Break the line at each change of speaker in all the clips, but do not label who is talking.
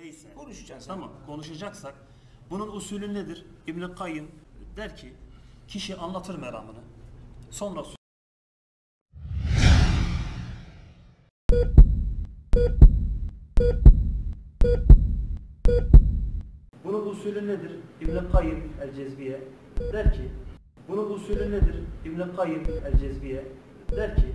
Neyse.
Konuşacağız.
Tamam konuşacaksak bunun usulü nedir? İbn-i der ki kişi anlatır meramını. Sonra Bunun usulü nedir? İbn-i el-Cezbiye der ki bunun usulü nedir? İbn-i el-Cezbiye der ki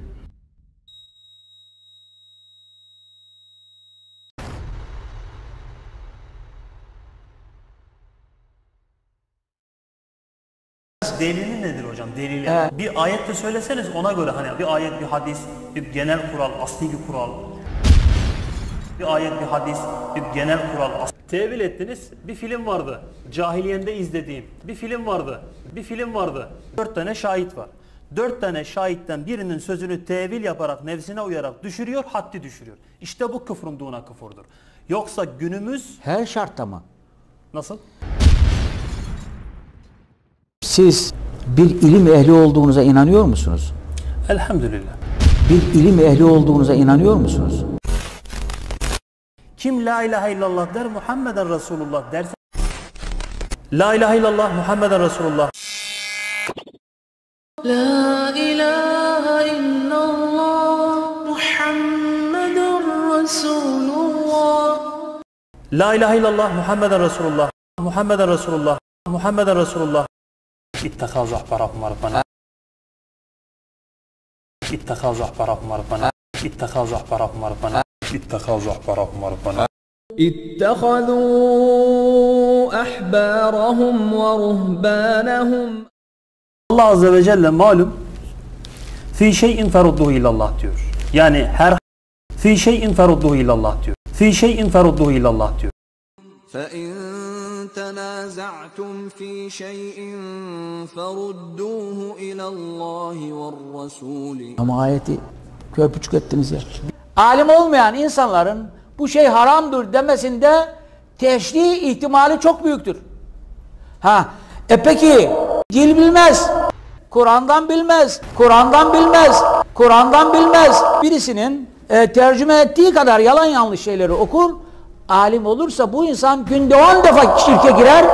Delili nedir hocam? Delili.
Evet.
Bir ayette söyleseniz ona göre hani bir ayet, bir hadis, bir genel kural, asli bir kural. Bir ayet, bir hadis, bir genel kural. Tevil ettiniz. Bir film vardı. Cahiliyende izlediğim. Bir film vardı. Bir film vardı. Dört tane şahit var. Dört tane şahitten birinin sözünü tevil yaparak, nefsine uyarak düşürüyor, haddi düşürüyor. İşte bu küfrün duna küfurdur. Yoksa günümüz
Her şartta mı?
nasıl?
Siz bir ilim ehli olduğunuza inanıyor musunuz?
Elhamdülillah.
Bir ilim ehli olduğunuza inanıyor musunuz?
Kim la ilahe illallah der Muhammeden Resulullah derse La ilahe illallah Muhammeden Resulullah
La ilahe illallah Muhammeden Resulullah
La ilahe illallah Muhammeden Resulullah Muhammeden Resulullah Muhammeden Resulullah İttekaz ahbarahum arbana İttekaz ahbarahum arbana İttekaz ahbarahum arbana İttekaz ahbarahum arbana
اتخذوا أحبارهم ورهبانهم
Allah Azze ve Celle malum fi şeyin ferudduhu illallah diyor. Yani her fi şeyin ferudduhu illallah diyor. Fi şeyin ferudduhu illallah diyor.
فإن تنازعتم في شيء فردوه إلى الله والرسول
Ama ayeti köpücük ettiniz ya. Alim olmayan insanların bu şey haramdır demesinde teşri ihtimali çok büyüktür. Ha, e peki dil bilmez, Kur'an'dan bilmez, Kur'an'dan bilmez, Kur'an'dan bilmez. Birisinin e, tercüme ettiği kadar yalan yanlış şeyleri okur, alim olursa bu insan günde 10 defa şirke girer,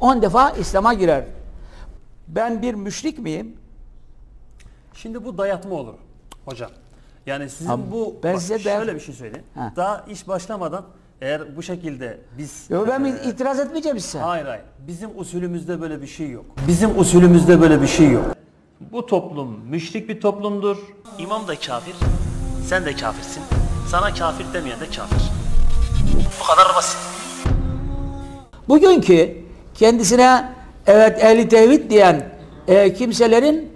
10 defa İslam'a girer. Ben bir müşrik miyim?
Şimdi bu dayatma olur hocam. Yani sizin
Ama
bu
ben
bak
size
şöyle
dayat-
bir şey söyleyeyim.
Ha.
Daha iş başlamadan eğer bu şekilde biz
Yo ben
Ee,
itiraz etmeyeceğim size.
Hayır hayır. Bizim usulümüzde böyle bir şey yok. Bizim usulümüzde böyle bir şey yok. Bu toplum müşrik bir toplumdur. İmam da kafir, sen de kafirsin. Sana kafir demeyen de kafir. Bu kadar basit.
Bugünkü kendisine evet ehli tevhid diyen e, kimselerin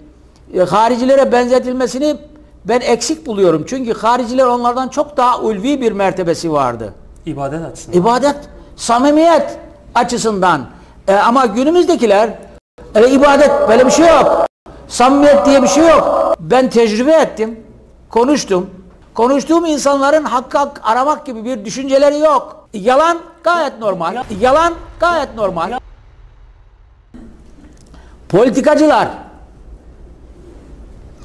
e, haricilere benzetilmesini ben eksik buluyorum. Çünkü hariciler onlardan çok daha ulvi bir mertebesi vardı.
İbadet açısından.
İbadet, samimiyet açısından. E, ama günümüzdekiler e, ibadet böyle bir şey yok. Samimiyet diye bir şey yok. Ben tecrübe ettim, konuştum. Konuştuğum insanların hakkı hak aramak gibi bir düşünceleri yok. Yalan gayet normal. Yalan gayet normal. Politikacılar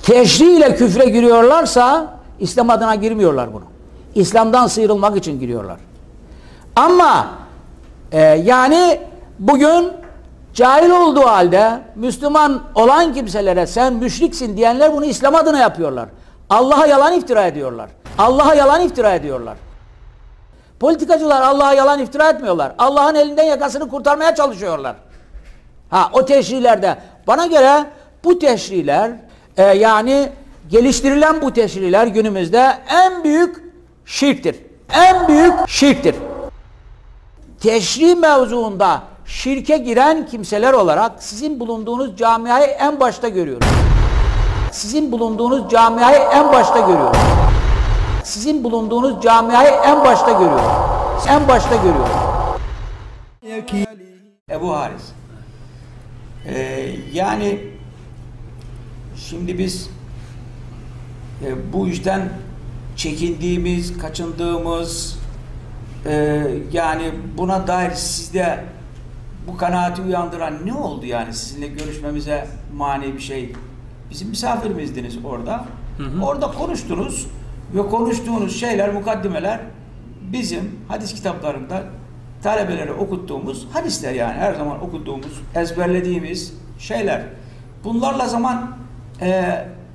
teşri ile küfre giriyorlarsa İslam adına girmiyorlar bunu. İslam'dan sıyrılmak için giriyorlar. Ama e, yani bugün cahil olduğu halde Müslüman olan kimselere sen müşriksin diyenler bunu İslam adına yapıyorlar. Allah'a yalan iftira ediyorlar. Allah'a yalan iftira ediyorlar. Politikacılar Allah'a yalan iftira etmiyorlar. Allah'ın elinden yakasını kurtarmaya çalışıyorlar. Ha o teşrilerde bana göre bu teşriler e, yani geliştirilen bu teşriler günümüzde en büyük şirktir. En büyük şirktir. Teşri mevzuunda şirke giren kimseler olarak sizin bulunduğunuz camiayı en başta görüyorum. Sizin bulunduğunuz camiayı en başta görüyorum. Sizin bulunduğunuz camiayı en başta görüyorum. En başta görüyorum.
Ebu Haris. Ee, yani şimdi biz e, bu işten çekindiğimiz, kaçındığımız e, yani buna dair sizde bu kanaati uyandıran ne oldu yani sizinle görüşmemize mani bir şey? Bizim misafirimizdiniz orada. Orada konuştunuz ve konuştuğunuz şeyler, mukaddimeler
bizim hadis kitaplarında talebelere okuttuğumuz hadisler yani her zaman okuduğumuz, ezberlediğimiz şeyler. Bunlarla zaman e,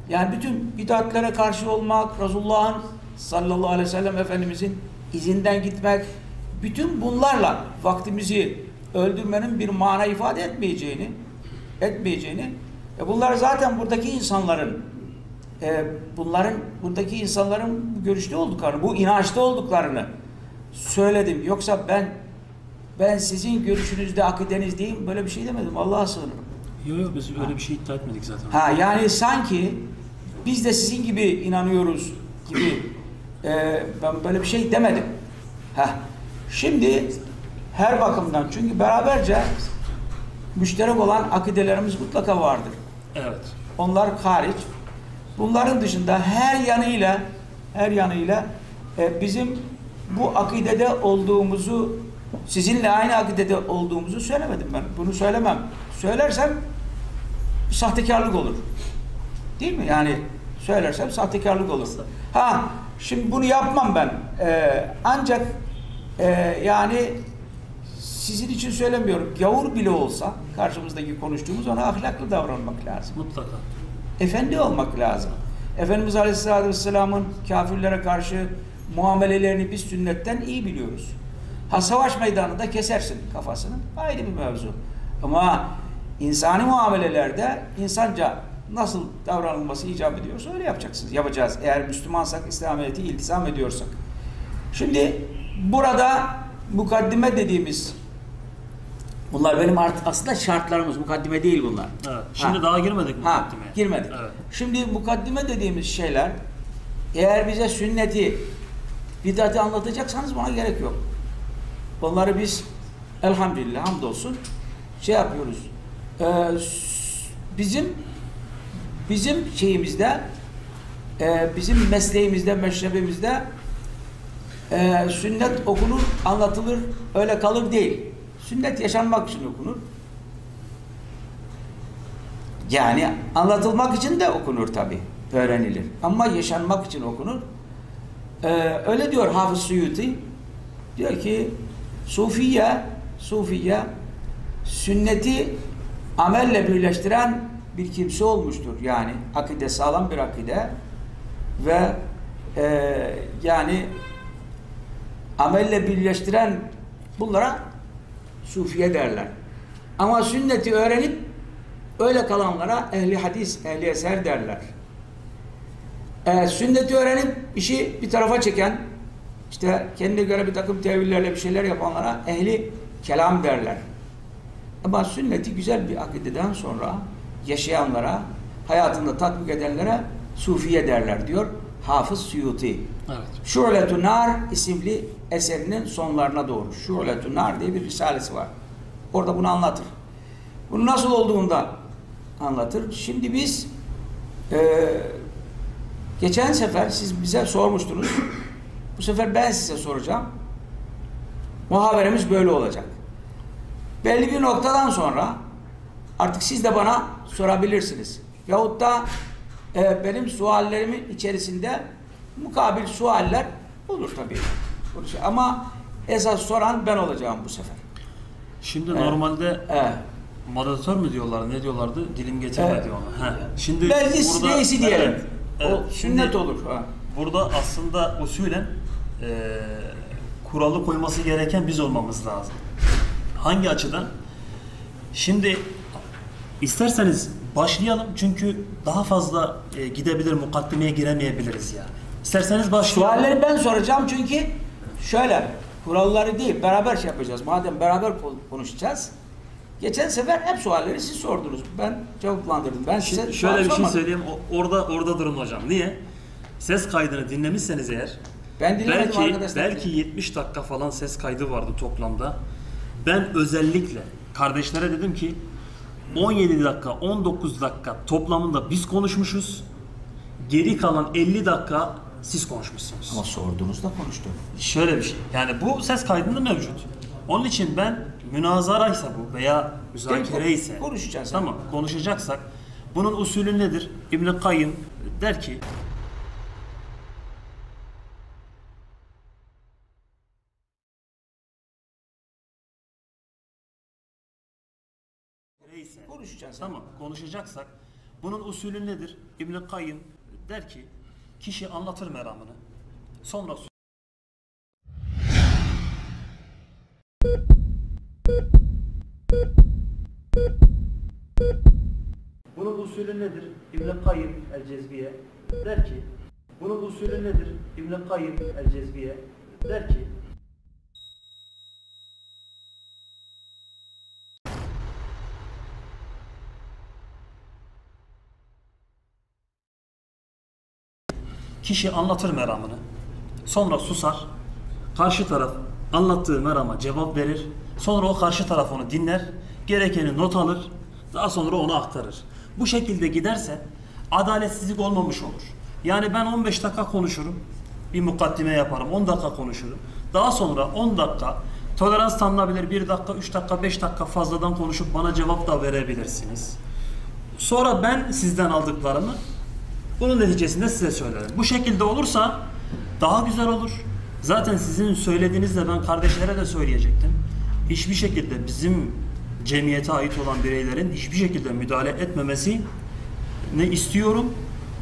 yani bütün bidatlere karşı olmak, Resulullah'ın sallallahu aleyhi ve sellem Efendimizin izinden gitmek, bütün bunlarla vaktimizi öldürmenin bir mana ifade etmeyeceğini, etmeyeceğini, e bunlar zaten buradaki insanların e, bunların buradaki insanların görüşte olduklarını, bu inançta olduklarını söyledim. Yoksa ben ben sizin görüşünüzde akidenizdeyim böyle bir şey demedim. Allah'a sığınırım.
Yok yok biz öyle bir şey iddia etmedik zaten.
Ha yani sanki biz de sizin gibi inanıyoruz gibi e, ben böyle bir şey demedim. Ha şimdi her bakımdan çünkü beraberce müşterek olan akidelerimiz mutlaka vardır.
Evet.
Onlar hariç. Bunların dışında her yanıyla her yanıyla e, bizim bu akidede olduğumuzu sizinle aynı akidede olduğumuzu söylemedim ben. Bunu söylemem. Söylersem sahtekarlık olur. Değil mi? Yani söylersem sahtekarlık olur. Ha şimdi bunu yapmam ben. E, ancak e, yani sizin için söylemiyorum. Gavur bile olsa karşımızdaki konuştuğumuz ona ahlaklı davranmak lazım
Mutlaka.
efendi olmak lazım. Efendimiz Aleyhisselatü Vesselam'ın kafirlere karşı muamelelerini biz sünnetten iyi biliyoruz. Ha savaş meydanında kesersin kafasını ayrı bir mevzu. Ama insani muamelelerde insanca nasıl davranılması icap ediyorsa öyle yapacaksınız. Yapacağız. Eğer Müslümansak, İslamiyet'i iltizam ediyorsak. Şimdi burada mukaddime dediğimiz bunlar benim art- aslında şartlarımız mukaddime değil bunlar.
Evet. Şimdi
Ha.
daha girmedik
Ha,
mukaddimeye.
girmedik.
Evet.
Şimdi mukaddime dediğimiz şeyler eğer bize sünneti, bid'ati anlatacaksanız buna gerek yok. Onları biz elhamdülillah hamdolsun şey yapıyoruz. Ee, bizim bizim şeyimizde e, bizim mesleğimizde, meşrebimizde e, sünnet okunur, anlatılır, öyle kalır değil. Sünnet yaşanmak için okunur. Yani anlatılmak için de okunur tabi, öğrenilir. Ama yaşanmak için okunur. Ee, öyle diyor Hafız Suyuti. Diyor ki Sufiye, Sufiye sünneti amelle birleştiren bir kimse olmuştur. Yani akide sağlam bir akide ve e, yani amelle birleştiren bunlara sufiye derler. Ama sünneti öğrenip öyle kalanlara ehli hadis, ehli eser derler. Ee, sünneti öğrenip işi bir tarafa çeken, işte kendine göre bir takım tevillerle bir şeyler yapanlara ehli kelam derler. Ama sünneti güzel bir akideden sonra yaşayanlara, hayatında tatbik edenlere sufiye derler diyor Hafız Suyuti.
Evet.
Şu'letun Nar isimli eserinin sonlarına doğru. Şu'letun Nar diye bir risalesi var. Orada bunu anlatır. Bunun nasıl olduğunda anlatır. Şimdi biz e, geçen sefer siz bize sormuştunuz. Bu sefer ben size soracağım. Muhaberemiz böyle olacak. Belli bir noktadan sonra artık siz de bana sorabilirsiniz. Yahut da e, benim suallerimin içerisinde mukabil sualler olur tabii. Ama esas soran ben olacağım bu sefer.
Şimdi
Evet.
normalde
Evet.
moderatör mü diyorlar, ne diyorlardı? Dilim getirmedi
Evet.
He. Şimdi
Meclis
burada,
reisi diyelim.
Evet, evet.
O
Şimdi
sünnet olur. Ha.
Burada aslında usulen e, kuralı koyması gereken biz olmamız lazım. Hangi açıdan? Şimdi isterseniz başlayalım çünkü daha fazla e, gidebilir, mukaddimeye giremeyebiliriz yani. İsterseniz başlayalım.
Sualleri ben soracağım çünkü şöyle kuralları değil beraber şey yapacağız. Madem beraber ko- konuşacağız. Geçen sefer hep sualleri siz sordunuz. Ben cevaplandırdım. Ben size
Şimdi şöyle bir şey
sormadım.
söyleyeyim. O- orada orada durun hocam. Niye? Ses kaydını dinlemişseniz eğer
Ben dinlemedim
belki
arkadaşlar.
belki 70 dakika falan ses kaydı vardı toplamda. Ben özellikle kardeşlere dedim ki 17 dakika, 19 dakika toplamında biz konuşmuşuz. Geri kalan 50 dakika siz konuşmuşsunuz.
Ama sorduğunuzda konuştu.
Şöyle bir şey. Yani bu ses kaydında mevcut. Onun için ben münazaraysa bu veya müzakere ise
konuşacağız.
Tamam, yani. konuşacaksak bunun usulü nedir? İbn Kayyım der ki
konuşacağız.
Tamam, konuşacaksak bunun usulü nedir? İbn Kayyım der ki kişi anlatır meramını. Sonra Bunun usulü nedir? İbn Kayyım el-Cezbiye der ki bunun usulü nedir? İbn Kayyım el-Cezbiye der ki Kişi anlatır meramını. Sonra susar. Karşı taraf anlattığı merama cevap verir. Sonra o karşı taraf onu dinler. Gerekeni not alır. Daha sonra onu aktarır. Bu şekilde giderse adaletsizlik olmamış olur. Yani ben 15 dakika konuşurum. Bir mukaddime yaparım. 10 dakika konuşurum. Daha sonra 10 dakika tolerans tanınabilir. 1 dakika, 3 dakika, 5 dakika fazladan konuşup bana cevap da verebilirsiniz. Sonra ben sizden aldıklarımı bunun neticesinde size söylerim. Bu şekilde olursa daha güzel olur. Zaten sizin söylediğinizle ben kardeşlere de söyleyecektim. Hiçbir şekilde bizim cemiyete ait olan bireylerin hiçbir şekilde müdahale etmemesi ne istiyorum.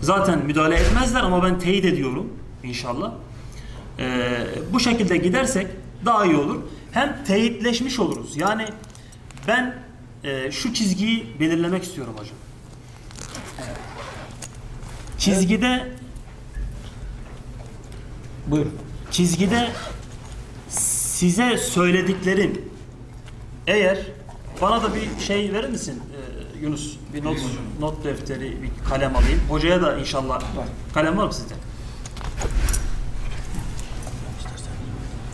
Zaten müdahale etmezler ama ben teyit ediyorum inşallah. Ee, bu şekilde gidersek daha iyi olur. Hem teyitleşmiş oluruz. Yani ben e, şu çizgiyi belirlemek istiyorum hocam. Çizgide
Buyurun.
çizgide size söylediklerim eğer bana da bir şey verir misin Ee, Yunus? Bir not not defteri, bir kalem alayım. Hocaya da inşallah kalem var mı sizde?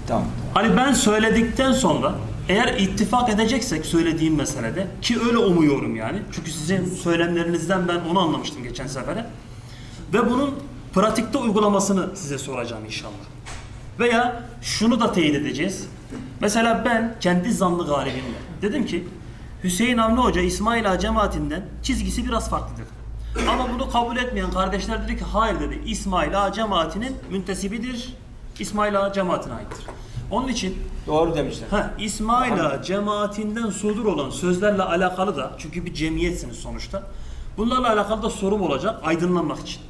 Tamam.
Hani ben söyledikten sonra eğer ittifak edeceksek söylediğim meselede ki öyle umuyorum yani. Çünkü sizin söylemlerinizden ben onu anlamıştım geçen sefere. Ve bunun pratikte uygulamasını size soracağım inşallah. Veya şunu da teyit edeceğiz. Mesela ben kendi zanlı galibimle dedim ki Hüseyin Avni Hoca İsmail Ağa cemaatinden çizgisi biraz farklıdır. Ama bunu kabul etmeyen kardeşler dedi ki hayır dedi İsmail Ağa cemaatinin müntesibidir. İsmail Ağa cemaatine aittir. Onun için
Doğru demişler.
Ha, İsmail Ağa cemaatinden sudur olan sözlerle alakalı da çünkü bir cemiyetsiniz sonuçta. Bunlarla alakalı da sorum olacak aydınlanmak için.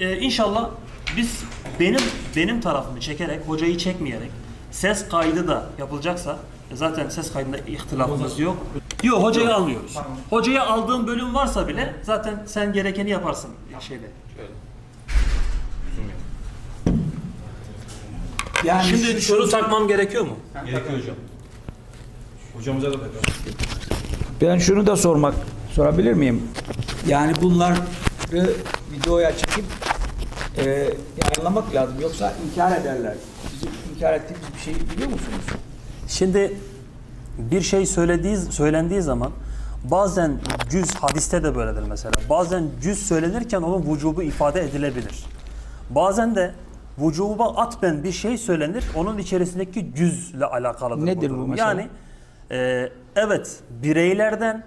Ee, inşallah biz benim benim tarafımı çekerek, hocayı çekmeyerek ses kaydı da yapılacaksa e, zaten ses kaydında ihtilafımız yok. Yok hocayı almıyoruz. Hocayı aldığım bölüm varsa bile zaten sen gerekeni yaparsın şeyde.
Yani
Şimdi şunu takmam gerekiyor mu?
Gerekiyor hocam. Hocamıza da bakalım.
Ben şunu da sormak sorabilir miyim? Yani bunları videoya çekip e, yayınlamak lazım. Yoksa inkar ederler. Bizim inkar ettiğimiz bir şeyi biliyor musunuz?
Şimdi bir şey söylediği söylendiği zaman bazen cüz hadiste de böyledir mesela. Bazen cüz söylenirken onun vücubu ifade edilebilir. Bazen de vücuba atben bir şey söylenir. Onun içerisindeki cüzle alakalıdır.
Nedir bu
durum.
mesela?
Yani e, evet bireylerden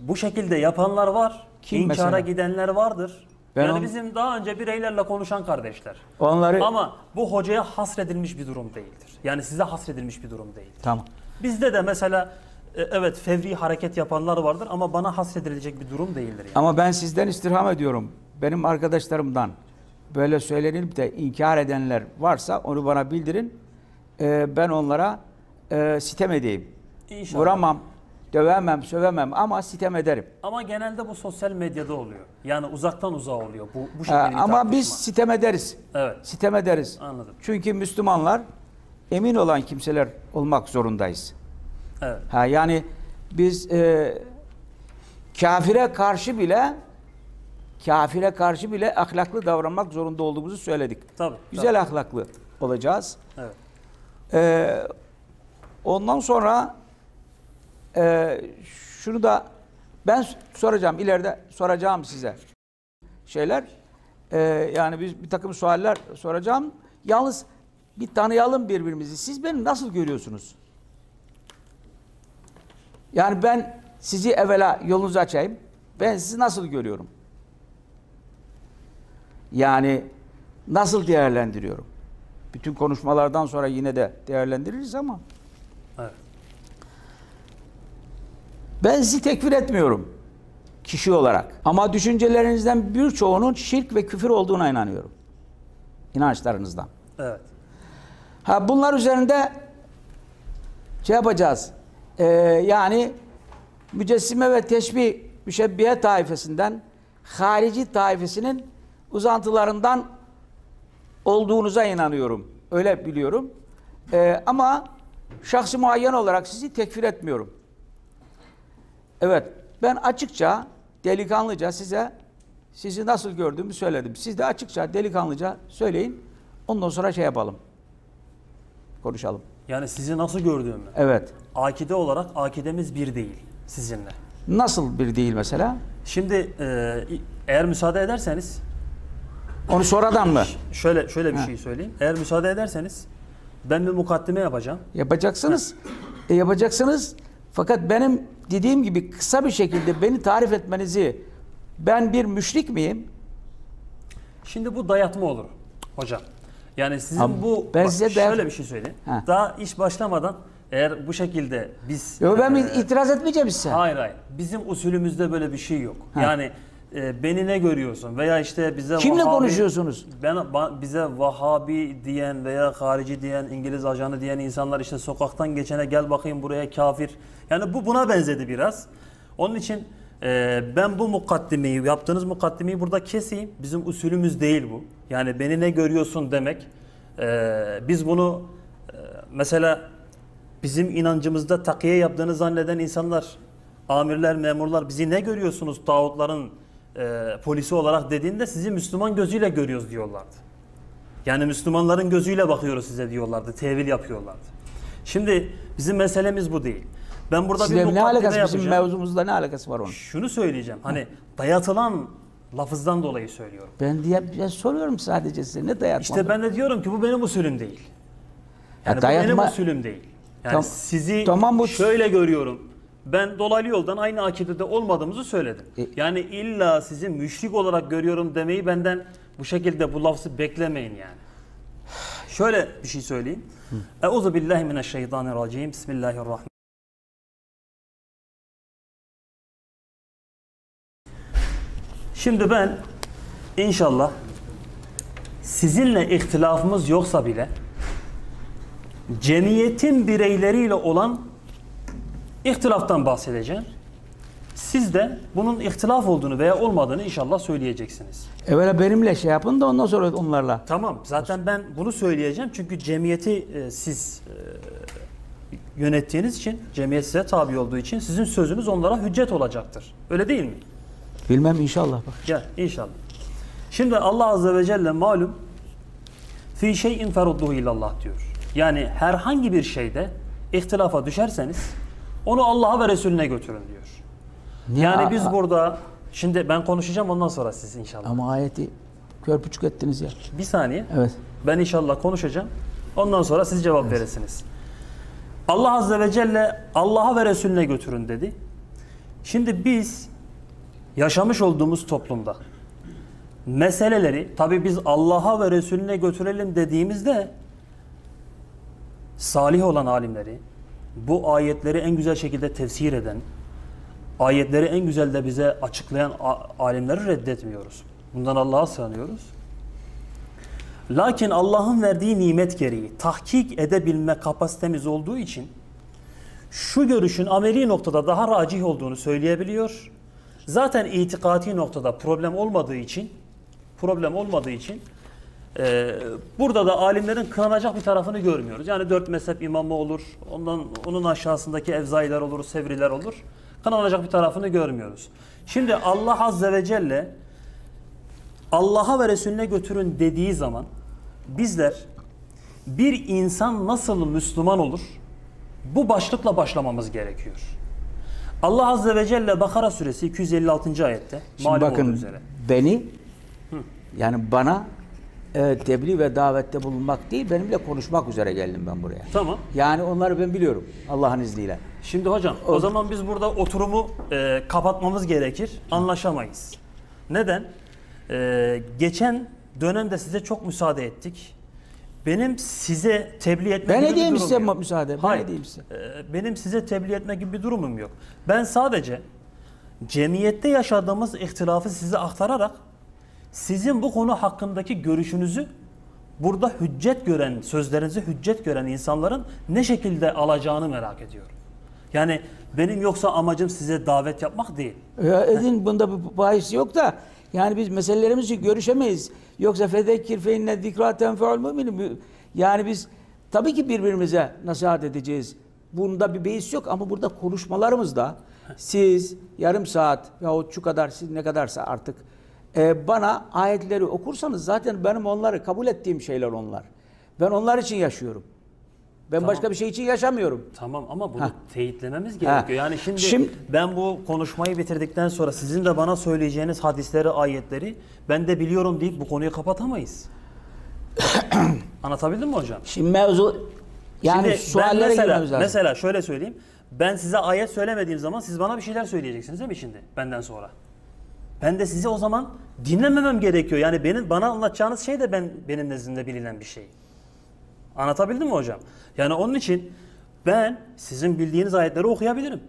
bu şekilde yapanlar var.
Kim
İnkara
mesela?
gidenler vardır.
Ben
yani
on-
bizim daha önce bireylerle konuşan kardeşler.
Onları
Ama bu hocaya hasredilmiş bir durum değildir. Yani size hasredilmiş bir durum değildir.
tamam.
Bizde de mesela e, evet fevri hareket yapanlar vardır ama bana hasredilecek bir durum değildir yani.
Ama ben sizden istirham ediyorum. Benim arkadaşlarımdan böyle söylenip de inkar edenler varsa onu bana bildirin. Ee, ben onlara e, sitem edeyim.
İnşallah.
Vuramam, dövemem, sövemem ama sitem ederim.
Ama genelde bu sosyal medyada oluyor. Yani uzaktan uzağa oluyor. Bu, bu
Ee,
şekilde bir
ama
tartışma.
biz sitem ederiz.
Evet.
Sitem ederiz.
Anladım.
Çünkü Müslümanlar emin olan kimseler olmak zorundayız.
Evet.
Ha yani biz e, kafire karşı bile kafire karşı bile ahlaklı davranmak zorunda olduğumuzu söyledik.
Tabii.
Güzel
tabii.
ahlaklı olacağız.
Evet.
Ee, ondan sonra e, şunu da ben soracağım ileride soracağım size şeyler. Ee, yani biz bir takım sualler soracağım. Yalnız bir tanıyalım birbirimizi. Siz beni nasıl görüyorsunuz? Yani ben sizi evvela yolunuzu açayım. Ben sizi nasıl görüyorum? Yani nasıl değerlendiriyorum? Bütün konuşmalardan sonra yine de değerlendiririz ama
Evet.
Ben sizi tekfir etmiyorum kişi olarak. Ama düşüncelerinizden birçoğunun şirk ve küfür olduğuna inanıyorum. İnançlarınızdan.
Evet.
Ha bunlar üzerinde şey yapacağız. Ee, yani mücessime ve teşbih müşebbihe taifesinden harici taifesinin uzantılarından olduğunuza inanıyorum. Öyle biliyorum. Ee, ama şahsi muayyen olarak sizi tekfir etmiyorum. Evet, ben açıkça, delikanlıca size sizi nasıl gördüğümü söyledim. Siz de açıkça, delikanlıca söyleyin. Ondan sonra şey yapalım. Konuşalım.
Yani sizi nasıl gördüğümü.
Evet.
Akide olarak akidemiz bir değil sizinle.
Nasıl bir değil mesela?
Şimdi e, eğer müsaade ederseniz
Onu sonradan mı?
şöyle şöyle bir
Ha.
şey söyleyeyim. Eğer müsaade ederseniz ben bir mukaddime yapacağım.
Yapacaksınız. E, yapacaksınız. Fakat benim dediğim gibi kısa bir şekilde beni tarif etmenizi ben bir müşrik miyim?
Şimdi bu dayatma olur hocam. Yani sizin
Ama
bu
ben
bak,
size dayat-
şöyle bir şey söyleyeyim.
Ha.
Daha iş başlamadan eğer bu şekilde biz
Yo, ben
e,
itiraz etmeyeceğim size.
Hayır hayır. Bizim usulümüzde böyle bir şey yok. Yani e, beni ne görüyorsun veya işte bize
Kimle
Vahabi-
konuşuyorsunuz?
Ben bize Vahabi diyen veya harici diyen, İngiliz ajanı diyen insanlar işte sokaktan geçene gel bakayım buraya kafir. Yani bu buna benzedi biraz. Onun için e, ben bu mukaddimeyi, yaptığınız mukaddimeyi burada keseyim. Bizim usulümüz değil bu. Yani beni ne görüyorsun demek. E, biz bunu e, mesela bizim inancımızda takiye yaptığını zanneden insanlar, amirler, memurlar bizi ne görüyorsunuz tağutların e, polisi olarak dediğinde sizi Müslüman gözüyle görüyoruz diyorlardı. Yani Müslümanların gözüyle bakıyoruz size diyorlardı, tevil yapıyorlardı. Şimdi bizim meselemiz bu değil. Ben burada bir
Sizle ne
mukaddime
alakası bizim
yapacağım.
mevzumuzla ne alakası var onun?
Şunu söyleyeceğim. Hani dayatılan lafızdan dolayı söylüyorum.
Ben diye ben soruyorum sadece size ne dayatma?
İşte ben de diyorum ki bu benim usulüm değil. Yani
Ya
bu benim
dayatma-
usulüm değil. Yani
Tam-
sizi
tamam bu-
şöyle görüyorum. Ben dolaylı yoldan aynı akidede olmadığımızı söyledim.
E-
yani illa sizi müşrik olarak görüyorum demeyi benden bu şekilde bu lafzı beklemeyin yani. Şöyle bir şey söyleyeyim. Euzu billahi mineşşeytanirracim. Bismillahirrahmanirrahim. Şimdi ben inşallah sizinle ihtilafımız yoksa bile cemiyetin bireyleriyle olan ihtilaftan bahsedeceğim. Siz de bunun ihtilaf olduğunu veya olmadığını inşallah söyleyeceksiniz.
Evvela benimle şey yapın da ondan sonra onlarla.
Tamam. Zaten ben bunu söyleyeceğim çünkü cemiyeti e, siz e, yönettiğiniz için, cemiyet size tabi olduğu için sizin sözünüz onlara hüccet olacaktır. Öyle değil mi?
Bilmem inşallah bak.
Gel inşallah. Şimdi Allah Azze ve Celle malum fi şeyin ferudduhu illallah diyor. Yani herhangi bir şeyde ihtilafa düşerseniz onu Allah'a ve Resulüne götürün diyor. Yani
a-
biz burada şimdi ben konuşacağım ondan sonra siz inşallah.
Ama ayeti körpüçük ettiniz ya.
Bir saniye.
Evet.
Ben inşallah konuşacağım. Ondan sonra siz cevap verirsiniz. Allah Azze ve Celle Allah'a ve Resulüne götürün dedi. Şimdi biz yaşamış olduğumuz toplumda meseleleri tabi biz Allah'a ve Resulüne götürelim dediğimizde salih olan alimleri bu ayetleri en güzel şekilde tefsir eden ayetleri en güzel de bize açıklayan alimleri reddetmiyoruz. Bundan Allah'a sığınıyoruz. Lakin Allah'ın verdiği nimet gereği tahkik edebilme kapasitemiz olduğu için şu görüşün ameli noktada daha racih olduğunu söyleyebiliyor. Zaten itikati noktada problem olmadığı için problem olmadığı için e, burada da alimlerin kınanacak bir tarafını görmüyoruz. Yani dört mezhep imamı olur, ondan onun aşağısındaki evzailer olur, sevriler olur. Kınanacak bir tarafını görmüyoruz. Şimdi Allah Azze ve Celle Allah'a ve Resulüne götürün dediği zaman bizler bir insan nasıl Müslüman olur? Bu başlıkla başlamamız gerekiyor. Allah Azze ve Celle Bakara suresi 256. ayette
Şimdi
malum
bakın
üzere.
beni yani bana e, tebliğ ve davette bulunmak değil benimle konuşmak üzere geldim ben buraya.
Tamam.
Yani onları ben biliyorum Allah'ın izniyle.
Şimdi hocam o zaman biz burada oturumu e, kapatmamız gerekir. Anlaşamayız. Neden? E, geçen dönemde size çok müsaade ettik. Benim size tebliğ etme
Ben
gibi bir
edeyim
durum
size
yok.
müsaade, ben
Hayır.
edeyim size.
Ee, Benim size tebliğ etme gibi bir durumum yok. Ben sadece cemiyette yaşadığımız ihtilafı size aktararak sizin bu konu hakkındaki görüşünüzü burada hüccet gören, sözlerinizi hüccet gören insanların ne şekilde alacağını merak ediyorum. Yani benim yoksa amacım size davet yapmak değil.
Ya edin bunda bir bahis yok da yani biz meselelerimizi görüşemeyiz. Yoksa fedekkir fe inne zikra tenfe'ul müminin. Yani biz tabii ki birbirimize nasihat edeceğiz. Bunda bir beis yok ama burada konuşmalarımızda siz yarım saat yahut şu kadar siz ne kadarsa artık e, bana ayetleri okursanız zaten benim onları kabul ettiğim şeyler onlar. Ben onlar için yaşıyorum. Ben başka bir şey için yaşamıyorum.
Tamam ama bunu
Ha.
teyitlememiz gerekiyor. Yani şimdi,
Şimdi-
ben bu konuşmayı bitirdikten sonra sizin de bana söyleyeceğiniz hadisleri, ayetleri ben de biliyorum deyip bu konuyu kapatamayız. Anlatabildim mi hocam?
Şimdi mevzu yani
Şimdi
suallere
mesela,
lazım.
mesela şöyle söyleyeyim. Ben size ayet söylemediğim zaman siz bana bir şeyler söyleyeceksiniz değil mi şimdi benden sonra? Ben de sizi o zaman dinlememem gerekiyor. Yani benim bana anlatacağınız şey de ben benim nezdimde bilinen bir şey. Anlatabildim mi hocam? Yani onun için ben sizin bildiğiniz ayetleri okuyabilirim.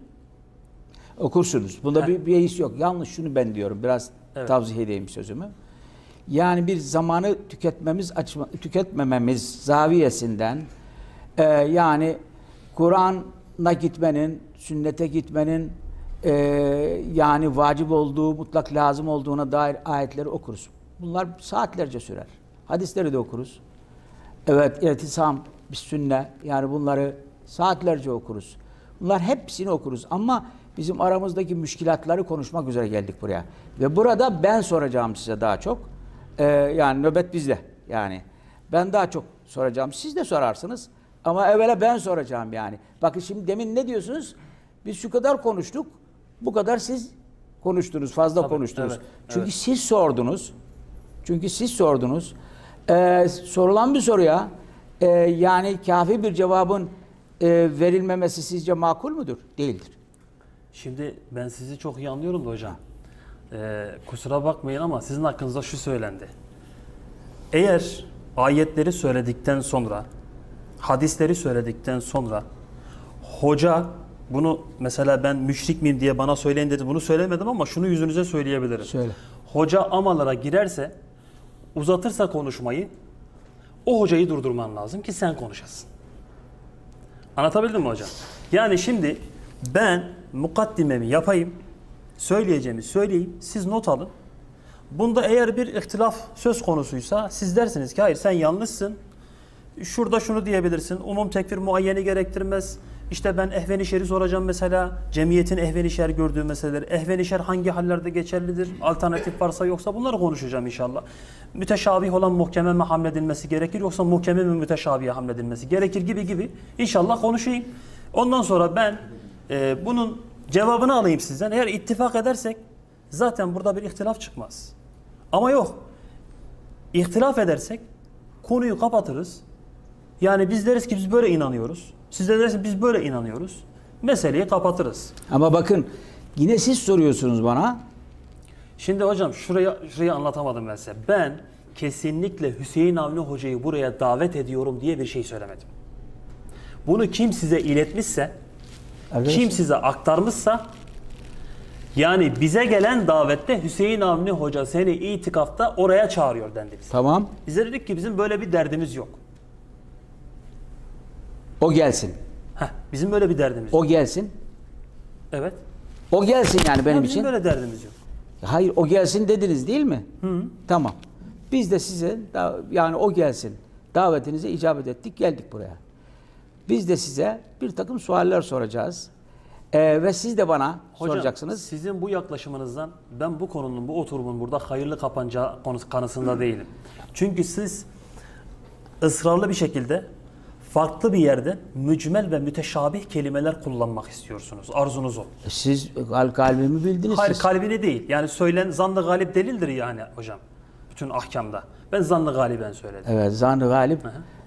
Okursunuz. Bunda bir beis yok. Yalnız şunu ben diyorum. Biraz
Evet.
tavsiye edeyim sözümü. Yani bir zamanı tüketmemiz açma, tüketmememiz zaviyesinden e, yani Kur'an'a gitmenin, sünnete gitmenin e, yani vacip olduğu, mutlak lazım olduğuna dair ayetleri okuruz. Bunlar saatlerce sürer. Hadisleri de okuruz. Evet, irtisam, bir sünne yani bunları saatlerce okuruz. Bunlar hepsini okuruz ama bizim aramızdaki müşkilatları konuşmak üzere geldik buraya. Ve burada ben soracağım size daha çok. Ee, yani nöbet bizde yani. Ben daha çok soracağım. Siz de sorarsınız. Ama evvela ben soracağım yani. Bakın şimdi demin ne diyorsunuz? Biz şu kadar konuştuk. Bu kadar siz konuştunuz. Fazla
Tabii,
konuştunuz.
evet,
Çünkü
evet.
siz sordunuz. Çünkü siz sordunuz. Ee, sorulan bir soruya e, yani kafi bir cevabın e, verilmemesi sizce makul mudur? Değildir.
Şimdi ben sizi çok iyi anlıyorum da hocam. Ee, kusura bakmayın ama sizin hakkınızda şu söylendi. Eğer ayetleri söyledikten sonra, hadisleri söyledikten sonra hoca bunu mesela ben müşrik miyim diye bana söyleyin dedi. Bunu söylemedim ama şunu yüzünüze söyleyebilirim.
Söyle.
Hoca amalara girerse, uzatırsa konuşmayı o hocayı durdurman lazım ki sen konuşasın. Anlatabildim mi hocam? Yani şimdi ben mukaddimemi yapayım, söyleyeceğimi söyleyeyim, siz not alın. Bunda eğer bir ihtilaf söz konusuysa siz dersiniz ki hayır sen yanlışsın. Şurada şunu diyebilirsin. Umum tekfir muayyeni gerektirmez. İşte ben ehven-i şer'i soracağım mesela. Cemiyetin ehven-i şer gördüğü meseleler. Ehven-i şer hangi hallerde geçerlidir? Alternatif varsa yoksa bunları konuşacağım inşallah. Müteşabih olan muhkeme mi hamledilmesi gerekir yoksa muhkeme mi müteşabihe hamledilmesi gerekir gibi gibi. İnşallah konuşayım. Ondan sonra ben e, bunun cevabını alayım sizden. Eğer ittifak edersek zaten burada bir ihtilaf çıkmaz. Ama yok. İhtilaf edersek konuyu kapatırız. Yani biz deriz ki biz böyle inanıyoruz. Siz de dersiniz biz böyle inanıyoruz. Meseleyi kapatırız.
Ama bakın yine siz soruyorsunuz bana.
Şimdi hocam şuraya şurayı anlatamadım ben size. Ben kesinlikle Hüseyin Avni Hoca'yı buraya davet ediyorum diye bir şey söylemedim. Bunu kim size iletmişse,
Arkadaşlar,
kim size aktarmışsa yani bize gelen davette Hüseyin Avni Hoca seni itikafta oraya çağırıyor dendi bize.
Tamam.
Bize dedik ki bizim böyle bir derdimiz yok.
O gelsin.
Heh, bizim böyle bir derdimiz yok.
O gelsin.
Evet.
O gelsin yani benim
Ya bizim
için.
böyle derdimiz yok.
Hayır o gelsin dediniz değil mi? Tamam. Biz de size yani o gelsin davetinize icabet ettik geldik buraya. Biz de size bir takım sualler soracağız. Ee, ve siz de bana
Hocam,
soracaksınız.
sizin bu yaklaşımınızdan ben bu konunun, bu oturumun burada hayırlı kapanacağı konusu kanısında değilim. Çünkü siz ısrarlı bir şekilde farklı bir yerde mücmel ve müteşabih kelimeler kullanmak istiyorsunuz. Arzunuz o.
Siz kal- kalbimi bildiniz.
Hayır
siz.
kalbini değil. Yani söylen zannı galip delildir yani hocam. Bütün ahkamda. Ben zannı galiben söyledim.
Evet zan-ı galip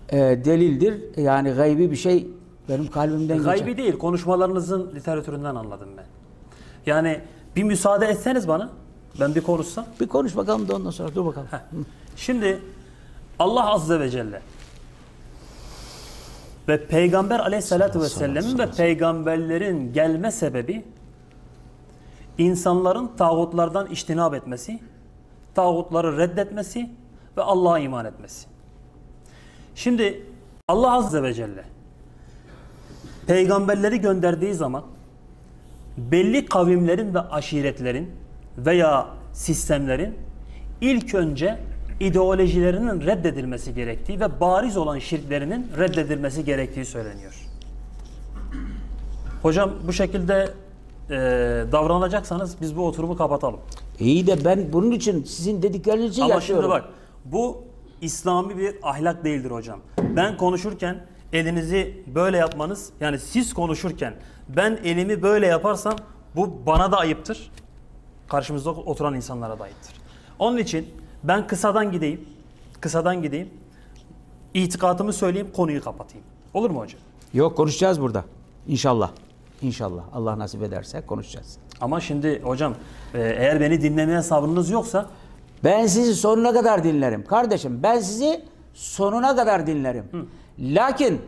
e, delildir. Yani gaybi bir şey benim kalbimden.
Gaybi değil, konuşmalarınızın literatüründen anladım ben. Yani bir müsaade etseniz bana, ben bir konuşsam.
Bir konuş bakalım da ondan sonra dur bakalım.
Heh. Şimdi Allah Azze ve Celle Ve Peygamber aleyhissalatü vesselam'ın ve peygamberlerin gelme sebebi insanların tağutlardan iştinab etmesi, tağutları reddetmesi ve Allah'a iman etmesi. Şimdi Allah Azze ve Celle peygamberleri gönderdiği zaman belli kavimlerin ve aşiretlerin veya sistemlerin ilk önce ideolojilerinin reddedilmesi gerektiği ve bariz olan şirklerinin reddedilmesi gerektiği söyleniyor. Hocam bu şekilde e, davranacaksanız biz bu oturumu kapatalım.
İyi de ben bunun için sizin dediklerinizi
Ama
yaşıyorum.
şimdi bak bu İslami bir ahlak değildir hocam. Ben konuşurken elinizi böyle yapmanız yani siz konuşurken ben elimi böyle yaparsam bu bana da ayıptır. Karşımızda oturan insanlara da ayıptır. Onun için ben kısadan gideyim. Kısadan gideyim. İtikadımı söyleyeyim, konuyu kapatayım. Olur mu hocam?
Yok konuşacağız burada. İnşallah. İnşallah. Allah nasip ederse konuşacağız.
Ama şimdi hocam e, eğer beni dinlemeye sabrınız yoksa
Ben sizi sonuna kadar dinlerim. Kardeşim ben sizi sonuna kadar dinlerim. Lakin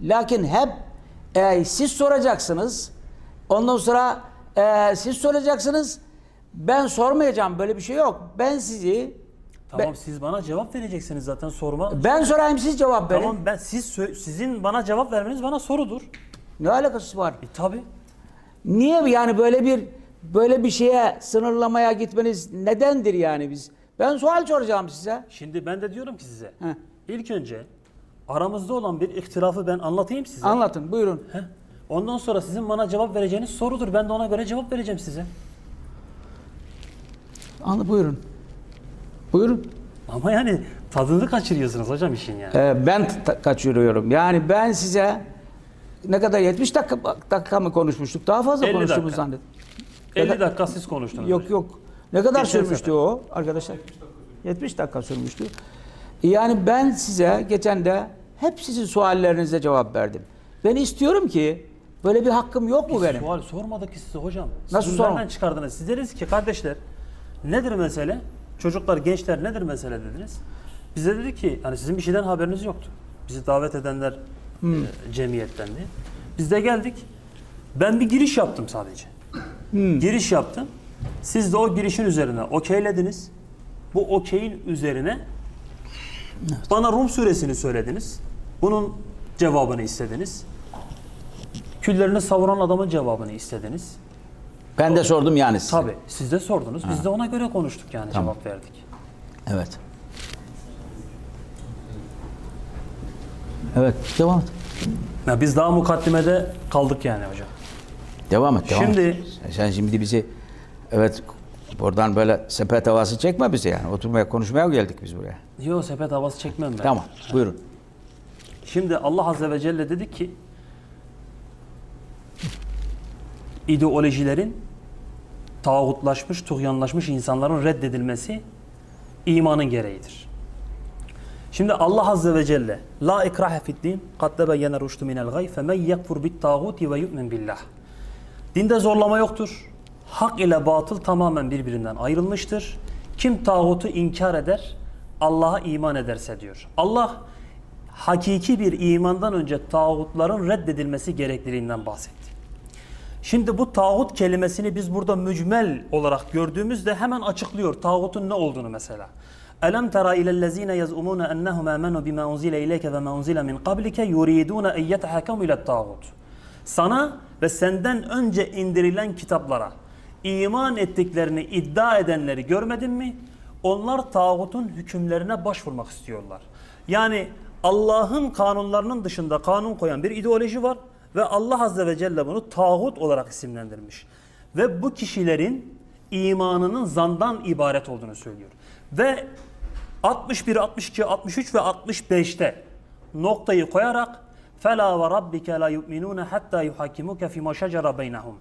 lakin hep e, siz soracaksınız. Ondan sonra e, siz soracaksınız. Ben sormayacağım. Böyle bir şey yok. Ben sizi
tamam
Ben-
siz bana cevap vereceksiniz zaten sorma.
ben sorayım siz cevap verin.
Tamam ben siz sizin bana cevap vermeniz bana sorudur.
Ne alakası var?
E tabi.
Niye yani böyle bir böyle bir şeye sınırlamaya gitmeniz nedendir yani biz? Ben sual soracağım size.
Şimdi ben de diyorum ki size.
Heh.
İlk önce aramızda olan bir ihtilafı ben anlatayım size.
Anlatın buyurun.
Heh. Ondan sonra sizin bana cevap vereceğiniz sorudur. Ben de ona göre cevap vereceğim size.
Anla buyurun. Buyurun.
Ama yani tadını kaçırıyorsunuz hocam işin yani.
Ee, ben kaçırıyorum. Yani ben size ne kadar 70 dakika, dakika mı konuşmuştuk? Daha fazla
50
konuştuğumuzu
dakika.
zannet.
50 dakika siz konuştunuz.
Yok yok. Ne kadar
Geçen
sürmüştü
sefer.
o arkadaşlar? 70 dakika sürmüştü. Yani ben size geçen de hep sizin suallerinize cevap verdim. Ben istiyorum ki böyle bir hakkım yok mu
Biz
benim?
Sual sormadık ki size hocam. Siz
Nasıl
bunu
sorma-
nereden çıkardınız? Siz dediniz ki kardeşler nedir mesele? Çocuklar, gençler nedir mesele dediniz. Bize dedi ki hani sizin bir şeyden haberiniz yoktu. Bizi davet edenler
Hmm.
e, cemiyetten diye. Biz de geldik. Ben bir giriş yaptım sadece.
Hmm.
Giriş yaptım. Siz de o girişin üzerine okeylediniz. Bu okeyin üzerine bana Rum suresini söylediniz. Bunun cevabını istediniz. Küllerini savuran adamın cevabını istediniz.
Ben de sordum yani size.
Tabi siz de sordunuz. Biz de ona göre konuştuk yani
Tamam.
cevap verdik.
Evet. Evet, devam et.
Ya biz daha mukaddimede kaldık yani hocam.
Devam et, devam
Şimdi-
et. Sen- şimdi bizi evet buradan böyle sepet havası çekme bize yani. Oturmaya konuşmaya geldik biz buraya.
Yok sepet havası çekmem ben.
Tamam, buyurun.
Şimdi Allah Azze ve Celle dedi ki ideolojilerin tağutlaşmış, tuğyanlaşmış insanların reddedilmesi imanın gereğidir. Şimdi Allah Azze ve Celle La ikrahe fid din kad tebeyyene rüştü minel gay femen yekfur bit tağuti ve yu'min billah Dinde zorlama yoktur. Hak ile batıl tamamen birbirinden ayrılmıştır. Kim tağutu inkar eder, Allah'a iman ederse diyor. Allah hakiki bir imandan önce tağutların reddedilmesi gerekliliğinden bahsetti. Şimdi bu tağut kelimesini biz burada mücmel olarak gördüğümüzde hemen açıklıyor tağutun ne olduğunu mesela. Elem tera ilellezine yaz'umuna ennehum amenu bima unzile ileyke ve ma unzile min qablike yuriduna en yetehakamu ile tağut. Sana ve senden önce indirilen kitaplara iman ettiklerini iddia edenleri görmedin mi? Onlar tağutun hükümlerine başvurmak istiyorlar. Yani Allah'ın kanunlarının dışında kanun koyan bir ideoloji var ve Allah Azze ve Celle bunu tağut olarak isimlendirmiş. Ve bu kişilerin imanının zandan ibaret olduğunu söylüyor. Ve 61, 62, 63 ve 65'te noktayı koyarak فَلَا وَرَبِّكَ لَا يُؤْمِنُونَ حَتَّى يُحَكِّمُكَ فِي مَا شَجَرَ بَيْنَهُمْ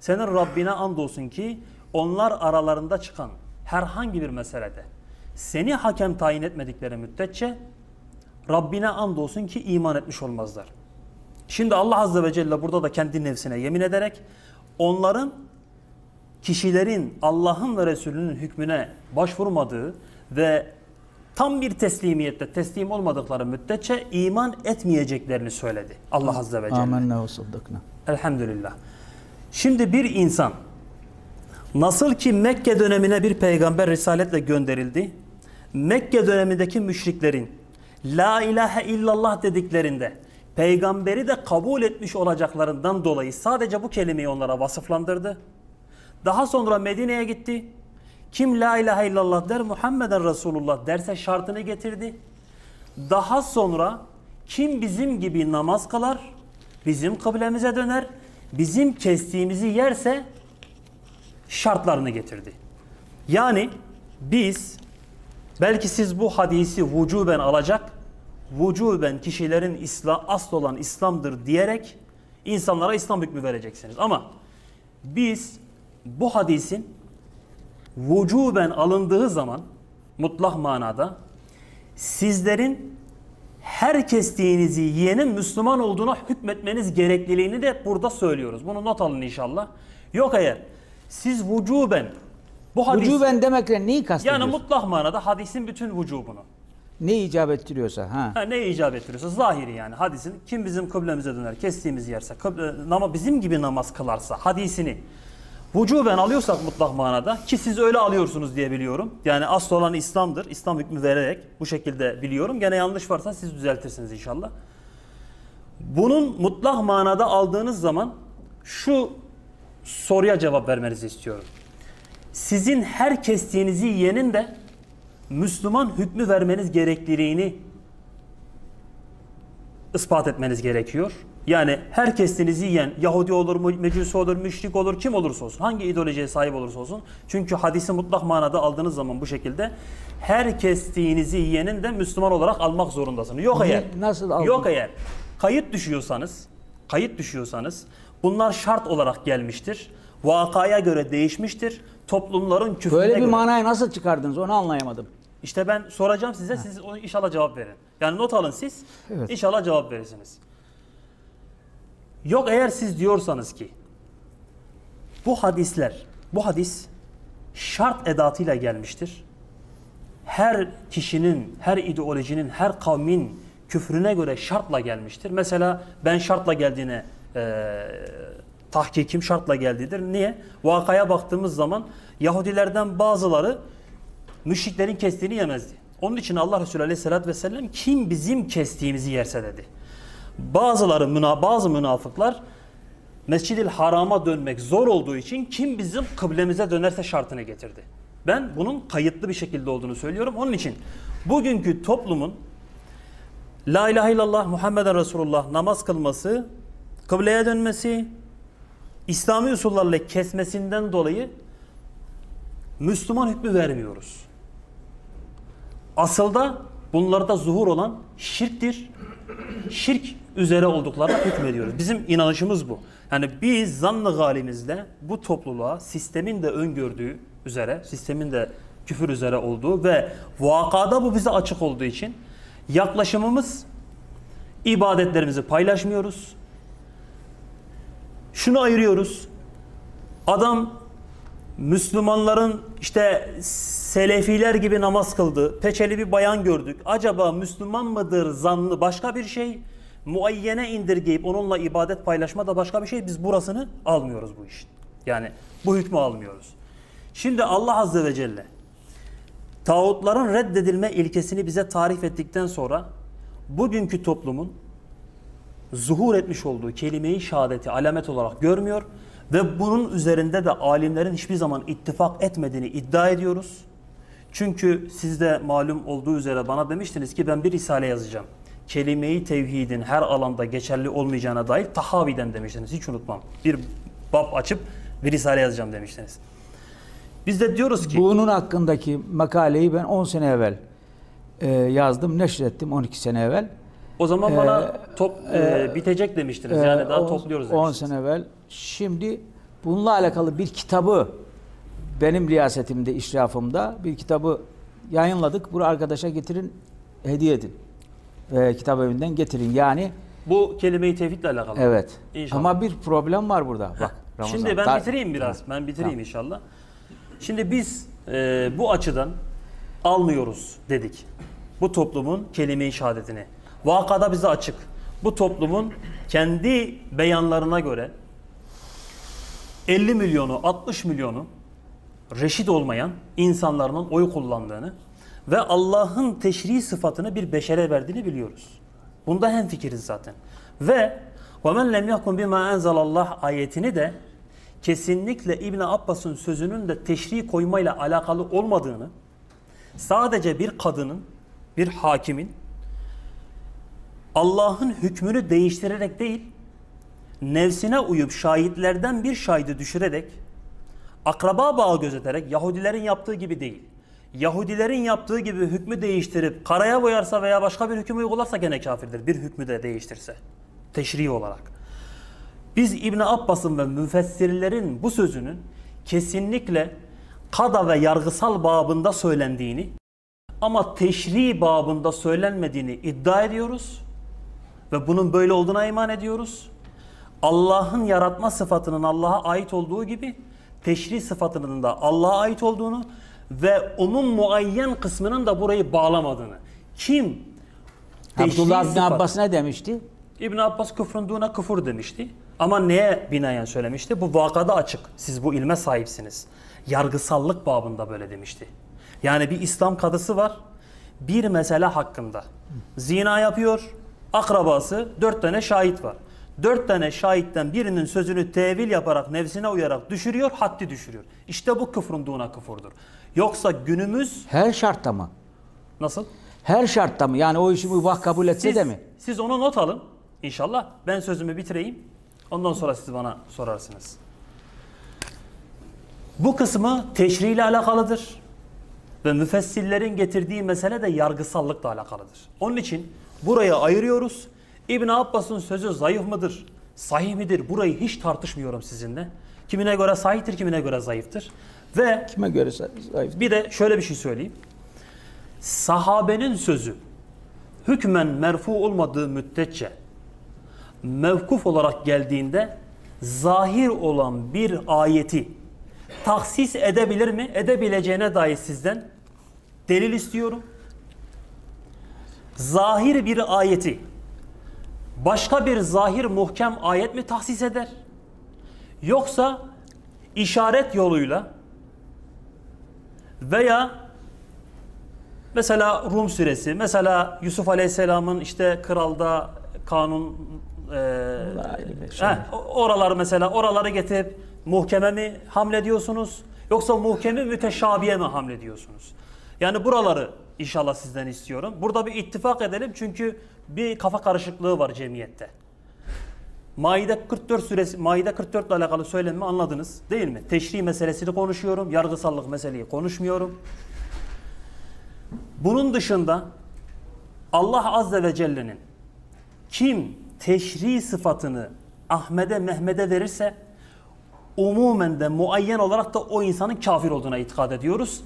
Senin Rabbine andolsun ki onlar aralarında çıkan herhangi bir meselede seni hakem tayin etmedikleri müddetçe Rabbine andolsun ki iman etmiş olmazlar. Şimdi Allah Azze ve Celle burada da kendi nefsine yemin ederek onların kişilerin Allah'ın ve Resulünün hükmüne başvurmadığı ve tam bir teslimiyette teslim olmadıkları müddetçe iman etmeyeceklerini söyledi. Allah Azze ve Celle.
Amenna ve saddakna.
Elhamdülillah. Şimdi bir insan nasıl ki Mekke dönemine bir peygamber risaletle gönderildi. Mekke dönemindeki müşriklerin La ilahe illallah dediklerinde peygamberi de kabul etmiş olacaklarından dolayı sadece bu kelimeyi onlara vasıflandırdı. Daha sonra Medine'ye gitti. Kim la ilahe illallah der Muhammeden Resulullah derse şartını getirdi. Daha sonra kim bizim gibi namaz kılar, bizim kıblemize döner, bizim kestiğimizi yerse şartlarını getirdi. Yani biz belki siz bu hadisi vücuben alacak, vücuben kişilerin İslam, asıl olan İslam'dır diyerek insanlara İslam hükmü vereceksiniz. Ama biz bu hadisin vücuben alındığı zaman mutlak manada sizlerin her kestiğinizi yiyenin Müslüman olduğuna hükmetmeniz gerekliliğini de burada söylüyoruz. Bunu not alın inşallah. Yok eğer siz vücuben bu hadis
Vücuben demekle neyi
yani
kastediyorsun?
mutlak manada hadisin bütün vücubunu.
Ne icap ettiriyorsa. Ha.
Ha, ne icap ettiriyorsa zahiri yani hadisin kim bizim kıblemize döner kestiğimiz yerse nama, bizim gibi namaz kılarsa hadisini vücuben alıyorsak mutlak manada ki siz öyle alıyorsunuz diye biliyorum. Yani asıl olan İslam'dır. İslam hükmü vererek bu şekilde biliyorum. Gene yanlış varsa siz düzeltirsiniz inşallah. Bunun mutlak manada aldığınız zaman şu soruya cevap vermenizi istiyorum. Sizin her kestiğinizi yiyenin de Müslüman hükmü vermeniz gerekliliğini ispat etmeniz gerekiyor. Yani her kestiğinizi yiyen Yahudi olur, Mecusi olur, müşrik olur, kim olursa olsun, hangi ideolojiye sahip olursa olsun. Çünkü hadisi mutlak manada aldığınız zaman bu şekilde her kestiğinizi yiyenin de Müslüman olarak almak zorundasınız. Yok eğer,
nasıl aldın?
yok eğer kayıt düşüyorsanız, kayıt düşüyorsanız bunlar şart olarak gelmiştir. Vakaya göre değişmiştir. Toplumların küfrüne
Böyle bir
göre.
manayı nasıl çıkardınız onu anlayamadım.
İşte ben soracağım size, siz onu inşallah cevap verin. Yani not alın siz,
Evet.
inşallah cevap verirsiniz. Yok eğer siz diyorsanız ki, bu hadisler, bu hadis şart edatıyla gelmiştir. Her kişinin, her ideolojinin, her kavmin küfrüne göre şartla gelmiştir. Mesela ben şartla geldiğine eee tahkikim şartla geldiğidir. Niye? Vakaya baktığımız zaman Yahudilerden bazıları müşriklerin kestiğini yemezdi. Onun için Allah Resulü Aleyhisselatü Vesselam kim bizim kestiğimizi yerse dedi. Bazıları bazı münafıklar Mescid-i Haram'a dönmek zor olduğu için kim bizim kıblemize dönerse şartını getirdi. Ben bunun kayıtlı bir şekilde olduğunu söylüyorum. Onun için bugünkü toplumun La ilahe illallah Muhammeden Resulullah namaz kılması, kıbleye dönmesi, İslami usullarla kesmesinden dolayı Müslüman hükmü vermiyoruz. Asılda bunlarda zuhur olan şirktir. Şirk üzere olduklarına hükmediyoruz. Bizim inanışımız bu. Yani biz zannı galimizle bu topluluğa sistemin de öngördüğü üzere, sistemin de küfür üzere olduğu ve vakada bu bize açık olduğu için yaklaşımımız ibadetlerimizi paylaşmıyoruz. Şunu ayırıyoruz. Adam Müslümanların işte Selefiler gibi namaz kıldı. Peçeli bir bayan gördük. Acaba Müslüman mıdır zannı başka bir şey. Muayyene indirgeyip onunla ibadet paylaşma da başka bir şey. Biz burasını almıyoruz bu işin. Yani bu hükmü almıyoruz. Şimdi Allah Azze ve Celle tağutların reddedilme ilkesini bize tarif ettikten sonra bugünkü toplumun zuhur etmiş olduğu kelime-i şehadeti alamet olarak görmüyor ve bunun üzerinde de alimlerin hiçbir zaman ittifak etmediğini iddia ediyoruz. Çünkü sizde malum olduğu üzere bana demiştiniz ki ben bir risale yazacağım. Kelime-i tevhidin her alanda geçerli olmayacağına dair tahaviden demiştiniz. Hiç unutmam. Bir bab açıp bir risale yazacağım demiştiniz. Biz de diyoruz ki
Bunun hakkındaki makaleyi ben 10 sene evvel e, yazdım, neşrettim 12 sene evvel.
o zaman
Ee,
bana top e, bitecek demiştiniz. Yani
Ee,
daha
on-
topluyoruz
10
demiştiniz.
sene evvel. Şimdi bununla alakalı bir kitabı benim riyasetimde, işrafımda bir kitabı yayınladık. Bunu arkadaşa getirin, hediye edin. Ee, kitap evinden getirin. Yani
Bu kelime-i tevhidle alakalı.
evet.
İnşallah.
Ama bir problem var burada. Bak Ramazan.
Şimdi ben bitireyim biraz.
Ha,
Ben bitireyim
tamam.
inşallah. Şimdi biz e, bu açıdan almıyoruz dedik. Bu toplumun kelime-i şehadetini. Vakada bize açık. Bu toplumun kendi beyanlarına göre 50 milyonu, 60 milyonu reşit olmayan insanların oy kullandığını ve Allah'ın teşri sıfatını bir beşere verdiğini biliyoruz. Bunda hemfikiriz zaten. Ve وَمَنْ لَمْ يَحْكُمْ بِمَا اَنْزَلَ اللّٰهِ ayetini de kesinlikle İbn Abbas'ın sözünün de teşri koymayla alakalı olmadığını, sadece bir kadının, bir hakimin Allah'ın hükmünü değiştirerek değil, nefsine uyup şahitlerden bir şahidi düşürerek, akraba bağı gözeterek Yahudilerin yaptığı gibi değil. Yahudilerin yaptığı gibi hükmü değiştirip karaya boyarsa veya başka bir hüküm uygularsa gene kafirdir. Bir hükmü de değiştirse. Teşri olarak. Biz İbn Abbas'ın ve müfessirlerin bu sözünün kesinlikle kada ve yargısal babında söylendiğini ama teşri babında söylenmediğini iddia ediyoruz ve bunun böyle olduğuna iman ediyoruz. Allah'ın yaratma sıfatının Allah'a ait olduğu gibi teşri sıfatının da Allah'a ait olduğunu ve onun muayyen kısmının da burayı bağlamadığını. Kim teşri
Abdullah
sıfat-
Abbas ne demişti?
İbn Abbas küfrün duna küfür demişti. Ama neye binaen söylemişti? Bu vakada açık. Siz bu ilme sahipsiniz. Yargısallık babında böyle demişti. Yani bir İslam kadısı var. Bir mesele hakkında. Zina yapıyor. Akrabası dört tane şahit var. Dört tane şahitten birinin sözünü tevil yaparak, nefsine uyarak düşürüyor, haddi düşürüyor. İşte bu küfrün duna küfürdür. Yoksa günümüz
Her şartta mı?
nasıl?
Her şartta mı? Yani o işi mübah kabul etse
Siz,
de mi?
siz onu not alın inşallah. Ben sözümü bitireyim. Ondan sonra siz bana sorarsınız. Bu kısmı teşri ile alakalıdır. Ve müfessillerin getirdiği mesele de yargısallıkla alakalıdır. Onun için burayı ayırıyoruz. İbn Abbas'ın sözü zayıf mıdır? Sahih midir? Burayı hiç tartışmıyorum sizinle. Kimine göre sahihtir, kimine göre zayıftır. Ve
Kime göre zayıf?
bir de şöyle bir şey söyleyeyim. Sahabenin sözü hükmen merfu olmadığı müddetçe mevkuf olarak geldiğinde zahir olan bir ayeti taksis edebilir mi? Edebileceğine dair sizden delil istiyorum. Zahir bir ayeti başka bir zahir muhkem ayet mi tahsis eder? Yoksa işaret yoluyla veya mesela Rum suresi, mesela Yusuf Aleyhisselam'ın işte kralda kanun e, heh, oralar mesela oraları getirip muhkeme mi hamlediyorsunuz yoksa muhkemi müteşabiye mi hamlediyorsunuz? Yani buraları inşallah sizden istiyorum. Burada bir ittifak edelim çünkü bir kafa karışıklığı var cemiyette. Maide 44 suresi Maide 44 ile alakalı söylenme anladınız değil mi? Teşri meselesini konuşuyorum, yargısallık meseleyi konuşmuyorum. Bunun dışında Allah azze ve celle'nin kim teşri sıfatını Ahmet'e Mehmet'e verirse umumen de muayyen olarak da o insanın kafir olduğuna itikad ediyoruz.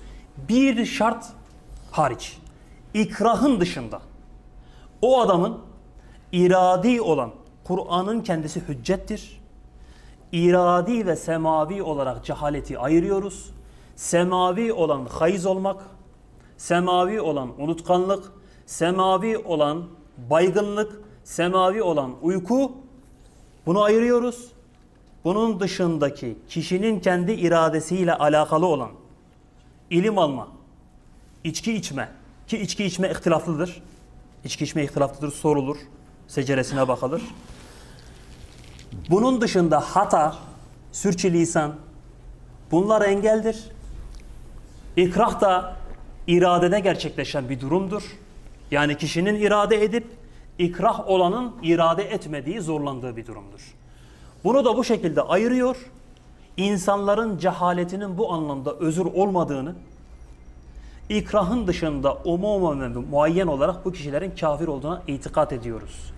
Bir şart hariç. İkrahın dışında o adamın iradi olan Kur'an'ın kendisi hüccettir. İradi ve semavi olarak cehaleti ayırıyoruz. Semavi olan hayız olmak, semavi olan unutkanlık, semavi olan baygınlık, semavi olan uyku bunu ayırıyoruz. Bunun dışındaki kişinin kendi iradesiyle alakalı olan ilim alma, içki içme ki içki içme ihtilaflıdır. İçki içme ihtilaflıdır, sorulur. Seceresine bakılır. Bunun dışında hata, sürçülisan bunlar engeldir. İkrah da iradede gerçekleşen bir durumdur. Yani kişinin irade edip ikrah olanın irade etmediği, zorlandığı bir durumdur. Bunu da bu şekilde ayırıyor. İnsanların cehaletinin bu anlamda özür olmadığını, ikrahın dışında umumen ve muayyen olarak bu kişilerin kafir olduğuna itikat ediyoruz.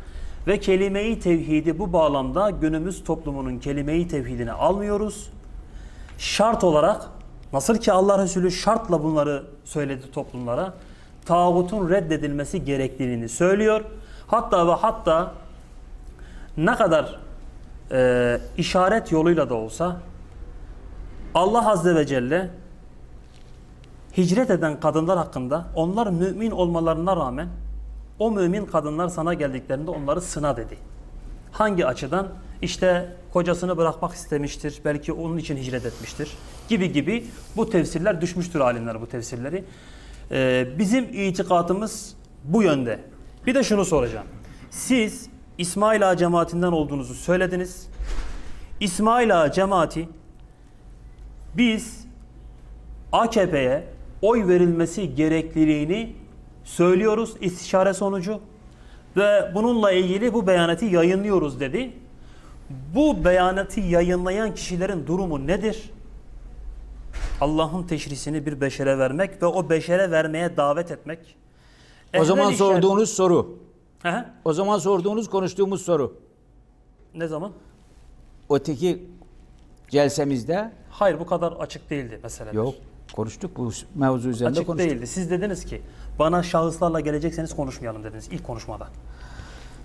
Ve kelime-i tevhidi bu bağlamda günümüz toplumunun kelime-i tevhidini almıyoruz. Şart olarak nasıl ki Allah Resulü şartla bunları söyledi toplumlara, tağutun reddedilmesi gerekliliğini söylüyor. Hatta ve hatta ne kadar e, işaret yoluyla da olsa Allah Azze ve Celle hicret eden kadınlar hakkında onlar mümin olmalarına rağmen o mümin kadınlar sana geldiklerinde onları sına dedi. Hangi açıdan? İşte kocasını bırakmak istemiştir. Belki onun için hicret etmiştir. Gibi gibi bu tefsirler düşmüştür alimler bu tefsirleri. Ee, bizim itikadımız bu yönde. Bir de şunu soracağım. Siz İsmail Ağa cemaatinden olduğunuzu söylediniz. İsmail Ağa cemaati biz AKP'ye oy verilmesi gerekliliğini söylüyoruz istişare sonucu ve bununla ilgili bu beyanatı yayınlıyoruz dedi. Bu beyanatı yayınlayan kişilerin durumu nedir? Allah'ın teşrisini bir beşere vermek ve o beşere vermeye davet etmek.
O zaman
işler-
sorduğunuz soru.
Hı.
O zaman sorduğunuz, konuştuğumuz soru.
Ne zaman?
Öteki celsemizde
Hayır bu kadar açık değildi meseleler.
yok konuştuk bu mevzu üzerinde
Açık
konuştuk.
değildi. Siz dediniz ki bana şahıslarla gelecekseniz konuşmayalım dediniz ilk konuşmada.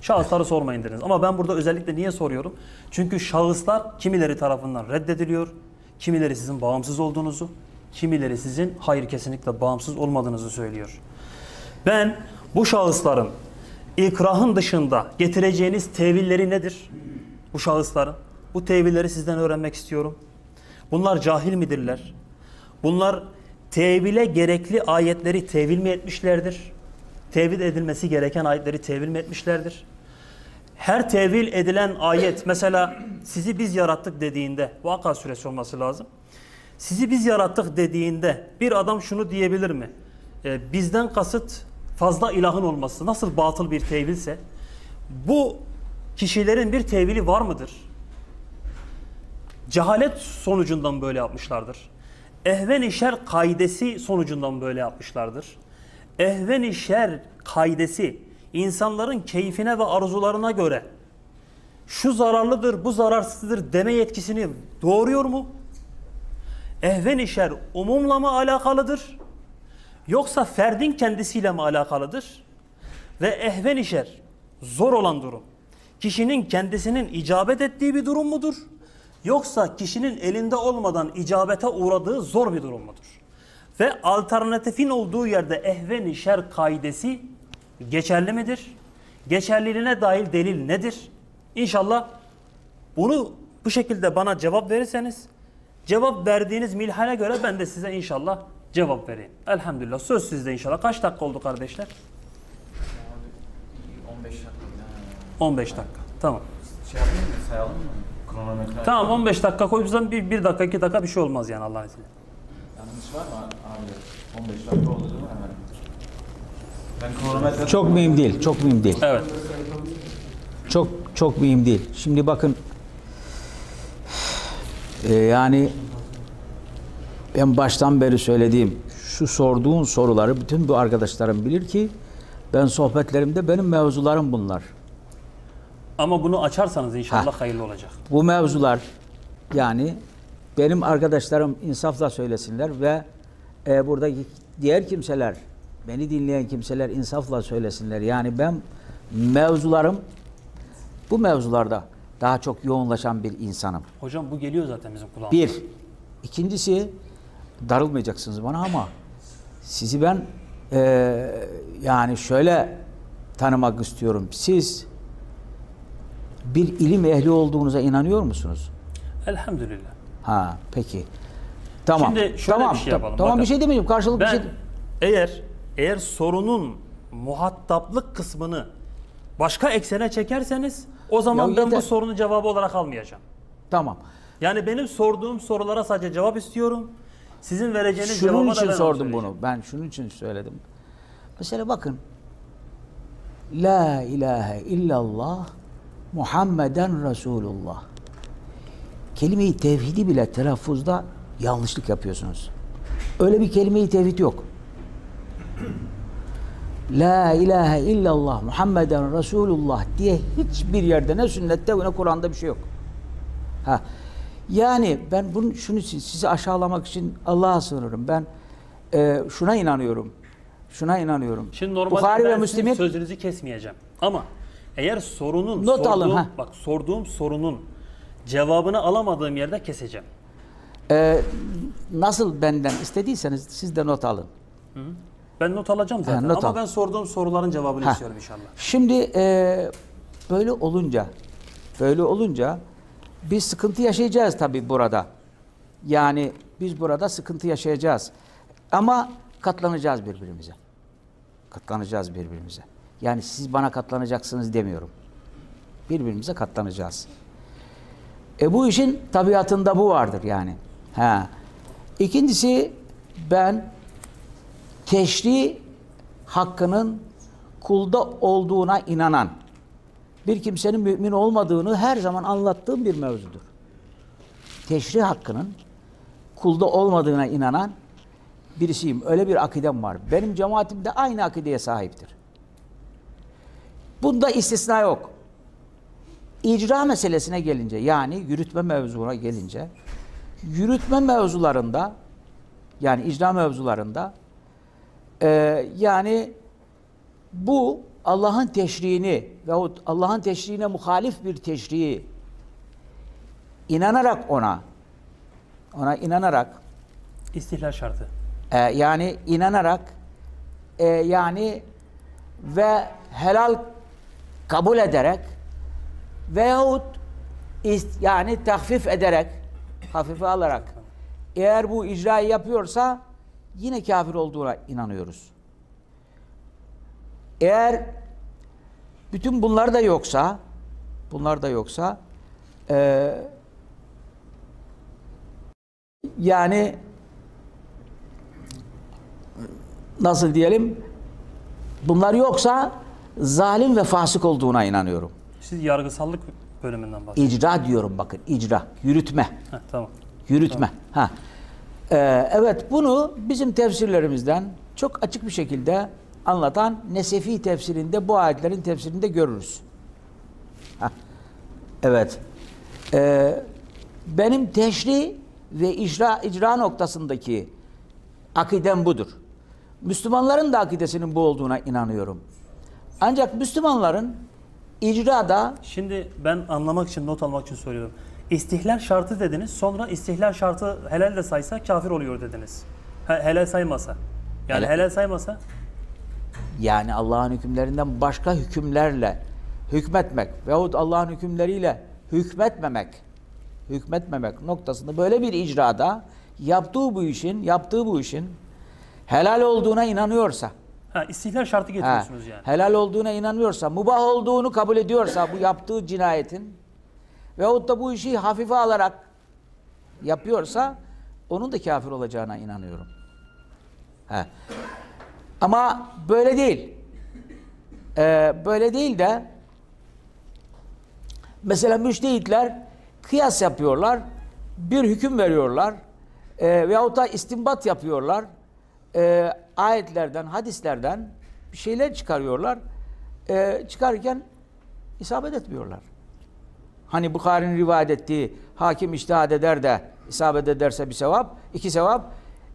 Şahısları sormayın dediniz. Ama ben burada özellikle niye soruyorum? Çünkü şahıslar kimileri tarafından reddediliyor. Kimileri sizin bağımsız olduğunuzu, kimileri sizin hayır kesinlikle bağımsız olmadığınızı söylüyor. Ben bu şahısların ikrahın dışında getireceğiniz tevilleri nedir? Bu şahısların. Bu tevilleri sizden öğrenmek istiyorum. Bunlar cahil midirler? Bunlar tevile gerekli ayetleri tevil mi etmişlerdir? Tevil edilmesi gereken ayetleri tevil mi etmişlerdir? Her tevil edilen ayet mesela sizi biz yarattık dediğinde Vaka suresi olması lazım. Sizi biz yarattık dediğinde bir adam şunu diyebilir mi? Ee, bizden kasıt fazla ilahın olması nasıl batıl bir tevilse bu kişilerin bir tevili var mıdır? Cehalet sonucundan böyle yapmışlardır. Ehven-i şer kaidesi sonucundan böyle yapmışlardır. Ehven-i şer kaidesi insanların keyfine ve arzularına göre şu zararlıdır, bu zararsızdır deme yetkisini doğuruyor mu? Ehven-i şer umumla mı alakalıdır? Yoksa ferdin kendisiyle mi alakalıdır? Ve ehven-i şer zor olan durum kişinin kendisinin icabet ettiği bir durum mudur? Yoksa kişinin elinde olmadan icabete uğradığı zor bir durum mudur? Ve alternatifin olduğu yerde ehven-i şer kaidesi geçerli midir? Geçerliliğine dair delil nedir? İnşallah bunu bu şekilde bana cevap verirseniz cevap verdiğiniz milhale göre ben de size inşallah cevap vereyim. Elhamdülillah. Söz sizde inşallah. Kaç dakika oldu kardeşler?
15 dakika.
15 dakika. Tamam.
Şey yapayım mı? Sayalım mı? Kronometre.
Tamam 15 dakika koyduğunuzdan bir, bir dakika iki dakika bir şey olmaz yani Allah'ın izniyle.
Yanlış var mı abi? 15 dakika oldu değil mi hemen? Ben kronometre...
Çok mühim değil, çok mühim değil.
Evet.
Çok çok mühim değil. Şimdi bakın e, yani ben baştan beri söylediğim şu sorduğun soruları bütün bu arkadaşlarım bilir ki ben sohbetlerimde benim mevzularım bunlar.
Ama bunu açarsanız inşallah
Ha.
hayırlı olacak.
Bu mevzular yani benim arkadaşlarım insafla söylesinler ve e, buradaki diğer kimseler, beni dinleyen kimseler insafla söylesinler. Yani ben mevzularım bu mevzularda daha çok yoğunlaşan bir insanım.
Hocam bu geliyor zaten bizim kulağımıza.
Bir. İkincisi darılmayacaksınız bana ama sizi ben e, yani şöyle tanımak istiyorum. Siz bir ilim ehli olduğunuza inanıyor musunuz?
Elhamdülillah.
Ha peki. Tamam.
Şimdi şöyle
tamam,
bir şey yapalım,
Tamam
bakın.
bir şey demeyeceğim. Karşılık bir
Ben
şey.
eğer eğer sorunun muhataplık kısmını başka eksene çekerseniz o zaman
Ya
ben
yeter.
bu sorunun cevabı olarak almayacağım.
Tamam.
Yani benim sorduğum sorulara sadece cevap istiyorum. Sizin vereceğiniz
Şunun
cevaba da
için
ben
sordum bunu. Ben şunun için söyledim. Mesela bakın. La ilahe illallah Muhammeden Resulullah. Kelime-i tevhidi bile telaffuzda yanlışlık yapıyorsunuz. Öyle bir kelime-i tevhid yok. La ilahe illallah Muhammeden Resulullah diye hiçbir yerde ne sünnette ne Kur'an'da bir şey yok. Ha. Yani ben bunu şunu sizi aşağılamak için Allah'a sığınırım. Ben e, şuna inanıyorum. Şuna inanıyorum.
Şimdi normalde
Bukhari ve Müslim'in
sözünüzü kesmeyeceğim. Ama eğer sorunun
Not alın,
sorduğum,
ha.
bak sorduğum sorunun cevabını alamadığım yerde keseceğim.
e, nasıl benden istediyseniz siz de not alın.
Ben not alacağım zaten
not
ama
al.
ben sorduğum soruların cevabını
Ha.
istiyorum inşallah.
Şimdi e, böyle olunca böyle olunca biz sıkıntı yaşayacağız tabii burada. Yani biz burada sıkıntı yaşayacağız. Ama katlanacağız birbirimize. Katlanacağız birbirimize. Yani siz bana katlanacaksınız demiyorum. Birbirimize katlanacağız. E bu işin tabiatında bu vardır yani. Ha. İkincisi ben teşri hakkının kulda olduğuna inanan bir kimsenin mümin olmadığını her zaman anlattığım bir mevzudur. Teşri hakkının kulda olmadığına inanan birisiyim. Öyle bir akidem var. Benim cemaatim de aynı akideye sahiptir. Bunda istisna yok. İcra meselesine gelince yani yürütme mevzuna gelince yürütme mevzularında yani icra mevzularında e, yani bu Allah'ın teşriğini veyahut Allah'ın teşriğine muhalif bir teşriği inanarak ona ona inanarak
İstihlal şartı.
e, yani inanarak e, yani ve helal kabul ederek veyahut yani tahfif ederek hafife alarak eğer bu icrayı yapıyorsa yine kafir olduğuna inanıyoruz. Eğer bütün bunlar da yoksa bunlar da yoksa e, yani nasıl diyelim bunlar yoksa zalim ve fasık olduğuna inanıyorum.
Siz yargısallık bölümünden bahsediyorsunuz.
İcra diyorum bakın icra yürütme
Heh, tamam.
yürütme. Ha. Ee, evet bunu bizim tefsirlerimizden çok açık bir şekilde anlatan Nesefi tefsirinde bu ayetlerin tefsirinde görürüz. Ha. Evet. Ee, benim teşri ve icra, icra noktasındaki akidem budur. Müslümanların da akidesinin bu olduğuna inanıyorum. Ancak Müslümanların icrada
Şimdi ben anlamak için, not almak için soruyorum. İstihlal şartı dediniz. Sonra istihlal şartı helal de saysa kafir oluyor dediniz. He- helal saymasa. Yani
Helal.
helal saymasa
yani Allah'ın hükümlerinden başka hükümlerle hükmetmek veyahut Allah'ın hükümleriyle hükmetmemek hükmetmemek noktasında böyle bir icrada yaptığı bu işin yaptığı bu işin helal olduğuna inanıyorsa
ha, istihlal şartı
ha,
getiriyorsunuz yani.
helal olduğuna inanıyorsa mubah olduğunu kabul ediyorsa bu yaptığı cinayetin veyahut da bu işi hafife alarak yapıyorsa onun da kafir olacağına inanıyorum. He. Ama böyle değil. Ee, böyle değil de mesela müştehitler kıyas yapıyorlar, bir hüküm veriyorlar e, veyahut da istinbat yapıyorlar. E, ayetlerden, hadislerden bir şeyler çıkarıyorlar. E, çıkarırken isabet etmiyorlar. Hani Bukhari'nin rivayet ettiği hakim iştihad eder de isabet ederse bir sevap, iki sevap.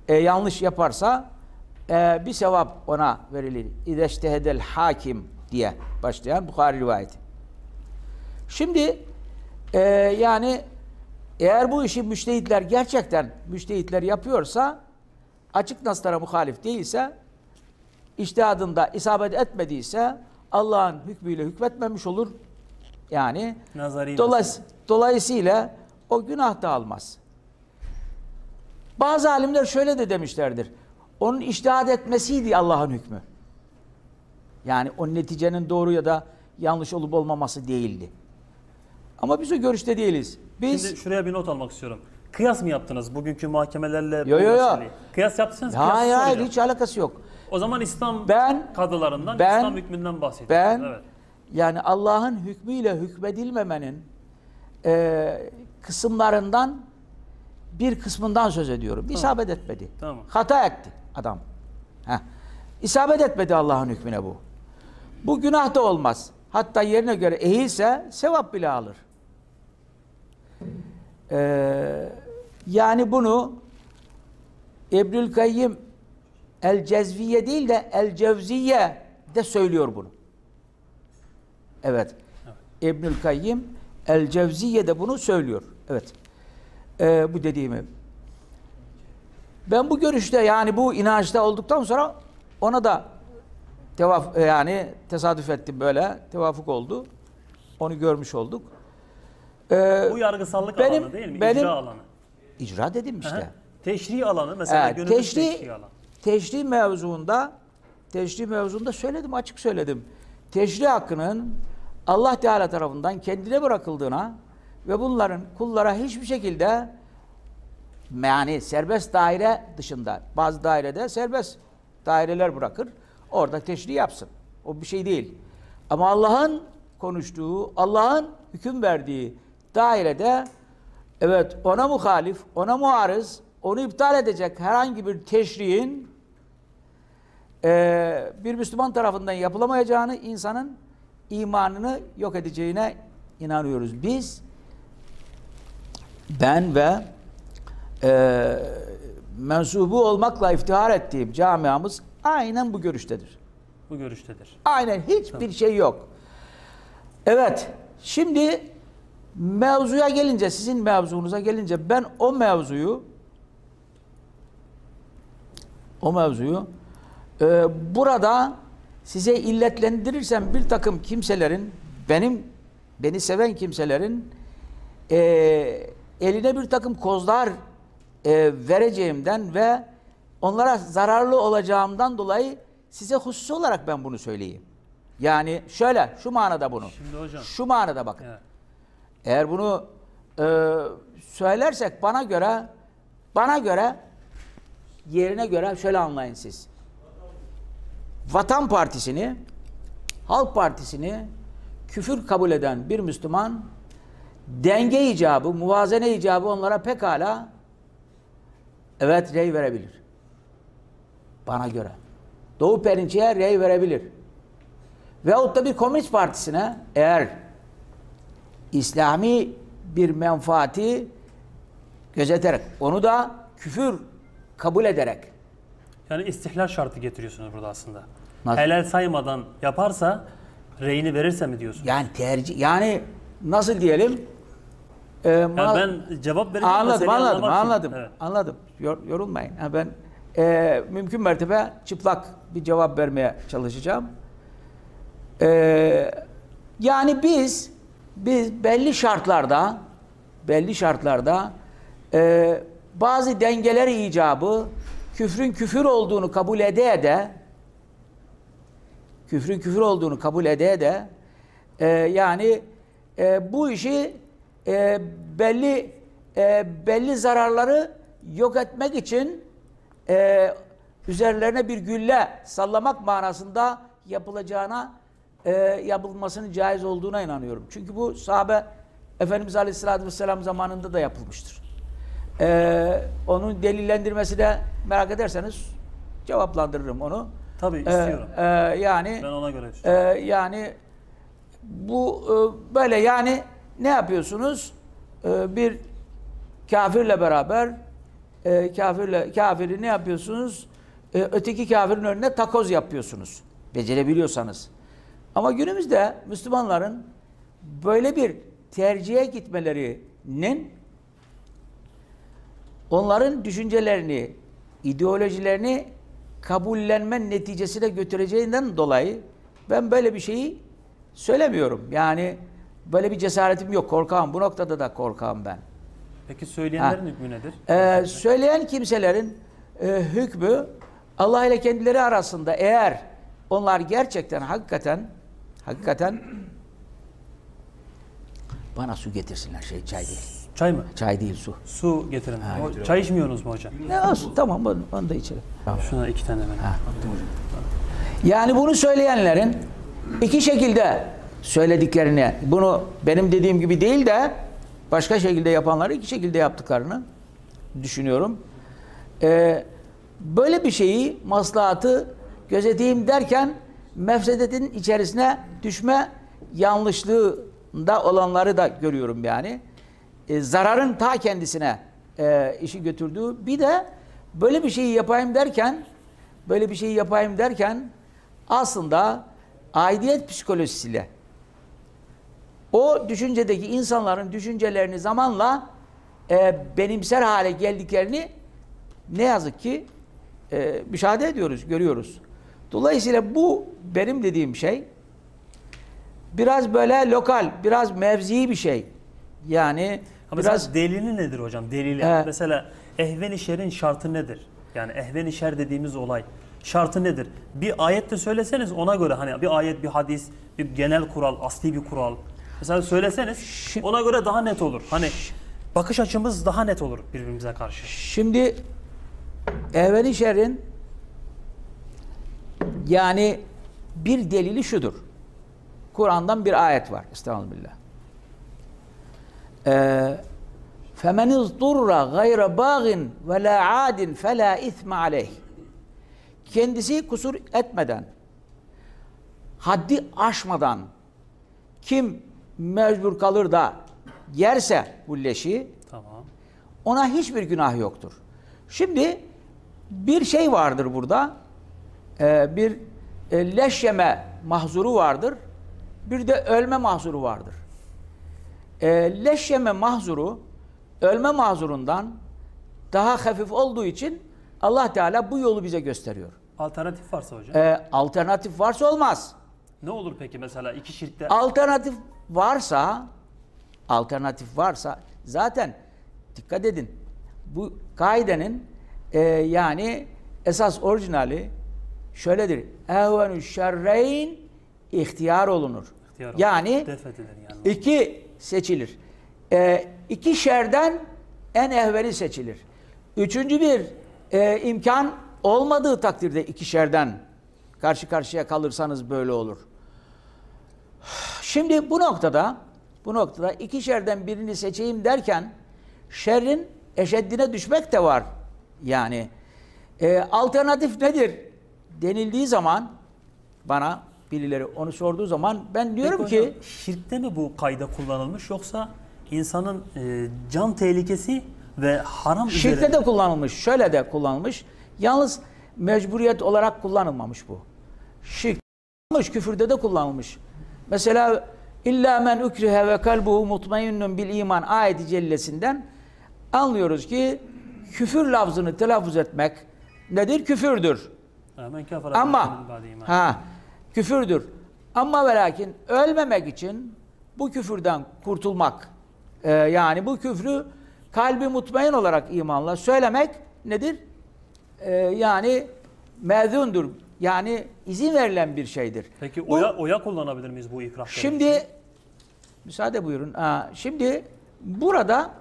E, yanlış yaparsa e, bir sevap ona verilir. İdeştehedel hakim diye başlayan Bukhari rivayeti. Şimdi e, yani eğer bu işi müştehitler gerçekten müştehitler yapıyorsa açık naslara muhalif değilse iştihadında isabet etmediyse Allah'ın hükmüyle hükmetmemiş olur. Yani
Nazari
dolayısıyla o günah da almaz. Bazı alimler şöyle de demişlerdir. Onun iştihad etmesiydi Allah'ın hükmü. Yani o neticenin doğru ya da yanlış olup olmaması değildi. Ama biz o görüşte değiliz. Biz
Şimdi şuraya bir not almak istiyorum. Kıyas mı yaptınız bugünkü mahkemelerle?
Yo, yo, yo.
Kıyas yaptıysanız kıyas
hayır hayır hiç alakası yok.
O zaman İslam
Ben-
kadılarından,
ben-
İslam hükmünden bahsediyoruz.
Ben
Evet.
yani Allah'ın hükmüyle hükmedilmemenin e, kısımlarından bir kısmından söz ediyorum. İsabet etmedi.
Tamam.
Hata etti adam. Heh. İsabet etmedi Allah'ın hükmüne bu. Bu günah da olmaz. Hatta yerine göre ehilse sevap bile alır. Ee, yani bunu Ebrül Kayyim El Cezviye değil de El Cevziye de söylüyor bunu. Evet. İbnül Kayyim El Cevziye de bunu söylüyor. Evet. Ee, bu dediğimi. Ben bu görüşte yani bu inançta olduktan sonra ona da tevaf yani tesadüf ettim böyle tevafuk oldu. Onu görmüş olduk. Ee,
Bu yargısallık
benim-
alanı değil mi?
benim-
İcra alanı.
icra dedim işte.
Aha. Teşri alanı mesela
Evet,
gönüllü
teşri,
teşri alanı.
teşri mevzuunda teşri mevzuunda söyledim açık söyledim. Teşri hakkının Allah Teala tarafından kendine bırakıldığına ve bunların kullara hiçbir şekilde yani serbest daire dışında bazı dairede serbest daireler bırakır. Orada teşri yapsın. O bir şey değil. Ama Allah'ın konuştuğu, Allah'ın hüküm verdiği dairede evet ona muhalif, ona muarız, onu iptal edecek herhangi bir teşriğin eee, bir Müslüman tarafından yapılamayacağını, insanın imanını yok edeceğine inanıyoruz. Biz ben ve eee mensubu olmakla iftihar ettiğim camiamız aynen bu görüştedir.
Bu görüştedir.
Aynen hiçbir şey yok. Evet. Şimdi mevzuya gelince, sizin mevzunuza gelince ben o mevzuyu o mevzuyu e, burada size illetlendirirsem bir takım kimselerin benim beni seven kimselerin e, eline bir takım kozlar e, vereceğimden ve onlara zararlı olacağımdan dolayı size hususi olarak ben bunu söyleyeyim. Yani şöyle şu manada bunu.
Şimdi hocam.
Şu manada bakın.
Evet.
Eğer bunu e, söylersek bana göre bana göre yerine göre şöyle anlayın siz. Vatan Partisi'ni Halk Partisi'ni küfür kabul eden bir Müslüman denge icabı, muvazene icabı onlara pekala evet rey verebilir. Bana göre. Doğu Perinçek'e rey verebilir. Veyahut da bir komünist partisine eğer İslami bir menfaati gözeterek, onu da küfür kabul ederek
Yani istihlal şartı getiriyorsunuz burada aslında.
Nasıl?
Helal saymadan yaparsa reyini verirse mi diyorsun?
yani tercih yani nasıl diyelim e,
Yani ben cevap vereceğim.
anladım anladım anladım
Evet.
anladım Yor- yorulmayın ha, ben e, mümkün mertebe çıplak bir cevap vermeye çalışacağım E, yani biz biz belli şartlarda belli şartlarda e, bazı dengeler icabı küfrün küfür olduğunu kabul ede ede küfrün küfür olduğunu kabul ede de e, yani e, bu işi e, belli e, belli zararları yok etmek için e, üzerlerine bir gülle sallamak manasında yapılacağına e, yapılmasının caiz olduğuna inanıyorum. Çünkü bu sahabe Efendimiz Aleyhisselatü Vesselam zamanında da yapılmıştır. E, onun delillendirmesi de merak ederseniz cevaplandırırım onu.
Tabii
Ee,
istiyorum.
e, yani
ben ona göre
e, yani bu e, böyle yani ne yapıyorsunuz? E, bir kafirle beraber e, kafirle kafiri ne yapıyorsunuz? E, öteki kafirin önüne takoz yapıyorsunuz. Becerebiliyorsanız. Ama günümüzde Müslümanların böyle bir tercihe gitmelerinin onların düşüncelerini, ideolojilerini kabullenme neticesine götüreceğinden dolayı ben böyle bir şeyi söylemiyorum. Yani böyle bir cesaretim yok. Korkağım. Bu noktada da korkağım ben.
Peki söyleyenlerin
Ha.
hükmü nedir?
Ee, söyleyen kimselerin e, hükmü Allah ile kendileri arasında eğer onlar gerçekten hakikaten hakikaten bana su getirsinler şey çay değil.
Çay mı?
Çay değil su.
Su getirin. O- çay içmiyorsunuz mu hocam?
Ne olsun tamam onu, onu da içelim.
Şuna iki tane ben.
Yani bunu söyleyenlerin iki şekilde söylediklerini, bunu benim dediğim gibi değil de başka şekilde yapanları iki şekilde yaptıklarını düşünüyorum. Ee, böyle bir şeyi, maslahatı gözeteyim derken mefsedetin içerisine düşme yanlışlığında olanları da görüyorum yani. Ee, zararın ta kendisine e, işi götürdüğü. Bir de böyle bir şeyi yapayım derken böyle bir şeyi yapayım derken aslında aidiyet psikolojisiyle o düşüncedeki insanların düşüncelerini zamanla e, benimser hale geldiklerini ne yazık ki e, müşahede ediyoruz, görüyoruz. Dolayısıyla bu benim dediğim şey biraz böyle lokal, biraz mevzi bir şey. Yani
Ha
biraz
delili nedir hocam? Delili.
Evet.
Mesela ehven-i şer'in şartı nedir? Yani ehven-i şer dediğimiz olay şartı nedir? Bir ayette söyleseniz ona göre hani bir ayet, bir hadis, bir genel kural, asli bir kural. Mesela söyleseniz ona göre daha net olur. Hani bakış açımız daha net olur birbirimize karşı.
Şimdi evveli şerrin yani bir delili şudur. Kur'an'dan bir ayet var. Estağfirullah. Ee, فَمَنِ اضْطُرَّ غَيْرَ بَاغٍ وَلَا عَادٍ فَلَا اِثْمَ عَلَيْهِ Kendisi kusur etmeden, haddi aşmadan kim mecbur kalır da yerse bu leşi,
Tamam.
ona hiçbir günah yoktur. Şimdi bir şey vardır burada. Ee, bir e, leş yeme mahzuru vardır. Bir de ölme mahzuru vardır. Ee, leş yeme mahzuru ölme mahzurundan daha hafif olduğu için Allah Teala bu yolu bize gösteriyor.
Alternatif varsa hocam.
Ee, alternatif varsa olmaz.
Ne olur peki mesela iki şirkte
Alternatif varsa alternatif varsa zaten dikkat edin bu kaidenin e, yani esas orijinali şöyledir. Ehvenü şerreyn ihtiyar olunur.
ihtiyar
yani
yani.
iki seçilir. E, iki şerden en ehveni seçilir. Üçüncü bir e, imkan olmadığı takdirde iki şerden karşı karşıya kalırsanız böyle olur. Şimdi bu noktada bu noktada iki şerden birini seçeyim derken şerrin eşeddine düşmek de var. Yani e, alternatif nedir denildiği zaman bana birileri onu sorduğu zaman ben diyorum
Peki
ki
şirkte mi bu kayda kullanılmış yoksa insanın e, can tehlikesi ve haram
Şirkte
üzerine
de kullanılmış, şöyle de kullanılmış. Yalnız mecburiyet olarak kullanılmamış bu. Şirk küfürde de kullanılmış. Mesela illa men ukrihe ve kalbuhu mutmainnun bil iman ayeti cellesinden anlıyoruz ki küfür lafzını telaffuz etmek nedir? Küfürdür. Ama ha küfürdür. Ama ve lakin ölmemek için bu küfürden kurtulmak e, yani bu küfrü kalbi mutmain olarak imanla söylemek nedir? E, yani mezundur. Yani izin verilen bir şeydir.
Peki
Bu-
oya, oya kullanabilir miyiz bu ikrah
Şimdi müsaade buyurun. Ha, şimdi burada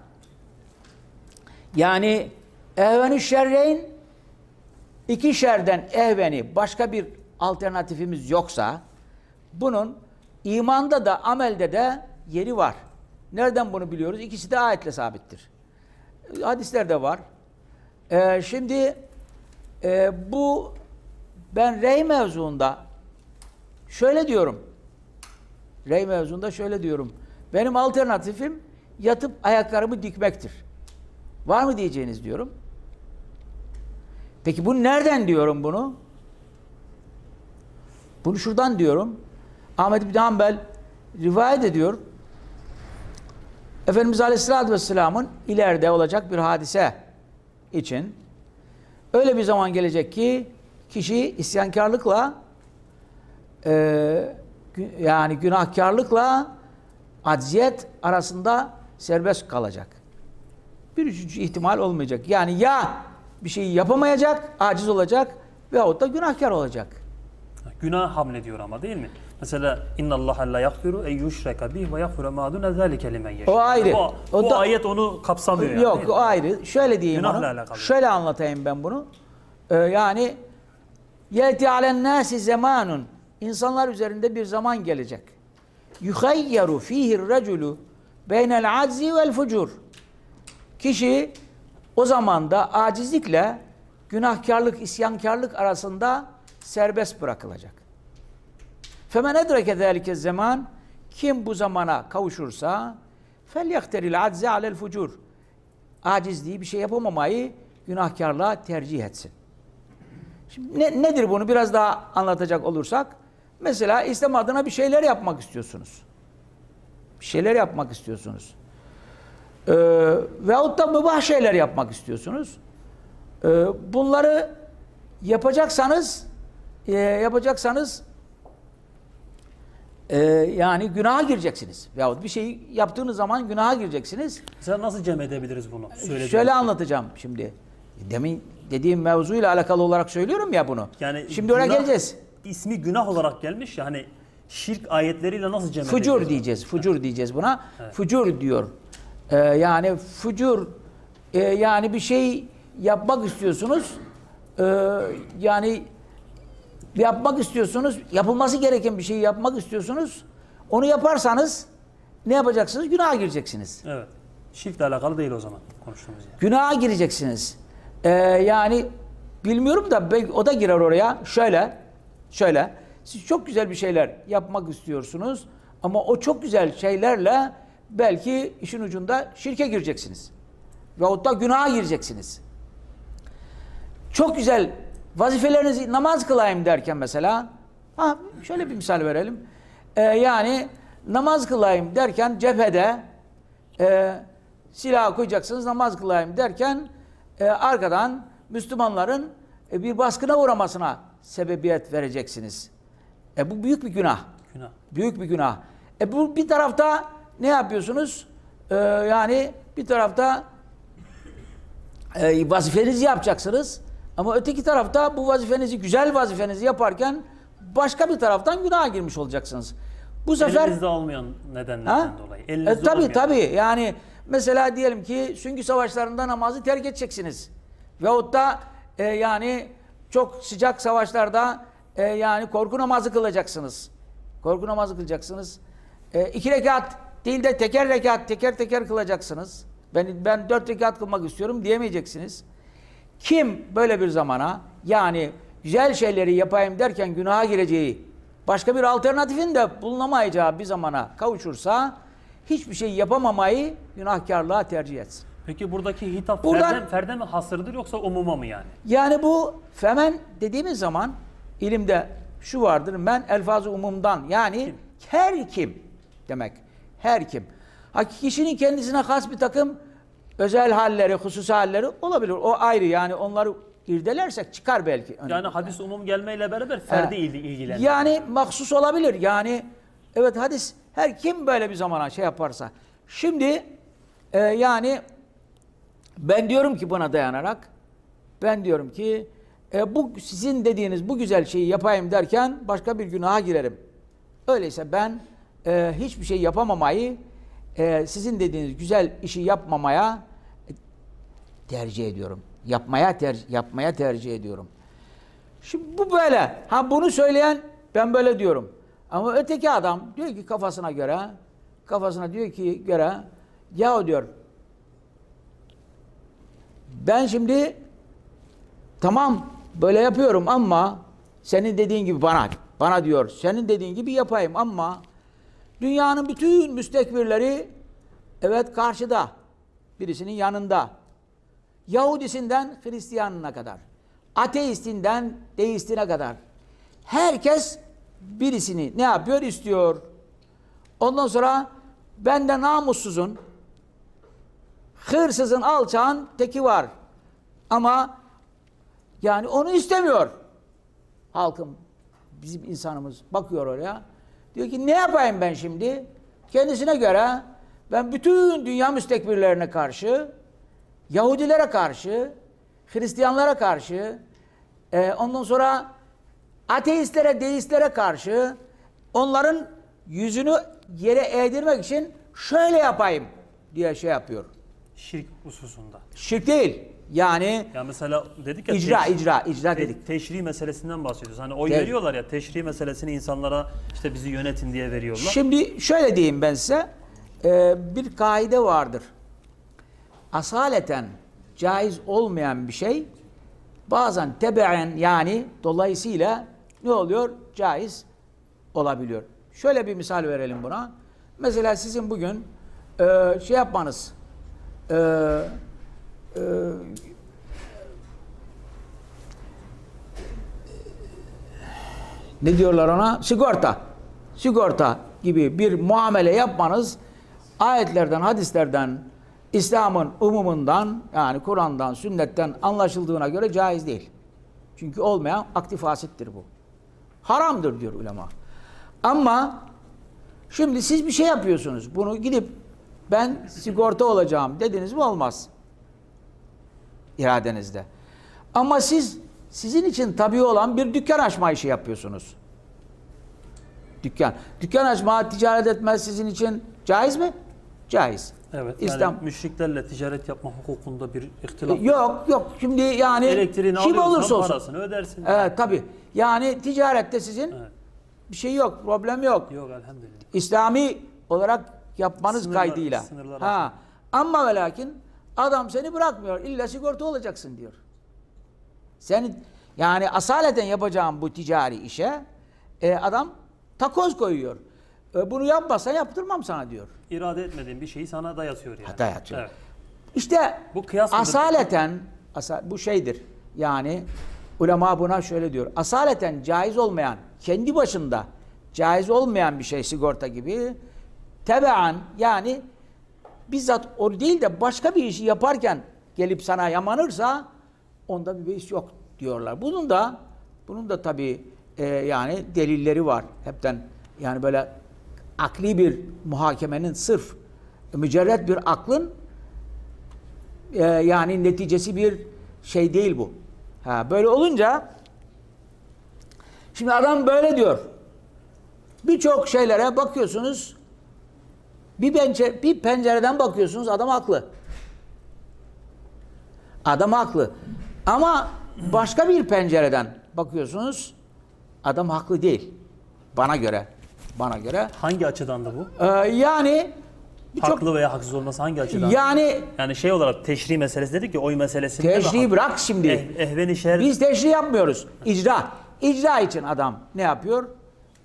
yani ehveni şerreyn iki şerden ehveni başka bir alternatifimiz yoksa bunun imanda da amelde de yeri var. Nereden bunu biliyoruz? İkisi de ayetle sabittir. Hadislerde var. Ee, şimdi e, bu ben rey mevzuunda şöyle diyorum. Rey mevzunda şöyle diyorum. Benim alternatifim yatıp ayaklarımı dikmektir. Var mı diyeceğiniz diyorum. Peki bu nereden diyorum bunu? Bunu şuradan diyorum. Ahmet bin Hanbel rivayet ediyor. Efendimiz Aleyhisselatü Vesselam'ın ileride olacak bir hadise için öyle bir zaman gelecek ki kişi isyankarlıkla e, yani günahkarlıkla acziyet arasında serbest kalacak. Bir üçüncü ihtimal olmayacak. Yani ya bir şeyi yapamayacak, aciz olacak veyahut da günahkar olacak.
Günah hamlediyor ama değil mi? Mesela inna Allah la yaghfiru en yushraka bih ve yaghfiru ma dun zalika limen yasha.
O ayrı.
O,
O
bu
da-
ayet onu kapsamıyor yani.
Yok o ayrı. Şöyle diyeyim
Günahla
onu.
alakalı.
Şöyle anlatayım ben bunu. Ee, yani yeti alen nasi zamanun insanlar üzerinde bir zaman gelecek. Yuhayyaru fihi raculu beynel aczi vel fucur. Kişi o zamanda acizlikle günahkarlık, isyankarlık arasında serbest bırakılacak. Femen edreke zâlike zaman kim bu zamana kavuşursa felyakteril acze alel fucur. Acizliği bir şey yapamamayı günahkarlığa tercih etsin. Şimdi ne- nedir bunu biraz daha anlatacak olursak mesela İslam adına bir şeyler yapmak istiyorsunuz. Bir şeyler yapmak istiyorsunuz. Ee, veyahut da mübah şeyler yapmak istiyorsunuz. Ee, bunları yapacaksanız e, yapacaksanız e, yani günaha gireceksiniz. Yahut bir şeyi yaptığınız zaman günaha gireceksiniz.
Mesela nasıl cem edebiliriz bunu? Söylediğiniz
Şöyle anlatacağım şimdi. Demin dediğim mevzuyla alakalı olarak söylüyorum ya bunu.
Yani
şimdi oraya
günah-
geleceğiz.
İsmi günah olarak gelmiş ya hani şirk ayetleriyle nasıl cem
Fucur
edebiliriz?
diyeceğiz. Fucur diyeceğiz buna. Fucur diyor. Ee, yani fucur e, yani bir şey yapmak istiyorsunuz. Ee, yani yapmak istiyorsunuz. Yapılması gereken bir şeyi yapmak istiyorsunuz. Onu yaparsanız ne yapacaksınız? Günaha gireceksiniz.
Evet. Şirkle alakalı değil o zaman konuştuğumuz yer.
Günaha gireceksiniz. Ee, yani bilmiyorum da belki o da girer oraya. Şöyle, şöyle. Siz çok güzel bir şeyler yapmak istiyorsunuz ama o çok güzel şeylerle belki işin ucunda şirke gireceksiniz. Veyahut da günaha gireceksiniz. Çok güzel vazifelerinizi namaz kılayım derken mesela ha şöyle bir misal verelim. Ee, yani namaz kılayım derken cephede e, silah koyacaksınız namaz kılayım derken e, arkadan Müslümanların e, bir baskına uğramasına sebebiyet vereceksiniz. E, bu büyük bir günah.
Günah.
Büyük bir günah. E bu bir tarafta ne yapıyorsunuz? E, yani bir tarafta e, vazifenizi yapacaksınız. Ama öteki tarafta bu vazifenizi, güzel vazifenizi yaparken başka bir taraftan günaha girmiş olacaksınız. Bu sefer
Elinizde olmayan nedenlerden
Ha?
dolayı.
E,
Elinizde
tabii
olmayan.
tabii. Yani mesela diyelim ki süngü savaşlarında namazı terk edeceksiniz. Veyahut da e, yani çok sıcak savaşlarda e, yani korku namazı kılacaksınız. Korku namazı kılacaksınız. E, iki rekat değil de teker rekat, teker teker kılacaksınız. Ben ben dört rekat kılmak istiyorum diyemeyeceksiniz. Kim böyle bir zamana yani güzel şeyleri yapayım derken günaha gireceği başka bir alternatifin de bulunamayacağı bir zamana kavuşursa hiçbir şey yapamamayı günahkarlığa tercih etsin.
Peki buradaki hitap
Buradan-
ferde, ferde mi hasırdır yoksa umuma mı yani?
Yani bu femen dediğimiz zaman ilimde şu vardır. Men elfazı umumdan yani her kim demek. Her kim. Ha, kişinin kendisine has bir takım özel halleri, hususi halleri olabilir. O ayrı yani onları irdelersek çıkar belki.
Yani hadis umum gelmeyle beraber ferdi
Ha.
ilgi ilgilendir.
Yani mahsus olabilir. Yani evet hadis her kim böyle bir zamana şey yaparsa. Şimdi e, yani ben diyorum ki buna dayanarak ben diyorum ki e, bu sizin dediğiniz bu güzel şeyi yapayım derken başka bir günaha girerim. Öyleyse ben e, hiçbir şey yapamamayı e, sizin dediğiniz güzel işi yapmamaya e, tercih ediyorum. Yapmaya ter yapmaya tercih ediyorum. Şimdi bu böyle. Ha bunu söyleyen ben böyle diyorum. Ama öteki adam diyor ki kafasına göre kafasına diyor ki göre ya diyor ben şimdi tamam böyle yapıyorum ama senin dediğin gibi bana bana diyor senin dediğin gibi yapayım ama dünyanın bütün müstekbirleri evet karşıda birisinin yanında Yahudisinden Hristiyanına kadar, ateistinden deistine kadar herkes birisini ne yapıyor istiyor. Ondan sonra ben de namussuzun, hırsızın, alçağın teki var. Ama yani onu istemiyor. Halkım, bizim insanımız bakıyor oraya. Diyor ki ne yapayım ben şimdi? Kendisine göre ben bütün dünya müstekbirlerine karşı Yahudilere karşı, Hristiyanlara karşı, e, ondan sonra ateistlere, deistlere karşı onların yüzünü yere eğdirmek için şöyle yapayım diye şey yapıyor.
Şirk hususunda.
Şirk değil. Yani
Ya mesela dedik ya
icra,
teş-
icra, icra
te-
dedik.
teşri meselesinden bahsediyoruz. Hani oy
Evet.
veriyorlar ya teşri meselesini insanlara işte bizi yönetin diye veriyorlar.
Şimdi şöyle diyeyim ben size. Ee, bir kaide vardır. Asaleten caiz olmayan bir şey bazen tebeen yani dolayısıyla ne oluyor? Caiz olabiliyor. Şöyle bir misal verelim buna. Mesela sizin bugün e, şey yapmanız e, e, ne diyorlar ona? Sigorta. Sigorta gibi bir muamele yapmanız ayetlerden, hadislerden İslam'ın umumundan yani Kur'an'dan, sünnetten anlaşıldığına göre caiz değil. Çünkü olmayan aktif asittir bu. Haramdır diyor ulema. Ama şimdi siz bir şey yapıyorsunuz. Bunu gidip ben sigorta olacağım dediniz mi olmaz. İradenizde. Ama siz sizin için tabii olan bir dükkan açma işi yapıyorsunuz. Dükkan. Dükkan açma, ticaret etmez sizin için caiz mi? Caiz.
Evet.
İslam
Yani müşriklerle ticaret yapma hukukunda bir ihtilaf.
yok yok şimdi yani
Elektriğini
kim olursa olsun.
parasını ödersin.
Evet tabii. Yani ticarette sizin
Evet.
bir şey yok, problem yok.
Yok elhamdülillah.
İslami olarak yapmanız
Sınırlar-
kaydıyla.
sınırlar
Ha. Ama ve lakin adam seni bırakmıyor. İlla sigorta olacaksın diyor. Senin yani asaleten yapacağın bu ticari işe e, adam takoz koyuyor. E, bunu yapmazsan yaptırmam sana diyor.
İrade etmediğin bir şeyi sana dayatıyor yani.
Dayatıyor.
Evet.
İşte
Bu kıyas
asaleten asa- bu şeydir. Yani ulema buna şöyle diyor. Asaleten caiz olmayan, kendi başında caiz olmayan bir şey sigorta gibi tebean yani bizzat o değil de başka bir işi yaparken gelip sana yamanırsa onda bir beis yok diyorlar. Bunun da bunun da tabii e, yani delilleri var. Hepten yani böyle akli bir muhakemenin sırf mücerret bir aklın e, yani neticesi bir şey değil bu. Ha, böyle olunca şimdi adam böyle diyor. Birçok şeylere bakıyorsunuz. Bir, pencere, bir pencereden bakıyorsunuz adam haklı. Adam haklı. Ama başka bir pencereden bakıyorsunuz adam haklı değil. Bana göre. Bana göre.
Hangi açıdan da bu?
Ee, yani birçok
Haklı veya haksız olması hangi açıdan?
yani
Yani şey olarak teşri meselesi dedik ya oy meselesinde mi?
teşrihi bırak şimdi.
Eh, ehveni şer
Biz teşrih yapmıyoruz. İcra. İcra için adam ne yapıyor?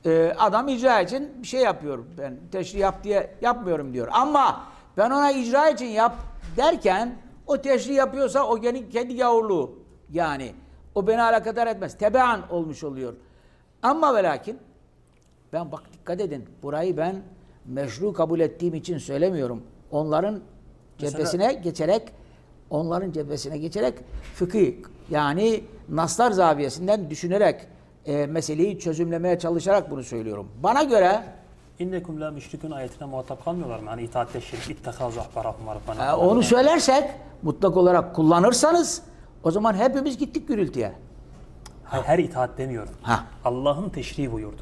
Ee, adam icra için bir şey yapıyor. Ben teşrih yap diye yapmıyorum diyor. Ama ben ona icra için yap derken o teşrih yapıyorsa o kendi, kendi gavurluğu. Yani o beni alakadar etmez. Tebean olmuş oluyor. Ama ve lakin ben bak dikkat edin. Burayı ben meşru kabul ettiğim için söylemiyorum. Onların
Mesela-
cephesine geçerek onların cephesine geçerek fıkıh yani naslar zaviyesinden düşünerek e, meseleyi çözümlemeye çalışarak bunu söylüyorum. Bana göre
İnnekum la müşrikün ayetine muhatap kalmıyorlar mı? Hani itaatte şirk, ittehazu ahbarahum
e, onu söylersek mutlak olarak kullanırsanız o zaman hepimiz gittik gürültüye.
Hayır, her itaat demiyorum. Allah'ın teşrihi buyurdu.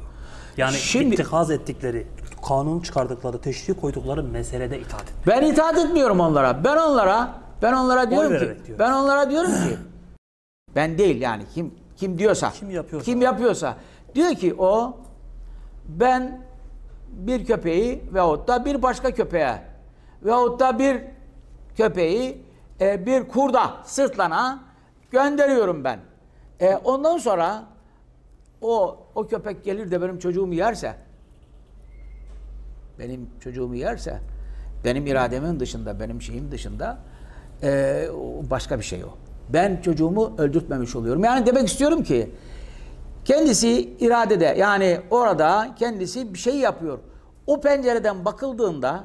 Yani
Şimdi-
ittihaz ettikleri, kanun çıkardıkları, teşrih koydukları meselede itaat et.
Ben itaat etmiyorum onlara. Ben onlara ben onlara diyorum ki
diyoruz.
ben onlara diyorum ki ben değil yani kim kim diyorsa
Kim yapıyorsa.
kim yapıyorsa diyor ki o ben bir köpeği veyahut da bir başka köpeğe veyahut da bir köpeği e, bir kurda sırtlana gönderiyorum ben. E, ondan sonra o o köpek gelir de benim çocuğumu yerse benim çocuğumu yerse benim irademin dışında, benim şeyim dışında o başka bir şey o. Ben çocuğumu öldürtmemiş oluyorum. Yani demek istiyorum ki kendisi iradede yani orada kendisi bir şey yapıyor. O pencereden bakıldığında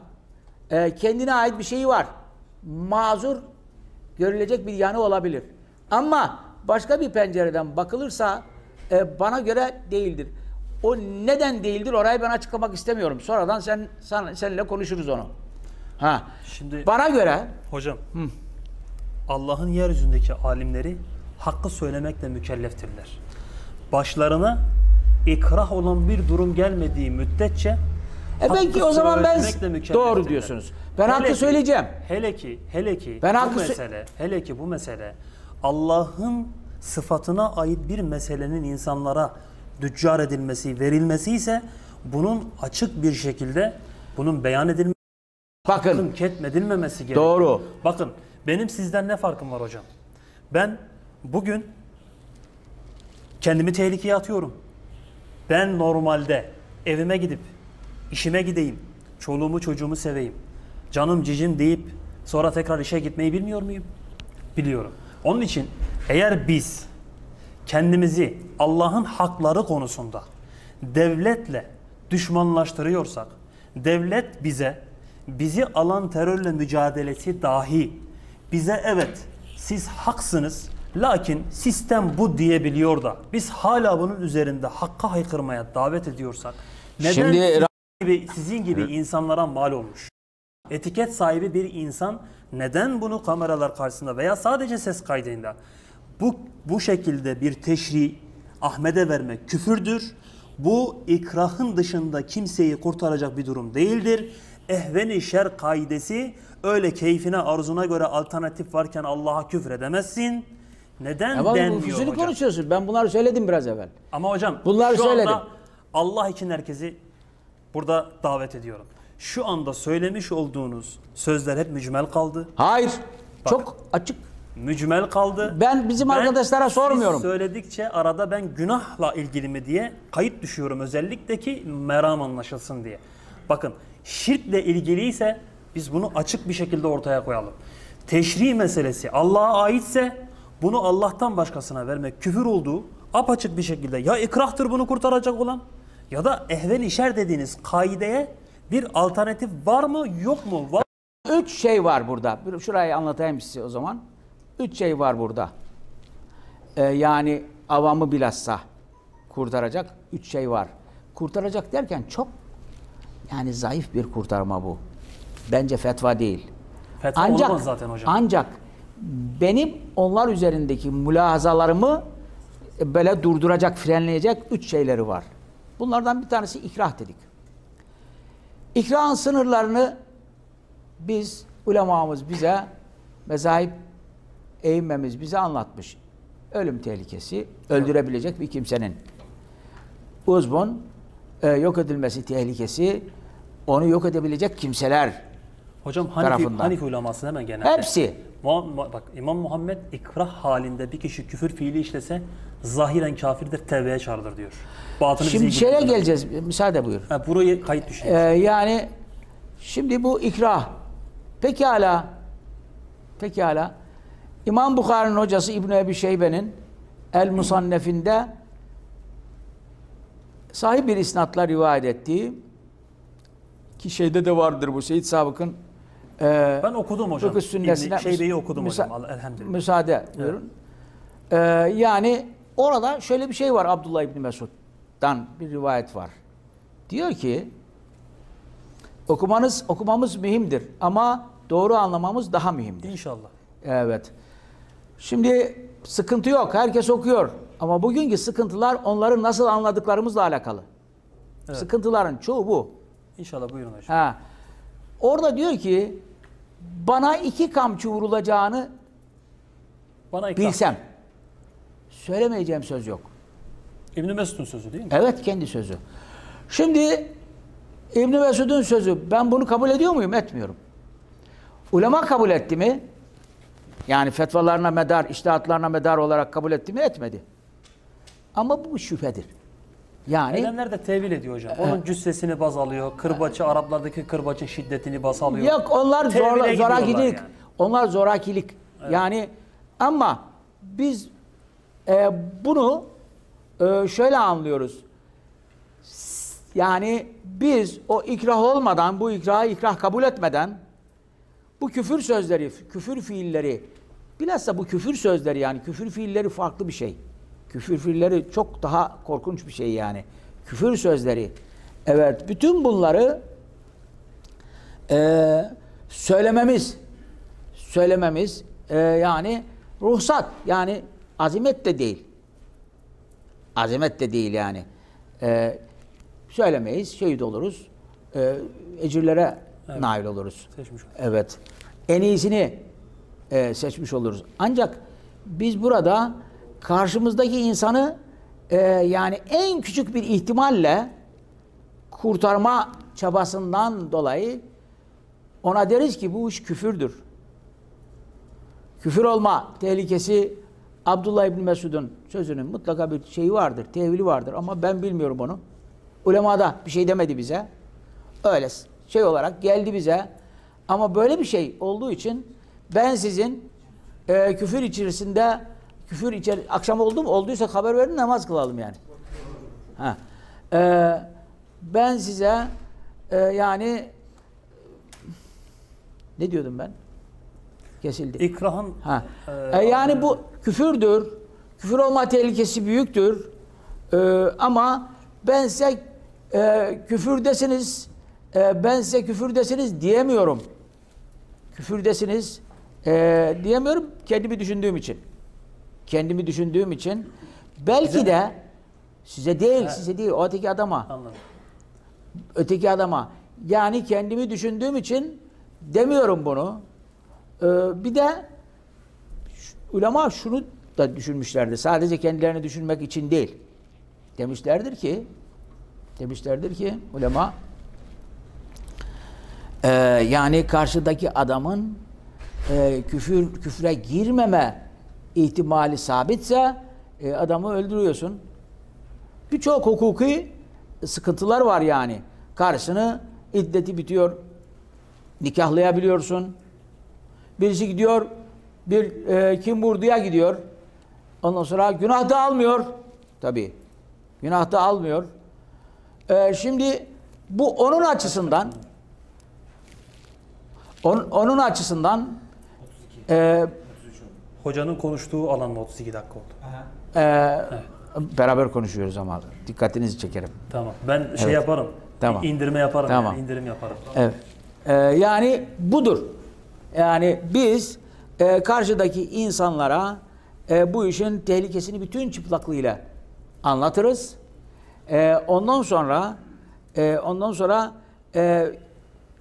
eee, kendine ait bir şeyi var. Mazur görülecek bir yanı olabilir. Ama başka bir pencereden bakılırsa e, bana göre değildir. O neden değildir orayı ben açıklamak istemiyorum. Sonradan sen, sen seninle konuşuruz onu. Ha.
Şimdi-
bana göre
Hocam, Allah'ın yeryüzündeki alimleri hakkı söylemekle mükelleftirler. Başlarına ikrah olan bir durum gelmediği müddetçe
E belki o zaman ben- doğru diyorsunuz. Ben
Hele
hakkı
ki-
söyleyeceğim.
Hele ki, hele ki
Ben
bu
hakkı
mesele, hele ki bu mesele Allah'ın sıfatına ait bir meselenin insanlara düccar edilmesi, verilmesi ise bunun açık bir şekilde bunun beyan edilmesi
bakın
ketmedilmemesi gerekiyor.
Doğru.
Bakın benim sizden ne farkım var hocam? Ben bugün kendimi tehlikeye atıyorum. Ben normalde evime gidip işime gideyim. Çoluğumu çocuğumu seveyim. Canım cicim deyip sonra tekrar işe gitmeyi bilmiyor muyum? Biliyorum. Onun için eğer biz kendimizi Allah'ın hakları konusunda devletle düşmanlaştırıyorsak, devlet bize bizi alan terörle mücadelesi dahi bize evet siz haksınız lakin sistem bu diyebiliyor da biz hala bunun üzerinde hakka haykırmaya davet ediyorsak neden
Şimdi-
sizin gibi, sizin gibi insanlara mal olmuş? Etiket sahibi bir insan neden bunu kameralar karşısında veya sadece ses kaydıyla bu bu şekilde bir teşri Ahmet'e vermek küfürdür. Bu ikrahın dışında kimseyi kurtaracak bir durum değildir. Ehveni şer kaidesi öyle keyfine arzuna göre alternatif varken Allah'a küfür edemezsin. Neden
Ama bu
denmiyor hocam?
konuşuyorsun. Ben bunları söyledim biraz evvel.
Ama hocam
Bunları
şu
söyledim.
anda Allah için herkesi burada davet ediyorum. Şu anda söylemiş olduğunuz sözler hep mücmel kaldı.
Hayır. Çok açık.
Mücmel kaldı.
Ben bizim arkadaşlara
siz
sormuyorum.
söyledikçe arada ben günahla ilgili mi diye kayıt düşüyorum özellikle ki meram anlaşılsın diye. Bakın şirkle ilgiliyse biz bunu açık bir şekilde ortaya koyalım. Teşri meselesi Allah'a aitse bunu Allah'tan başkasına vermek küfür olduğu apaçık bir şekilde ya ikrahtır bunu kurtaracak olan ya da ehvel işer dediğiniz kaideye bir alternatif var mı yok mu? Var.
Üç şey var burada. Şurayı anlatayım size o zaman. Üç şey var burada. Ee, yani avamı bilhassa kurtaracak üç şey var. Kurtaracak derken çok yani zayıf bir kurtarma bu. Bence fetva değil.
Fetva
ancak,
olmaz zaten hocam.
Ancak benim onlar üzerindeki mülahazalarımı e, böyle durduracak, frenleyecek üç şeyleri var. Bunlardan bir tanesi ikrah dedik. İkrahın sınırlarını biz ulemamız bize mezahip eğinmemiz bize anlatmış. Ölüm tehlikesi öldürebilecek bir kimsenin uzvun e, yok edilmesi tehlikesi onu yok edebilecek kimseler
Hocam Hanifi,
tarafından.
Hanifi uleması hemen genelde.
hepsi
Muha- bak İmam Muhammed ikrah halinde bir kişi küfür fiili işlese zahiren kafirdir, tevbeye çağrıdır diyor. Batını
Şimdi şeye geleceğiz. Müsaade buyur.
Ha, burayı kayıt düşün.
Ee, yani şimdi bu ikrah. Pekala. Pekala. İmam Bukhari'nin hocası İbn Ebi Şeybe'nin El Musannef'inde sahip bir isnatla rivayet ettiği ki şeyde de vardır bu Seyyid Sabık'ın e,
ben okudum hocam.
fıkıh sünnesine
Şeybe'yi okudum
müsa-
hocam. Elhamdülillah.
Müsaade buyurun. Ee, yani orada şöyle bir şey var Abdullah İbni Mesud'dan bir rivayet var. Diyor ki okumanız okumamız mühimdir ama doğru anlamamız daha mühimdir.
İnşallah.
Evet. Şimdi sıkıntı yok. Herkes okuyor. Ama bugünkü sıkıntılar onları nasıl anladıklarımızla alakalı. Sıkıntıların çoğu bu.
İnşallah buyurun hocam.
Ha. Orada diyor ki bana iki kamçı vurulacağını
Bana ikrah.
bilsem söylemeyeceğim söz yok.
İbn Mesud'un sözü değil mi?
Evet kendi sözü. Şimdi İbn Mesud'un sözü ben bunu kabul ediyor muyum? Etmiyorum. Ulema kabul etti mi? Yani fetvalarına medar, iştihatlarına medar olarak kabul etti mi? Etmedi. Ama bu şüphedir. Yani
Edenler de tevil ediyor hocam. Onun cüssesini baz alıyor. Kırbaçı, Araplardaki kırbaçın şiddetini baz alıyor.
Yok onlar
Tevhile gidiyorlar
zorakilik.
yani.
Onlar zorakilik. Yani ama biz e, bunu e, şöyle anlıyoruz. S- Yani biz o ikrah olmadan, bu ikrahı ikrah kabul etmeden bu küfür sözleri, küfür fiilleri bilhassa bu küfür sözleri yani küfür fiilleri farklı bir şey. Küfür fiilleri çok daha korkunç bir şey yani. Küfür sözleri. Evet, bütün bunları e, söylememiz söylememiz e, yani ruhsat yani azimet de değil. Azimet de değil yani. E, söylemeyiz, şehit oluruz. E, ecirlere nail oluruz.
Seçmiş.
Evet. En iyisini e, seçmiş oluruz. Ancak biz burada karşımızdaki insanı e, yani en küçük bir ihtimalle kurtarma çabasından dolayı ona deriz ki bu iş küfürdür. Küfür olma tehlikesi Abdullah İbni Mesud'un sözünün mutlaka bir şeyi vardır, tevili vardır ama ben bilmiyorum onu. Ulemada bir şey demedi bize. Öyle şey olarak geldi bize. Ama böyle bir şey olduğu için ben sizin e, küfür içerisinde küfür içer akşam oldu mu? Olduysa haber verin namaz kılalım yani. Ha. E, ben size e, yani Ne diyordum ben? Kesildi.
İkrahın
Ha.
Ee,
E, yani bu küfürdür. Küfür olma tehlikesi büyüktür. E, ama ben size e, küfürdesiniz, e, ben size küfürdesiniz diyemiyorum. Küfürdesiniz e, diyemiyorum kendimi düşündüğüm için. Kendimi düşündüğüm için. Belki de size değil, size değil, o öteki adama
anladım.
öteki adama. Yani kendimi düşündüğüm için demiyorum bunu. Ee, bir de ulema şunu da düşünmüşlerdi. Sadece kendilerini düşünmek için değil. Demişlerdir ki demişlerdir ki ulema e, yani karşıdaki adamın e, küfür küfre girmeme ihtimali sabitse e, adamı öldürüyorsun. Birçok hukuki sıkıntılar var yani. Karşısını iddeti bitiyor. Nikahlayabiliyorsun. Birisi gidiyor bir e, kim vurduya gidiyor. Ondan sonra günah da almıyor. Tabii. Günah da almıyor. E, şimdi bu onun açısından onun, onun açısından e,
Hocanın konuştuğu alan mı 32 dakika oldu?
e, beraber konuşuyoruz ama dikkatinizi çekerim.
Tamam. Ben şey
Evet.
yaparım.
Tamam.
İndirme yaparım.
Tamam.
Yani, indirim yaparım.
Evet. Ee, yani budur. Yani biz e, karşıdaki insanlara e, bu işin tehlikesini bütün çıplaklığıyla anlatırız. E, ondan sonra e, ondan sonra e,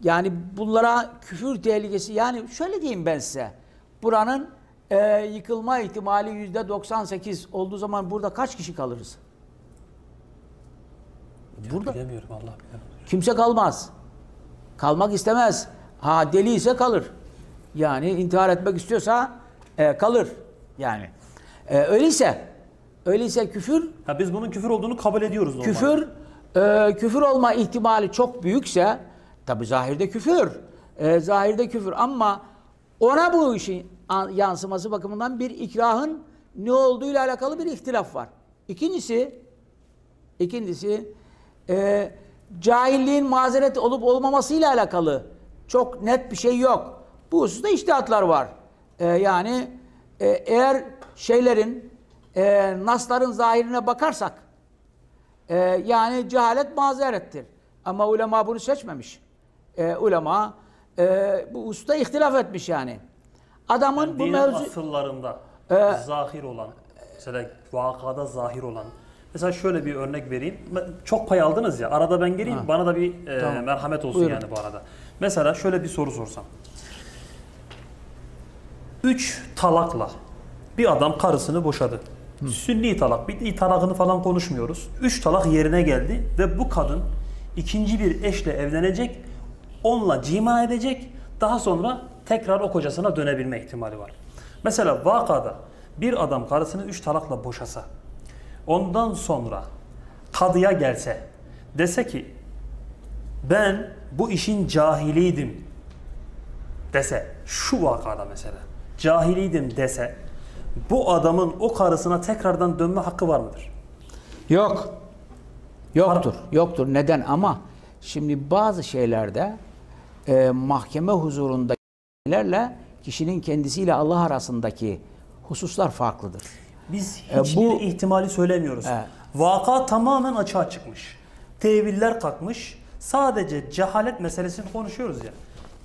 yani bunlara küfür tehlikesi yani şöyle diyeyim ben size. Buranın e, yıkılma ihtimali yüzde 98 olduğu zaman burada kaç kişi kalırız? Burada.
Bilemiyorum Allah bilir.
Kimse kalmaz. Kalmak istemez. Ha deli ise kalır. Yani intihar etmek istiyorsa e, kalır. Yani. E, öyleyse öyleyse küfür
Ha biz bunun küfür olduğunu kabul ediyoruz normalde.
küfür e, küfür olma ihtimali çok büyükse tabi zahirde küfür. E, zahirde küfür ama ona bu işin an- yansıması bakımından bir ikrahın ne olduğuyla alakalı bir ihtilaf var. İkincisi İkincisi e, cahilliğin mazeret olup olmamasıyla alakalı çok net bir şey yok. Bu hususta iştihatlar var. E, yani e, eğer şeylerin e, nasların zahirine bakarsak e, yani cehalet mazerettir. Ama ulema bunu seçmemiş. E, ulema e, bu usta ihtilaf etmiş yani. Adamın
Yani
bu mevzu...
asıllarında
Ee,
zahir olan, mesela vakada zahir olan. Mesela şöyle bir örnek vereyim. Çok pay aldınız ya, arada ben geleyim, bana da bir e,
Tamam.
merhamet olsun
Buyurun.
yani bu arada. Mesela şöyle bir soru sorsam. Üç talakla bir adam karısını boşadı. Sünni talak, bir talakını falan konuşmuyoruz. Üç talak yerine geldi ve bu kadın ikinci bir eşle evlenecek, onunla cima edecek, daha sonra tekrar o kocasına dönebilme ihtimali var. Mesela vakada bir adam karısını üç talakla boşasa, ondan sonra kadıya gelse, dese ki ben bu işin cahiliydim dese, şu vakada mesela cahiliydim dese, bu adamın o karısına tekrardan dönme hakkı var mıdır?
Yok. Yoktur. Yoktur. Neden? Ama şimdi bazı şeylerde e, mahkeme huzurunda şeylerle kişinin kendisiyle Allah arasındaki hususlar farklıdır.
Biz
E,
hiçbir
bu-
ihtimali söylemiyoruz.
Evet.
Vaka tamamen açığa çıkmış. Teviller kalkmış. Sadece cehalet meselesini konuşuyoruz ya.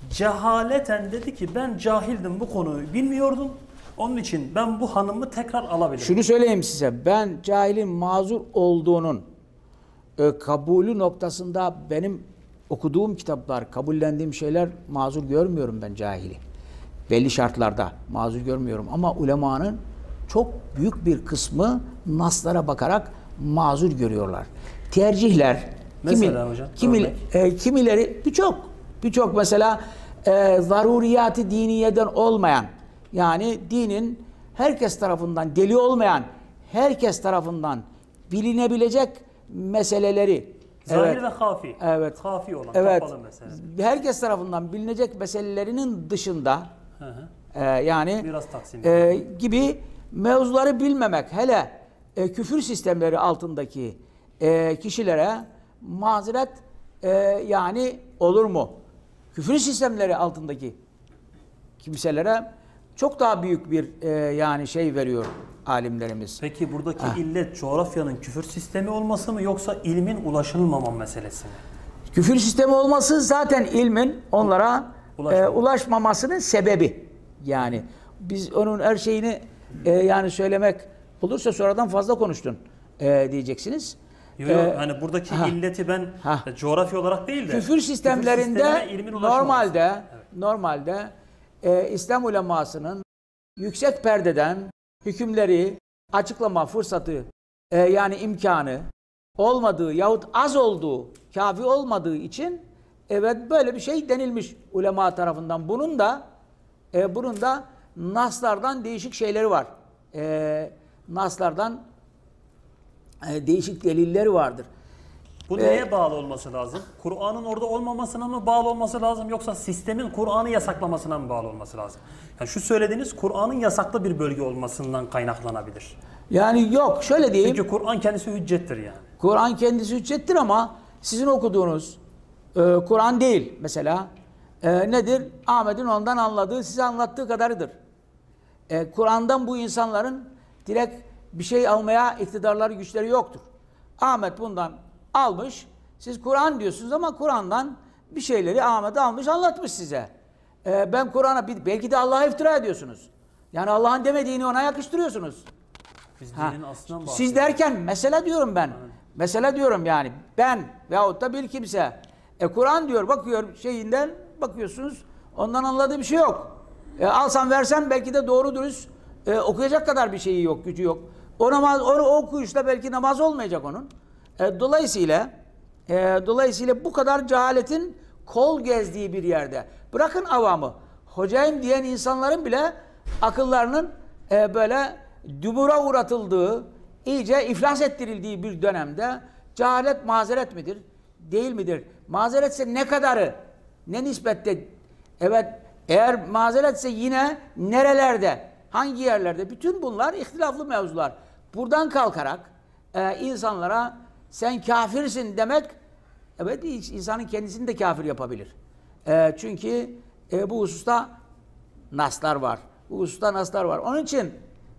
Cehaleten dedi ki ben cahildim bu konuyu bilmiyordum. Onun için ben bu hanımı tekrar alabilirim.
Şunu söyleyeyim size. Ben cahilin mazur olduğunun e, kabulü noktasında benim okuduğum kitaplar, kabullendiğim şeyler mazur görmüyorum ben cahili. Belli şartlarda mazur görmüyorum ama ulemanın çok büyük bir kısmı naslara bakarak mazur görüyorlar. Tercihler
Mesela hocam,
kimi, e, kimileri birçok birçok mesela e, zaruriyatı diniyeden olmayan yani dinin herkes tarafından deli olmayan herkes tarafından bilinebilecek meseleleri
Zahir
evet,
ve hafi.
Evet.
Hafi olan,
evet,
kapalı mesele.
herkes tarafından bilinecek meselelerinin dışında
Hı hı.
e, yani
Biraz taksim.
e, gibi mevzuları bilmemek hele e, küfür sistemleri altındaki e, kişilere mazeret e, yani olur mu? Küfür sistemleri altındaki kimselere çok daha büyük bir e, yani şey veriyor alimlerimiz.
Peki buradaki illet coğrafyanın küfür sistemi olması mı yoksa ilmin ulaşılmama meselesi mi?
Küfür sistemi olması zaten ilmin onlara e, ulaşmamasının sebebi. Yani biz onun her şeyini e, yani söylemek olursa sonradan fazla konuştun e, diyeceksiniz.
Yo, yo,
E,
hani buradaki
ha.
illeti ben
Ha.
e, coğrafya olarak değil de
küfür sistemlerinde
ulaşmaması.
normalde normalde e, İslam ulemasının yüksek perdeden hükümleri açıklama fırsatı e, yani imkanı olmadığı yahut az olduğu, kafi olmadığı için evet böyle bir şey denilmiş ulema tarafından. Bunun da e, bunun da naslardan değişik şeyleri var. E, naslardan e, değişik delilleri vardır.
Bu neye bağlı olması lazım? Kur'an'ın orada olmamasına mı bağlı olması lazım yoksa sistemin Kur'an'ı yasaklamasına mı bağlı olması lazım? Yani şu söylediğiniz Kur'an'ın yasaklı bir bölge olmasından kaynaklanabilir.
Yani yok şöyle diyeyim.
Çünkü Kur'an kendisi hüccettir yani.
Kur'an kendisi hüccettir ama sizin okuduğunuz e, Kur'an değil mesela. E, nedir? Ahmet'in ondan anladığı size anlattığı kadarıdır. E, Kur'an'dan bu insanların direkt bir şey almaya iktidarları güçleri yoktur. Ahmet bundan almış. Siz Kur'an diyorsunuz ama Kur'an'dan bir şeyleri Ahmet almış anlatmış size. E, ben Kur'an'a belki de Allah'a iftira ediyorsunuz. Yani Allah'ın demediğini ona yakıştırıyorsunuz.
Biz
Ha.
dinin.
Siz derken mesele diyorum ben. Mesele diyorum yani ben veyahut da bir kimse. E Kur'an diyor bakıyor şeyinden bakıyorsunuz ondan anladığı bir şey yok. E, alsam versem belki de doğru dürüst e, okuyacak kadar bir şeyi yok, gücü yok. O namaz, onu o okuyuşla belki namaz olmayacak onun. E, dolayısıyla e, dolayısıyla bu kadar cehaletin kol gezdiği bir yerde. Bırakın avamı. Hocayım diyen insanların bile akıllarının e, böyle dümura uğratıldığı, iyice iflas ettirildiği bir dönemde cehalet mazeret midir? Değil midir? Mazeretse ne kadarı? Ne nispette? Evet, eğer mazeretse yine nerelerde? Hangi yerlerde? Bütün bunlar ihtilaflı mevzular. Buradan kalkarak e, insanlara sen kafirsin demek evet insanın kendisini de kafir yapabilir. E, çünkü e, bu hususta naslar var. Bu hususta naslar var. Onun için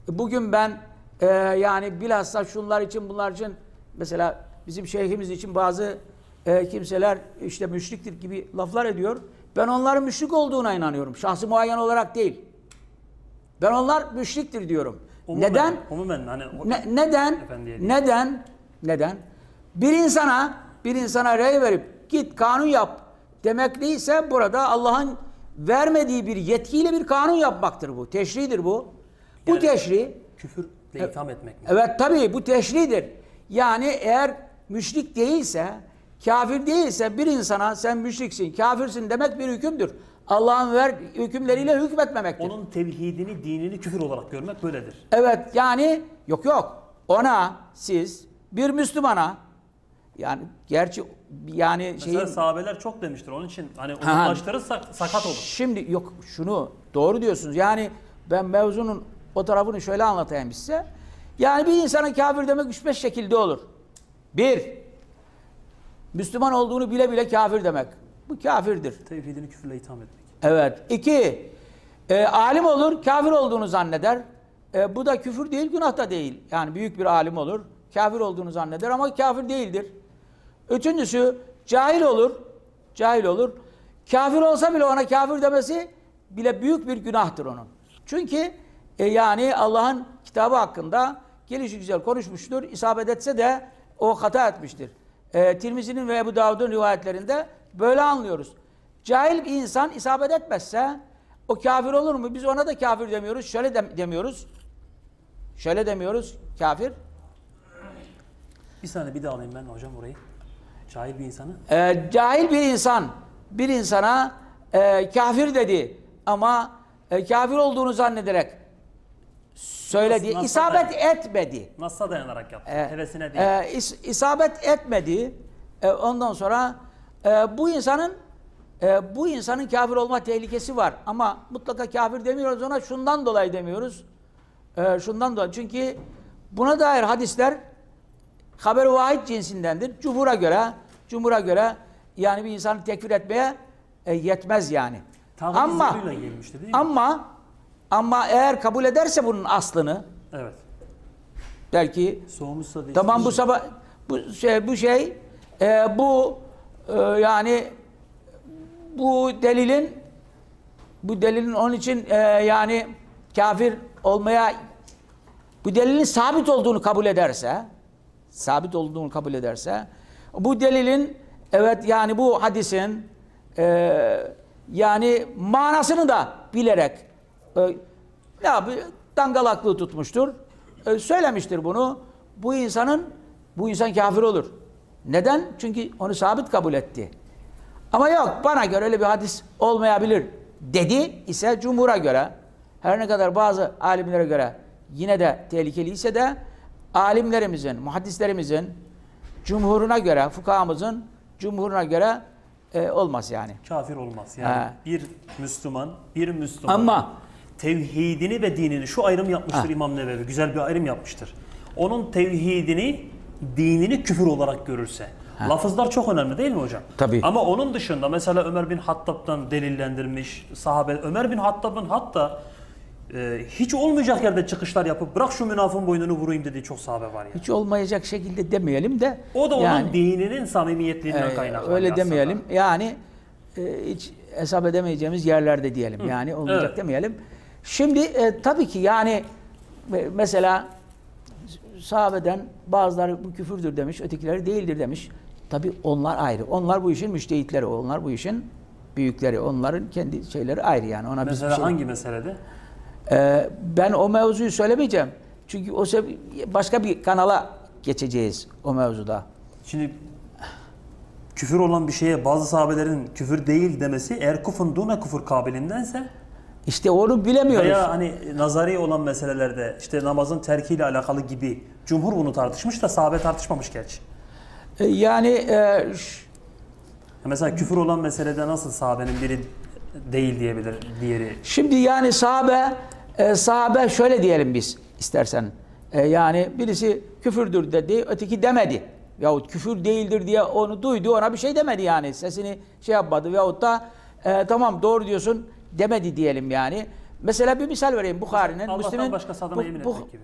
bugün ben e, yani bilhassa şunlar için bunlar için mesela bizim şeyhimiz için bazı e, kimseler işte müşriktir gibi laflar ediyor. Ben onların müşrik olduğuna inanıyorum. Şahsı muayyen olarak değil. Ben onlar müşriktir diyorum.
Umumen-
Neden?
Umumen hani o-
Ne- neden? Neden? Neden? Bir insana bir insana rey verip git kanun yap demek değilse burada Allah'ın vermediği bir yetkiyle bir kanun yapmaktır bu. Teşridir bu. Bu
Yani-
teşri
küfürle itham etmek mi?
Evet tabii bu teşridir. Yani eğer müşrik değilse, kafir değilse bir insana sen müşriksin, kafirsin demek bir hükümdür. Allah'ın ver hükümleriyle hükmetmemektir.
Onun tevhidini, dinini küfür olarak görmek böyledir.
Evet yani yok yok. Ona siz bir Müslümana yani gerçi yani
Mesela
şeyin
sahabeler çok demiştir. Onun için hani
Ha, ha.
uzaklaştırırsak sakat olur.
Şimdi yok şunu doğru diyorsunuz. Yani ben mevzunun o tarafını şöyle anlatayım size. Yani bir insana kafir demek 3-5 şekilde olur. Bir, Müslüman olduğunu bile bile kafir demek. Bu kafirdir.
Tevhidini küfürle itham etmek.
Evet. İki, e, alim olur, kafir olduğunu zanneder. E, bu da küfür değil, günah da değil. Yani büyük bir alim olur, kafir olduğunu zanneder ama kafir değildir. Üçüncüsü, cahil olur, cahil olur. Kafir olsa bile ona kafir demesi bile büyük bir günahtır onun. Çünkü e, yani Allah'ın kitabı hakkında gelişi güzel konuşmuştur. İsabet etse de o hata etmiştir. E, Tirmizi'nin ve Ebu Davud'un rivayetlerinde böyle anlıyoruz. Cahil bir insan isabet etmezse o kafir olur mu? Biz ona da kafir demiyoruz. Şöyle de, demiyoruz. Şöyle demiyoruz. Kafir.
Bir saniye bir daha alayım ben hocam orayı. Cahil bir insanı.
Ee, cahil bir insan bir insana e, kafir dedi ama e, kafir olduğunu zannederek söyledi.
Nasıl
isabet
dayan-
etmedi.
Nasıl dayanarak yaptı?
E,
Hevesine değil.
e, is- isabet etmedi. E, ondan sonra e, bu insanın e, bu insanın kafir olma tehlikesi var. Ama mutlaka kafir demiyoruz ona şundan dolayı demiyoruz. E, şundan dolayı. Çünkü buna dair hadisler haber vahid cinsindendir. Cumhur'a göre, cumhur'a göre yani bir insanı tekfir etmeye e, yetmez yani.
Tağut
Ama
gelmişti değil mi?
ama ama eğer kabul ederse bunun aslını
Evet.
belki
Soğumuşsa değil.
Tamam bu sabah bu şey bu şey e, bu e, yani bu delilin bu delilin onun için e, yani kafir olmaya bu delilin sabit olduğunu kabul ederse sabit olduğunu kabul ederse bu delilin evet yani bu hadisin e, yani manasını da bilerek e, ya bir dangalaklığı tutmuştur. E, söylemiştir bunu. Bu insanın bu insan kafir olur. Neden? Çünkü onu sabit kabul etti. Ama yok bana göre öyle bir hadis olmayabilir dedi ise cumhura göre her ne kadar bazı alimlere göre yine de tehlikeli ise de alimlerimizin, muhaddislerimizin cumhuruna göre, fukahamızın cumhuruna göre e, olmaz yani.
Kafir olmaz. Yani
Ha.
bir Müslüman, bir Müslüman
Ama
tevhidini ve dinini şu ayrım yapmıştır
Ha.
İmam Nevevi. Güzel bir ayrım yapmıştır. Onun tevhidini, dinini küfür olarak görürse. Lafızlar çok önemli değil mi hocam?
Tabii.
Ama onun dışında mesela Ömer bin Hattab'dan delillendirmiş sahabe Ömer bin Hattab'ın hatta e, hiç olmayacak yerde çıkışlar yapıp bırak şu münafığın boynunu vurayım dediği çok sahabe var ya.
hiç olmayacak şekilde demeyelim de
O da onun
yani,
dininin samimiyetliğinden
e,
kaynaklanıyor
öyle
aslında.
demeyelim. Yani e, hiç hesap edemeyeceğimiz yerlerde diyelim. Yani olmayacak
evet.
demeyelim. Şimdi e, tabii ki yani e, mesela sahabeden bazıları bu küfürdür demiş, ötekileri değildir demiş. Tabii onlar ayrı. Onlar bu işin müştehitleri, onlar bu işin büyükleri. Onların kendi şeyleri ayrı yani. Ona biz
Mesela
şey-
hangi meselede?
Ee, ben o mevzuyu söylemeyeceğim. Çünkü o başka bir kanala geçeceğiz o mevzuda.
Şimdi küfür olan bir şeye bazı sahabelerin küfür değil demesi eğer kufun duna küfür kabilindense
İşte onu bilemiyoruz.
veya hani nazari olan meselelerde işte namazın terkiyle alakalı gibi cumhur bunu tartışmış da sahabe tartışmamış gerçi.
Ee, yani e,
Mesela küfür olan meselede nasıl sahabenin biri değil diyebilir diğeri.
şimdi yani sahabe e, sahabe şöyle diyelim biz istersen. E, yani birisi küfürdür dedi, öteki demedi. Yahut küfür değildir diye onu duydu, ona bir şey demedi yani. Sesini şey yapmadı veyahut da e, tamam doğru diyorsun demedi diyelim yani. Mesela bir misal vereyim Bukhari'nin, Müslim'in.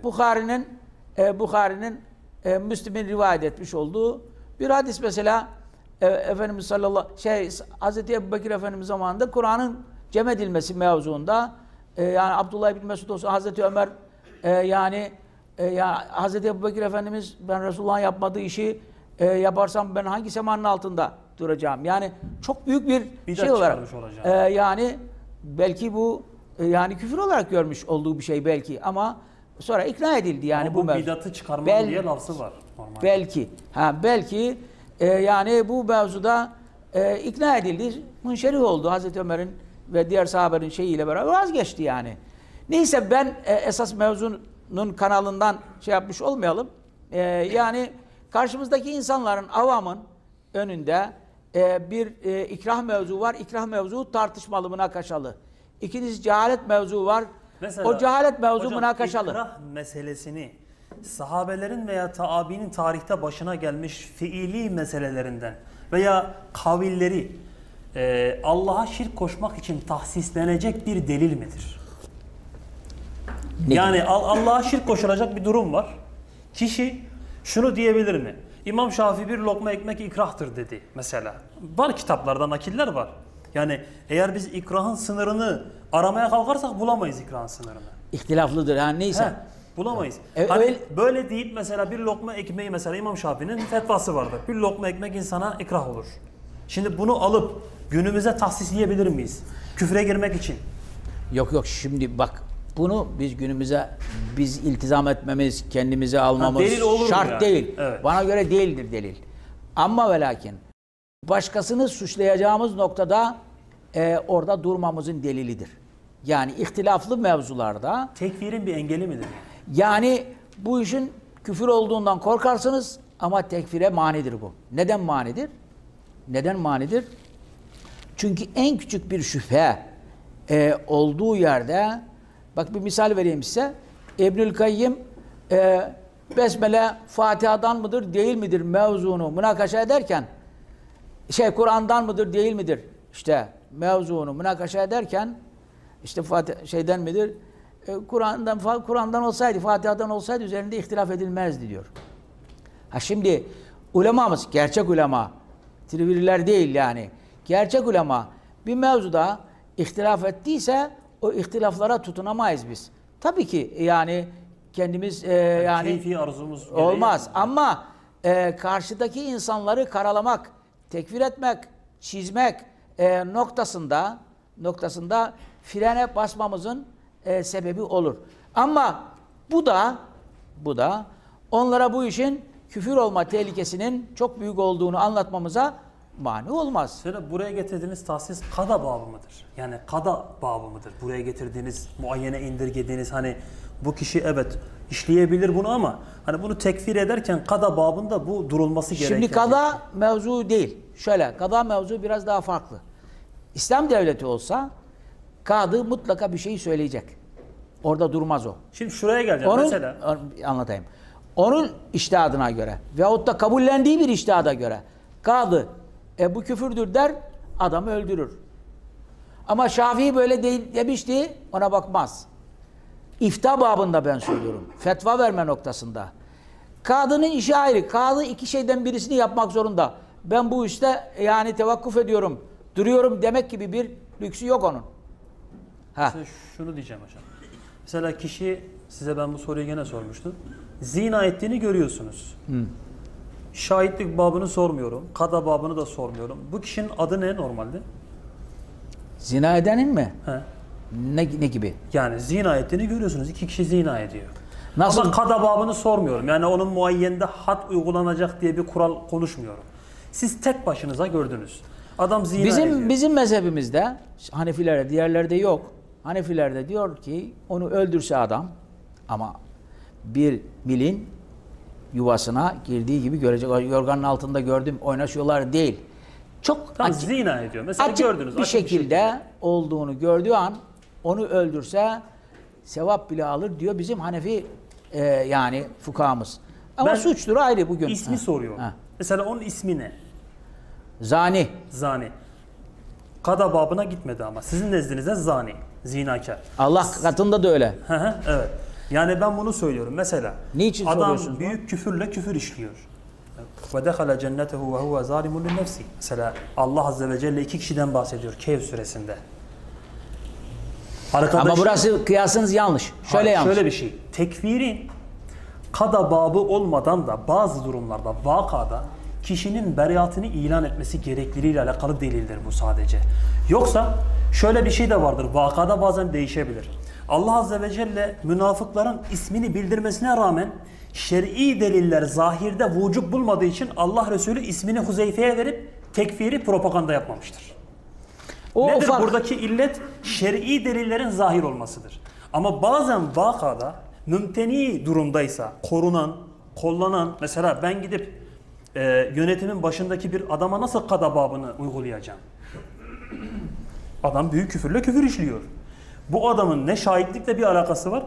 Bukhari'nin e, Bukhari'nin e, Müslim'in rivayet etmiş olduğu bir hadis mesela e, Efendimiz sallallahu şey Hazreti Ebubekir Efendimiz zamanında Kur'an'ın cem edilmesi mevzuunda e, yani Abdullah bin Mesud olsun Hazreti Ömer e, yani e, yani Hazreti Ebubekir Efendimiz ben Resulullah'ın yapmadığı işi e, yaparsam ben hangi semanın altında duracağım? Yani çok büyük bir
Bidat
şey olarak e, yani belki bu e, yani küfür olarak görmüş olduğu bir şey belki ama sonra ikna edildi yani
Ama
bu,
bu
mevzu.
bidatı çıkarma
Bel-
diye lafzı var. Normalde.
Belki. Ha belki e, yani bu mevzuda e, ikna edildi. Münşerih oldu Hazreti Ömer'in ve diğer sahabenin şeyiyle beraber vazgeçti yani. Neyse ben e, esas mevzunun kanalından şey yapmış olmayalım. E, yani karşımızdaki insanların avamın önünde e, bir e, ikrah mevzu var. İkrah mevzu tartışmalı, münakaşalı. İkincisi cehalet mevzu var. o cehalet mevzu
hocam,
münakaşalı.
ikrah meselesini sahabelerin veya taabinin tarihte başına gelmiş fiili meselelerinden veya kavilleri e, Allah'a şirk koşmak için tahsislenecek bir delil midir?
Ne
yani Al- Allah'a şirk koşulacak bir durum var. Kişi şunu diyebilir mi? İmam Şafii bir lokma ekmek ikrahtır dedi mesela. Var kitaplarda nakiller var. Yani eğer biz ikrahın sınırını aramaya kalkarsak bulamayız ikrahın sınırını.
İhtilaflıdır. Yani neyse.
He, bulamayız.
E,
hani
öyle-
böyle deyip mesela bir lokma ekmeği mesela İmam Şafii'nin fetvası vardır. Bir lokma ekmek insana ikrah olur. Şimdi bunu alıp günümüze tahsisleyebilir miyiz? Küfre girmek için.
Yok yok şimdi bak bunu biz günümüze biz iltizam etmemiz, kendimize almamız
delil olur
şart
yani?
değil.
Evet.
Bana göre değildir delil. Ama ve lakin başkasını suçlayacağımız noktada e, orada durmamızın delilidir. Yani ihtilaflı mevzularda
Tekfirin bir engeli midir?
yani bu işin küfür olduğundan korkarsınız ama tekfire manidir bu. Neden manidir? Neden manidir? Çünkü en küçük bir şüphe e, olduğu yerde bak bir misal vereyim size. İbnül Kayyim e, Besmele Fatiha'dan mıdır değil midir mevzunu münakaşa ederken şey Kur'an'dan mıdır değil midir işte mevzunu münakaşa ederken işte Fatih şeyden midir? E, Kur'an'dan Kur'an'dan olsaydı, Fatiha'dan olsaydı üzerinde ihtilaf edilmezdi diyor. Ha şimdi ulemamız, gerçek ulema, triviriler değil yani. Gerçek ulema bir mevzuda ihtilaf ettiyse o ihtilaflara tutunamayız biz. Tabii ki yani kendimiz e, yani
Keyfi arzumuz gereği-
olmaz ama e, karşıdaki insanları karalamak, tekfir etmek, çizmek e, noktasında noktasında frene basmamızın e, sebebi olur. Ama bu da bu da onlara bu işin küfür olma tehlikesinin çok büyük olduğunu anlatmamıza mani olmaz.
Mesela buraya getirdiğiniz tahsis kada babı mıdır? Yani kada babı mıdır? Buraya getirdiğiniz, muayyene indirgediğiniz hani bu kişi evet işleyebilir bunu ama hani bunu tekfir ederken kada babında bu durulması gerekiyor.
Şimdi kada mevzu değil. Şöyle kada mevzu biraz daha farklı. İslam devleti olsa kadı mutlaka bir şeyi söyleyecek. Orada durmaz o.
Şimdi şuraya geleceğim
Onun,
mesela.
Anlatayım. Onun iştihadına göre veyahut da kabullendiği bir iştihada göre kadı e, bu küfürdür der adamı öldürür. Ama Şafii böyle değil demişti ona bakmaz. İfta babında ben söylüyorum. Fetva verme noktasında. Kadının işi ayrı. Kadı iki şeyden birisini yapmak zorunda. Ben bu işte yani tevakkuf ediyorum, duruyorum demek gibi bir lüksü yok onun. Ha.
Mesela şunu diyeceğim hocam. Mesela kişi size ben bu soruyu gene sormuştum. Zina ettiğini görüyorsunuz. Şahitlik babını sormuyorum. Kada babını da sormuyorum. Bu kişinin adı ne normalde?
Zina edenin mi?
He.
Ne, ne gibi?
Yani zina ettiğini görüyorsunuz. İki kişi zina ediyor.
Nasıl?
Ama kada babını sormuyorum. Yani onun muayyende had uygulanacak diye bir kural konuşmuyorum. Siz tek başınıza gördünüz. Adam zina ediyor.
Bizim bizim mezhebimizde Hanefilerde diğerlerde yok. Hanefilerde diyor ki onu öldürse adam ama bir milin yuvasına girdiği gibi görecek. Yorganın altında gördüm oynaşıyorlar değil. Çok
Tam
açık,
zina ediyor. Mesela
açık
gördünüz.
bir
açık
şekilde olduğunu gördüğü an onu öldürse sevap bile alır diyor bizim Hanefi e, yani fukahamız. Ama
Ben
suçtur ayrı bugün.
İsmi
Ha,
soruyorum.
ha.
Mesela onun ismi ne?
Zani.
Zani. Kada babına gitmedi ama. Sizin nezdinizde zani. Zinakar.
Allah katında da öyle.
Evet. Yani ben bunu söylüyorum. Mesela
Niçin
adam büyük küfürle küfür işliyor. Ve dekhala cennetehu ve huve zalimun li nefsi. Mesela Allah azze ve celle iki kişiden bahsediyor Kehf suresinde. Arkadaşı-
Ama burası kıyasınız yanlış. Şöyle
Hayır,
yanlış.
Şöyle bir şey. Tekfirin kada babı olmadan da bazı durumlarda vakada kişinin beriatını ilan etmesi gerekliliğiyle alakalı delildir bu sadece. Yoksa şöyle bir şey de vardır. Vakada bazen değişebilir. Allah Azze ve Celle münafıkların ismini bildirmesine rağmen şer'i deliller zahirde vücub bulmadığı için Allah Resulü ismini Huzeyfe'ye verip tekfiri propaganda yapmamıştır.
O
Nedir
ufak.
buradaki illet? Şer'i delillerin zahir olmasıdır. Ama bazen vakada mümteni durumdaysa korunan, kollanan mesela ben gidip e, yönetimin başındaki bir adama nasıl kada babını uygulayacağım? Adam büyük küfürle küfür işliyor. Bu adamın ne şahitlikle bir alakası var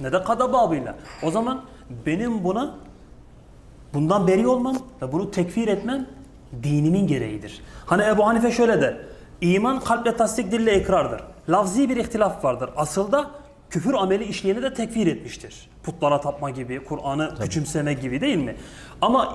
ne de kada babıyla. O zaman benim buna Bundan beri olmam ve bunu tekfir etmem dinimin gereğidir. Hani Ebu Hanife şöyle der. İman kalple tasdik dille ikrardır. Lafzi bir ihtilaf vardır. Asılda küfür ameli işleyeni de tekfir etmiştir. Putlara tapma gibi, Kur'an'ı küçümseme gibi değil mi? Ama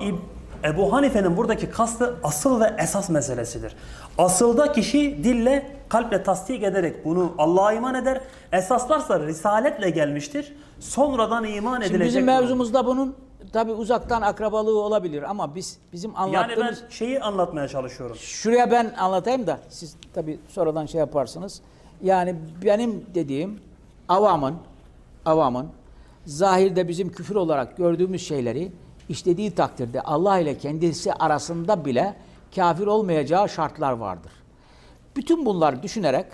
Ebu Hanife'nin buradaki kastı asıl ve esas meselesidir. Asılda kişi dille, kalple tasdik ederek bunu Allah'a iman eder. Esaslarsa risaletle gelmiştir. Sonradan iman
Şimdi
edilecek.
bizim mevzumuzda bunun tabi uzaktan akrabalığı olabilir ama biz bizim
Yani
anlattığımız
ben şeyi anlatmaya çalışıyorum.
şuraya ben anlatayım da siz tabi sonradan şey yaparsınız. Yani benim dediğim avamın avamın zahirde bizim küfür olarak gördüğümüz şeyleri işlediği takdirde Allah ile kendisi arasında bile kafir olmayacağı şartlar vardır. Bütün bunları düşünerek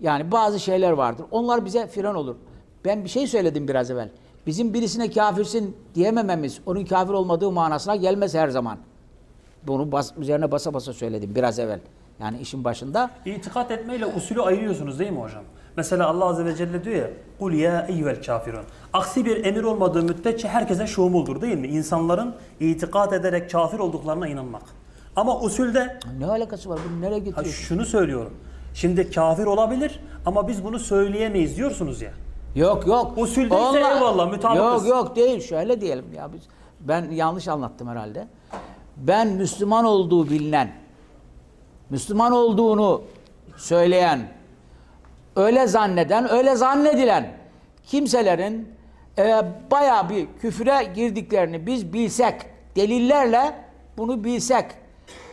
yani bazı şeyler vardır. Onlar bize fren olur. Ben bir şey söyledim biraz evvel. Bizim birisine kafirsin diyemememiz onun kafir olmadığı manasına gelmez her zaman. Bunu bas, üzerine basa basa söyledim biraz evvel. Yani işin başında.
İtikat etmeyle usulü ayırıyorsunuz değil mi hocam? Mesela Allah Azze ve Celle diyor ya Kul ya eyyuhel kafirun. Aksi bir emir olmadığı müddetçe herkese şumuldur değil mi? İnsanların itikat ederek kafir olduklarına inanmak. Ama usulde
Ne alakası var? Bunu nereye
ha,
getiriyorsun?
şunu söylüyorum. Şimdi kafir olabilir ama biz bunu söyleyemeyiz diyorsunuz ya.
Yok yok.
Usuldeyse eyvallah, mutabıkız.
Yok yok değil şöyle diyelim ya biz ben yanlış anlattım herhalde. Ben Müslüman olduğu bilinen Müslüman olduğunu söyleyen öyle zanneden, öyle zannedilen kimselerin e, bayağı bir küfüre girdiklerini biz bilsek, delillerle bunu bilsek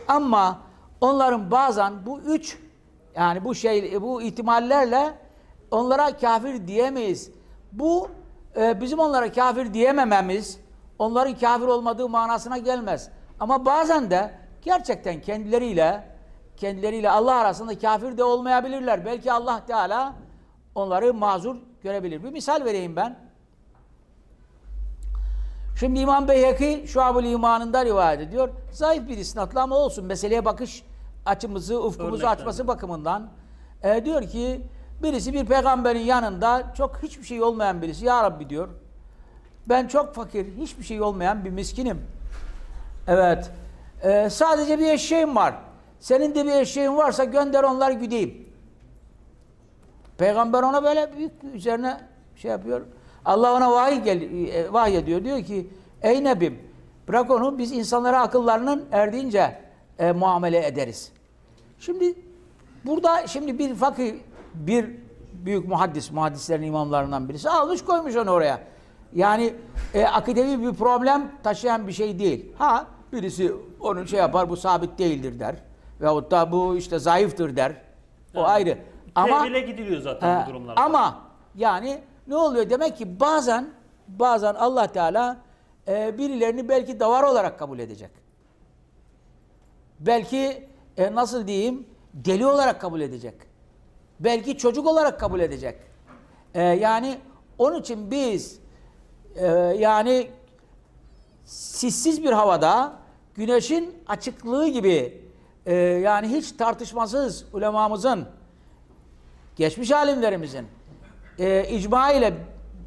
ama onların bazen bu üç yani bu şey bu ihtimallerle onlara kafir diyemeyiz. Bu e, bizim onlara kafir diyemememiz onların kafir olmadığı manasına gelmez. Ama bazen de gerçekten kendileriyle kendileriyle Allah arasında kafir de olmayabilirler. Belki Allah Teala onları mazur görebilir. Bir misal vereyim ben. Şimdi İmam Beyheki Şuab-ül İman'ında rivayet ediyor. Zayıf bir isnatla ama olsun. Meseleye bakış açımızı, ufkumuzu
Örnekler.
açması bakımından. e, diyor ki birisi bir peygamberin yanında çok hiçbir şey olmayan birisi. Ya Rabbi diyor. Ben çok fakir, hiçbir şey olmayan bir miskinim. Evet. e, sadece bir eşeğim var. Senin de bir eşeğin varsa gönder onları güdeyim. Peygamber ona böyle büyük üzerine şey yapıyor. Allah ona vahiy gel e, vahiy ediyor. Diyor ki ey Nebim bırak onu biz insanlara akıllarının erdiğince e, muamele ederiz. Şimdi burada şimdi bir fakir bir büyük muhaddis, muhaddislerin imamlarından birisi almış koymuş onu oraya. Yani e, akidevi bir problem taşıyan bir şey değil. Ha birisi onu şey yapar bu sabit değildir der. Veyahut da bu işte zayıftır der. O ayrı. Ama
Tevhile gidiliyor zaten
He,
bu durumlarda.
Ama yani ne oluyor? Demek ki bazen bazen Allah Teala e, birilerini belki davar olarak kabul edecek. Belki e, nasıl diyeyim deli olarak kabul edecek. Belki çocuk olarak kabul edecek. E, yani onun için biz e, yani sissiz bir havada güneşin açıklığı gibi e, yani hiç tartışmasız ulemamızın geçmiş alimlerimizin e, icma ile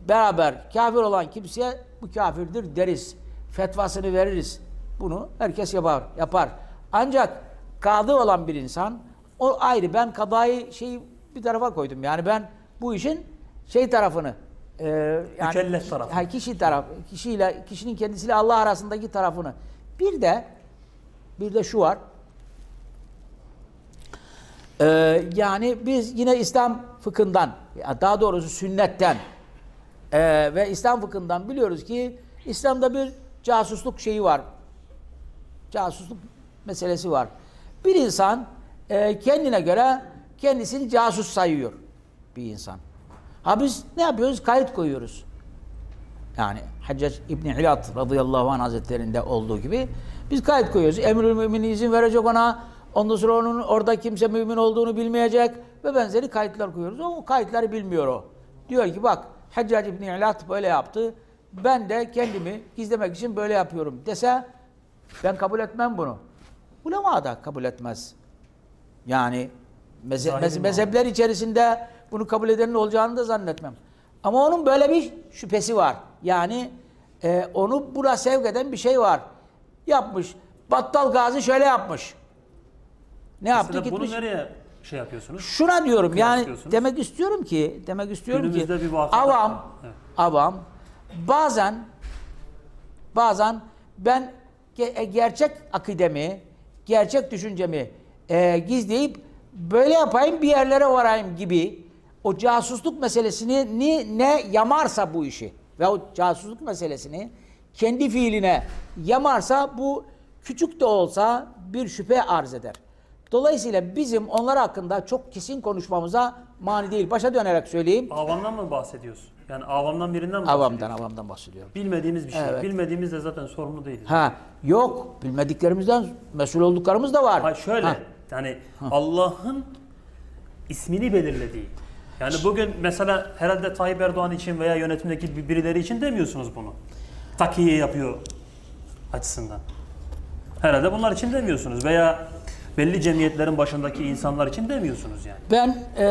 beraber kafir olan kimseye bu kafirdir deriz. Fetvasını veririz. Bunu herkes yapar. yapar. Ancak kadı olan bir insan o ayrı. Ben kadayı şeyi bir tarafa koydum. Yani ben bu işin şey tarafını e, yani
Mükellef tarafı.
Ha, kişi taraf, kişiyle kişinin kendisiyle Allah arasındaki tarafını. Bir de bir de şu var. Ee, yani biz yine İslam fıkhından, daha doğrusu sünnetten ee, ve İslam fıkhından biliyoruz ki İslam'da bir casusluk şeyi var. Casusluk meselesi var. Bir insan e, kendine göre kendisini casus sayıyor bir insan. Ha biz ne yapıyoruz? Kayıt koyuyoruz. Yani Haccac İbni Hilat radıyallahu anh hazretlerinde olduğu gibi biz kayıt koyuyoruz. Emrül müminin izin verecek ona. Ondan sonra onun orada kimse mümin olduğunu bilmeyecek ve benzeri kayıtlar koyuyoruz. O kayıtları bilmiyor o. Diyor ki bak Haccac İbni Hilat böyle yaptı. Ben de kendimi gizlemek için böyle yapıyorum dese ben kabul etmem bunu. Ulema da kabul etmez. Yani meze-
mi
mezhepler içerisinde bunu kabul edenin olacağını da zannetmem. Ama onun böyle bir şüphesi var. Yani e, onu buna sevk eden bir şey var. Yapmış. Battal Gazi şöyle yapmış. Ne yaptı?
Mesela bunu
Gitmiş.
nereye şey yapıyorsunuz?
Şuna diyorum yani demek istiyorum ki demek istiyorum ki
Günümüzde bir vaka
avam.
Evet.
avam bazen bazen ben e, gerçek akidemi, gerçek düşüncemi e, gizleyip böyle yapayım bir yerlere varayım gibi o casusluk meselesini ni, ne yamarsa bu işi ve o casusluk meselesini kendi fiiline yamarsa bu küçük de olsa bir şüphe arz eder. Dolayısıyla bizim onlar hakkında çok kesin konuşmamıza mani değil. Başa dönerek söyleyeyim.
Avamdan mı bahsediyorsun? Yani avamdan birinden mi
Avamdan, avamdan bahsediyorum.
Bilmediğimiz bir şey.
Evet.
Bilmediğimiz de zaten sorumlu değiliz.
Ha, yok. Bilmediklerimizden mesul olduklarımız da var.
Hayır şöyle
Ha.
yani Allah'ın ismini belirlediği. Yani bugün mesela herhalde Tayyip Erdoğan için veya yönetimdeki bir- birileri için demiyorsunuz bunu. Takiye yapıyor açısından. Herhalde bunlar için demiyorsunuz veya belli cemiyetlerin başındaki insanlar için demiyorsunuz yani.
Ben e,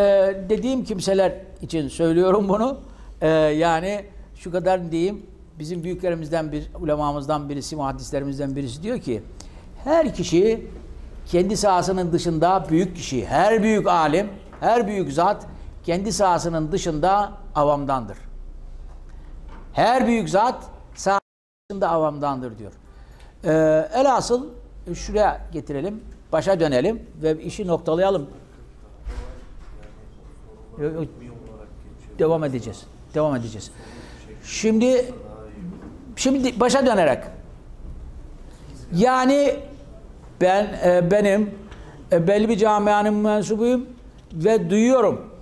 dediğim kimseler için söylüyorum bunu. E, yani şu kadar diyeyim. Bizim büyüklerimizden bir, ulemamızdan birisi, muhaddislerimizden birisi diyor ki her kişi kendi sahasının dışında büyük kişi, her büyük alim, her büyük zat kendi sahasının dışında avamdandır. Her büyük zat sahasında avamdandır diyor. Ee, elhasıl e, şuraya getirelim, başa dönelim ve işi noktalayalım. Devam edeceğiz. Devam edeceğiz. Şimdi şimdi başa dönerek yani ben e, benim e, belli bir camianın mensubuyum ve duyuyorum.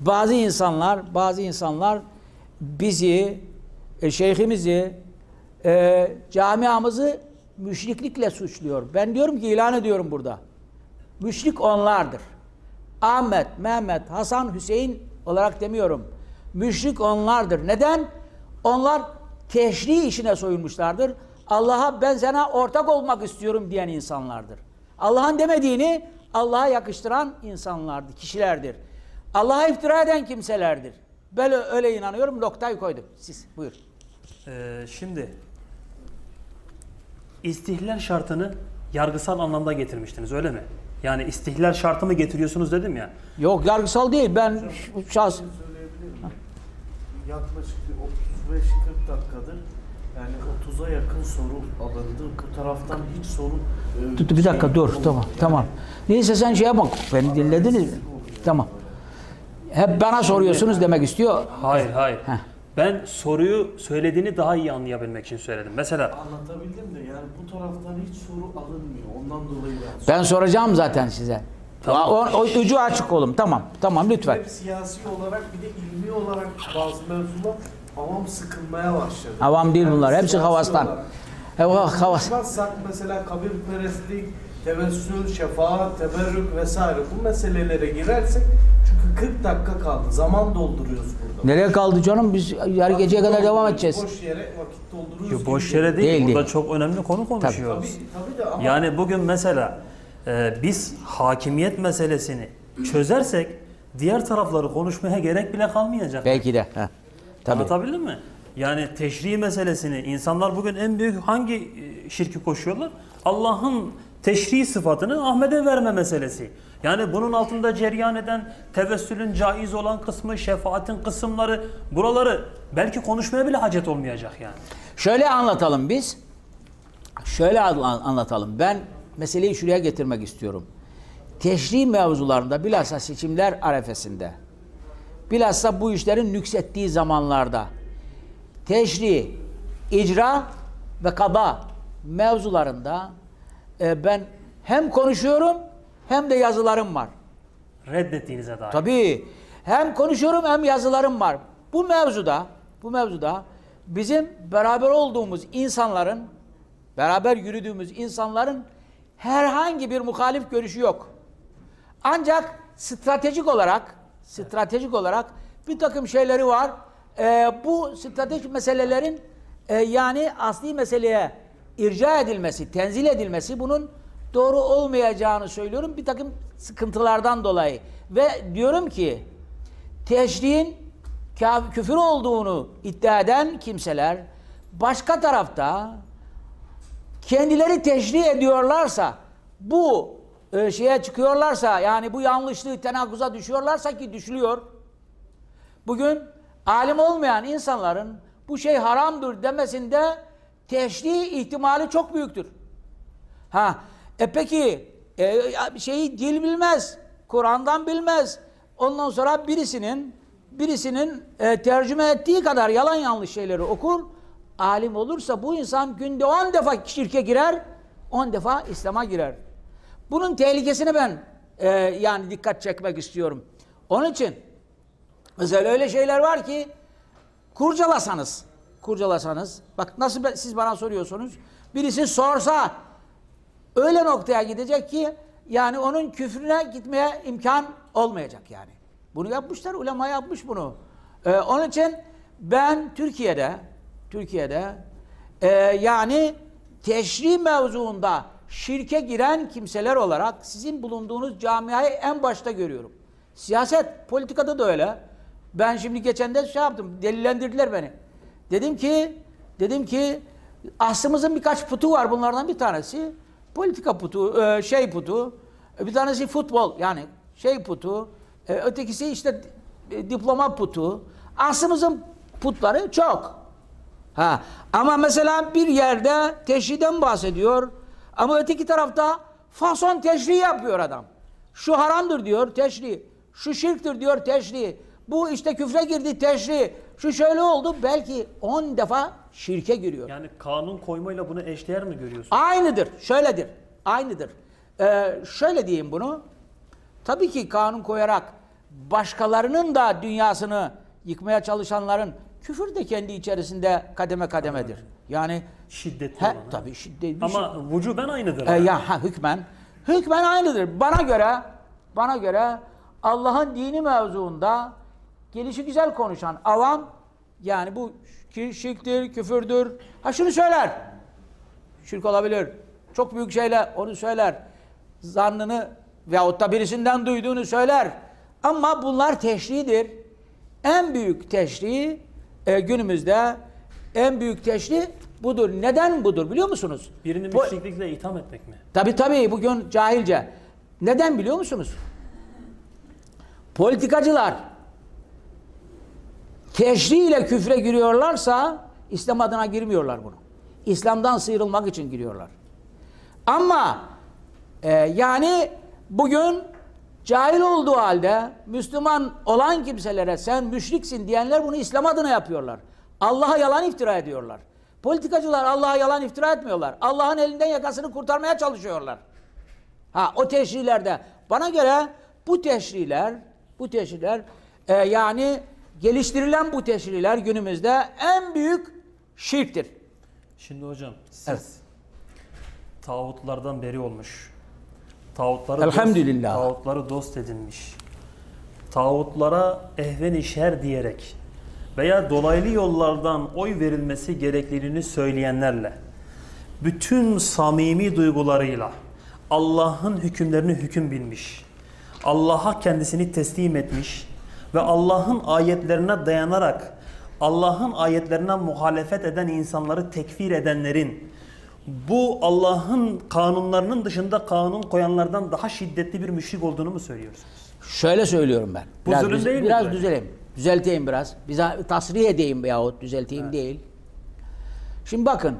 Bazı insanlar, bazı insanlar bizi, e, şeyhimizi, e, camiamızı müşriklikle suçluyor. Ben diyorum ki ilan ediyorum burada. Müşrik onlardır. Ahmet, Mehmet, Hasan, Hüseyin olarak demiyorum. Müşrik onlardır. Neden? Onlar teşri işine soyulmuşlardır. Allah'a ben sana ortak olmak istiyorum diyen insanlardır. Allah'ın demediğini Allah'a yakıştıran insanlardır, kişilerdir. Allah'a iftira eden kimselerdir. Ö- öyle inanıyorum. Noktayı koydum. Siz buyur.
Ee, şimdi istihlal şartını yargısal anlamda getirmiştiniz öyle mi? Yani istihlal şartı mı getiriyorsunuz dedim ya.
Yok yargısal değil. Ben şahs
Yaklaşık bir 35-40 dakikadır yani 30'a yakın soru alındı. Bu taraftan hiç soru... e,
Dur, bir dakika
şey
dur. Tamam. Tamam. Neyse sen şey yapma. Beni dinlediniz. mi? Tamam. Hep bana soruyorsunuz demek istiyor.
Hayır hayır.
Heh.
Ben soruyu söylediğini daha iyi anlayabilmek için söyledim. Mesela
Anlatabildim de yani bu taraftan hiç soru alınmıyor. Ondan dolayı ben
Ben soracağım zaten size.
Tamam.
O, o ucu açık olun. Tamam. Tamam lütfen.
Hep siyasi olarak bir de ilmi olarak bazı mevzular avam sıkılmaya başladı.
Avam değil bunlar. Hepsi havastan.
olarak.
E, o havas.
Konuşmazsak mesela kabirperestlik, tevessül, şefaat, teberrük vesaire bu meselelere girersek çünkü 40 dakika kaldı. Zaman dolduruyoruz burada.
Nereye kaldı canım? Biz yarı geceye kadar devam edeceğiz.
Boş yere vakit dolduruyoruz.
Yo, boş
gibi
yere değil,
Değil,
burada
değil.
çok önemli konu konuşuyoruz.
Tabii, tabii de ama
Yani bugün mesela e, biz hakimiyet meselesini çözersek diğer tarafları konuşmaya gerek bile kalmayacak.
Belki de. Heh. Tabii.
Anlatabildim mi? Yani teşri meselesini insanlar bugün en büyük hangi e, şirki koşuyorlar? Allah'ın teşri sıfatını Ahmet'e verme meselesi. Yani bunun altında cereyan eden tevessülün caiz olan kısmı, şefaatin kısımları, buraları belki konuşmaya bile hacet olmayacak yani.
Şöyle anlatalım biz. Şöyle an- anlatalım. Ben meseleyi şuraya getirmek istiyorum. Teşri mevzularında bilhassa seçimler arefesinde bilhassa bu işlerin nüksettiği zamanlarda teşri, icra ve kaba mevzularında e, ben hem konuşuyorum hem de yazılarım var.
Reddettiğinize dair.
Tabii. Hem konuşuyorum hem yazılarım var. Bu mevzuda, bu mevzuda bizim beraber olduğumuz insanların, beraber yürüdüğümüz insanların herhangi bir muhalif görüşü yok. Ancak stratejik olarak, stratejik olarak bir takım şeyleri var. Ee, bu stratejik meselelerin e, yani asli meseleye irca edilmesi, tenzil edilmesi bunun doğru olmayacağını söylüyorum bir takım sıkıntılardan dolayı. Ve diyorum ki teşriğin küfür olduğunu iddia eden kimseler başka tarafta kendileri teşri ediyorlarsa bu e, şeye çıkıyorlarsa yani bu yanlışlığı tenakkuza düşüyorlarsa ki düşülüyor. Bugün alim olmayan insanların bu şey haramdır demesinde teşri ihtimali çok büyüktür. Ha, e peki e, şeyi dil bilmez, Kur'an'dan bilmez. Ondan sonra birisinin birisinin e, tercüme ettiği kadar yalan yanlış şeyleri okur. Alim olursa bu insan günde 10 defa şirke girer, 10 defa İslam'a girer. Bunun tehlikesine ben e, yani dikkat çekmek istiyorum. Onun için mesela öyle şeyler var ki kurcalasanız, kurcalasanız, bak nasıl siz bana soruyorsunuz, birisi sorsa öyle noktaya gidecek ki yani onun küfrüne gitmeye imkan olmayacak yani. Bunu yapmışlar, ulema yapmış bunu. Ee, onun için ben Türkiye'de, Türkiye'de e, yani teşri mevzuunda şirke giren kimseler olarak sizin bulunduğunuz camiayı en başta görüyorum. Siyaset, politikada da öyle. Ben şimdi geçen de şey yaptım, delillendirdiler beni. Dedim ki, dedim ki aslımızın birkaç putu var bunlardan bir tanesi. politika putu, e, şey putu, e, bir tanesi futbol yani şey putu, e, ötekisi işte diploma putu. Aslımızın putları çok. Ha. Ama mesela bir yerde teşriden bahsediyor ama öteki tarafta fason teşri yapıyor adam. Şu haramdır diyor teşri, şu şirktir diyor teşri, bu işte küfre girdi teşri, şu şöyle oldu belki 10 defa şirke giriyor.
Yani kanun koymayla bunu eşdeğer mi görüyorsun?
Aynıdır, şöyledir, aynıdır. Ee, şöyle diyeyim bunu, tabii ki kanun koyarak başkalarının da dünyasını yıkmaya çalışanların küfür de kendi içerisinde kademe kademedir. Yani
Şiddetli
he,
olan.
tabii şiddetli.
Ama vücuben aynıdır.
E, ya ha, hükmen hükmen aynıdır. Bana göre bana göre Allah'ın dini mevzuunda gelişi güzel konuşan avam yani bu şi- şirktir, küfürdür. Ha şunu söyler. Şirk olabilir. Çok büyük şeyler onu söyler. Zannını veyahut da birisinden duyduğunu söyler. Ama bunlar teşridir. En büyük teşri e, günümüzde en büyük teşri budur. Neden budur biliyor musunuz?
Birini müşriklikle itham etmek mi?
Tabi tabi bugün cahilce. Neden biliyor musunuz? Politikacılar teşri ile küfre giriyorlarsa İslam adına girmiyorlar bunu. İslam'dan sıyrılmak için giriyorlar. Ama e, yani bugün cahil olduğu halde Müslüman olan kimselere sen müşriksin diyenler bunu İslam adına yapıyorlar. Allah'a yalan iftira ediyorlar. Politikacılar Allah'a yalan iftira etmiyorlar. Allah'ın elinden yakasını kurtarmaya çalışıyorlar. Ha o teşrilerde bana göre bu teşriler bu teşriler e, yani geliştirilen bu teşriler günümüzde en büyük şirktir.
Şimdi hocam siz
Evet.
tağutlardan beri olmuş. Tağutları
Elhamdülillah.
Dost, tağutları dost edinmiş. Tağutlara ehven-i şer diyerek veya dolaylı yollardan oy verilmesi gerekliliğini söyleyenlerle bütün samimi duygularıyla Allah'ın hükümlerini hüküm bilmiş. Allah'a kendisini teslim etmiş ve Allah'ın ayetlerine dayanarak Allah'ın ayetlerine muhalefet eden insanları tekfir edenlerin bu Allah'ın kanunlarının dışında kanun koyanlardan daha şiddetli bir müşrik olduğunu mu söylüyorsunuz?
Şöyle söylüyorum ben.
Bu
Biraz,
zulüm değil mi
biraz düzeleyim. Düzelteyim biraz. Bize tasrih edeyim yahut düzelteyim değil. Şimdi bakın.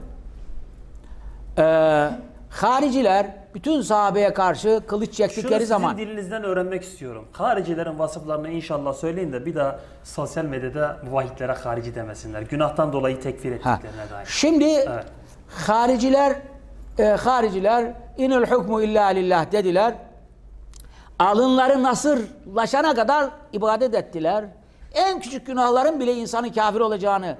Eee hariciler bütün sahabeye karşı kılıç
Şunu
çektikleri
sizin
zaman
dilinizden öğrenmek istiyorum. Haricilerin vasıflarını inşallah söyleyin de bir daha sosyal medyada vahitlere harici demesinler. Günahtan dolayı tekfir
Ha.
ettiklerine dair.
Şimdi
Evet.
hariciler e, hariciler inul hukmu illa lillah dediler. Alınları nasırlaşana kadar ibadet ettiler. En küçük günahların bile insanın kafir olacağını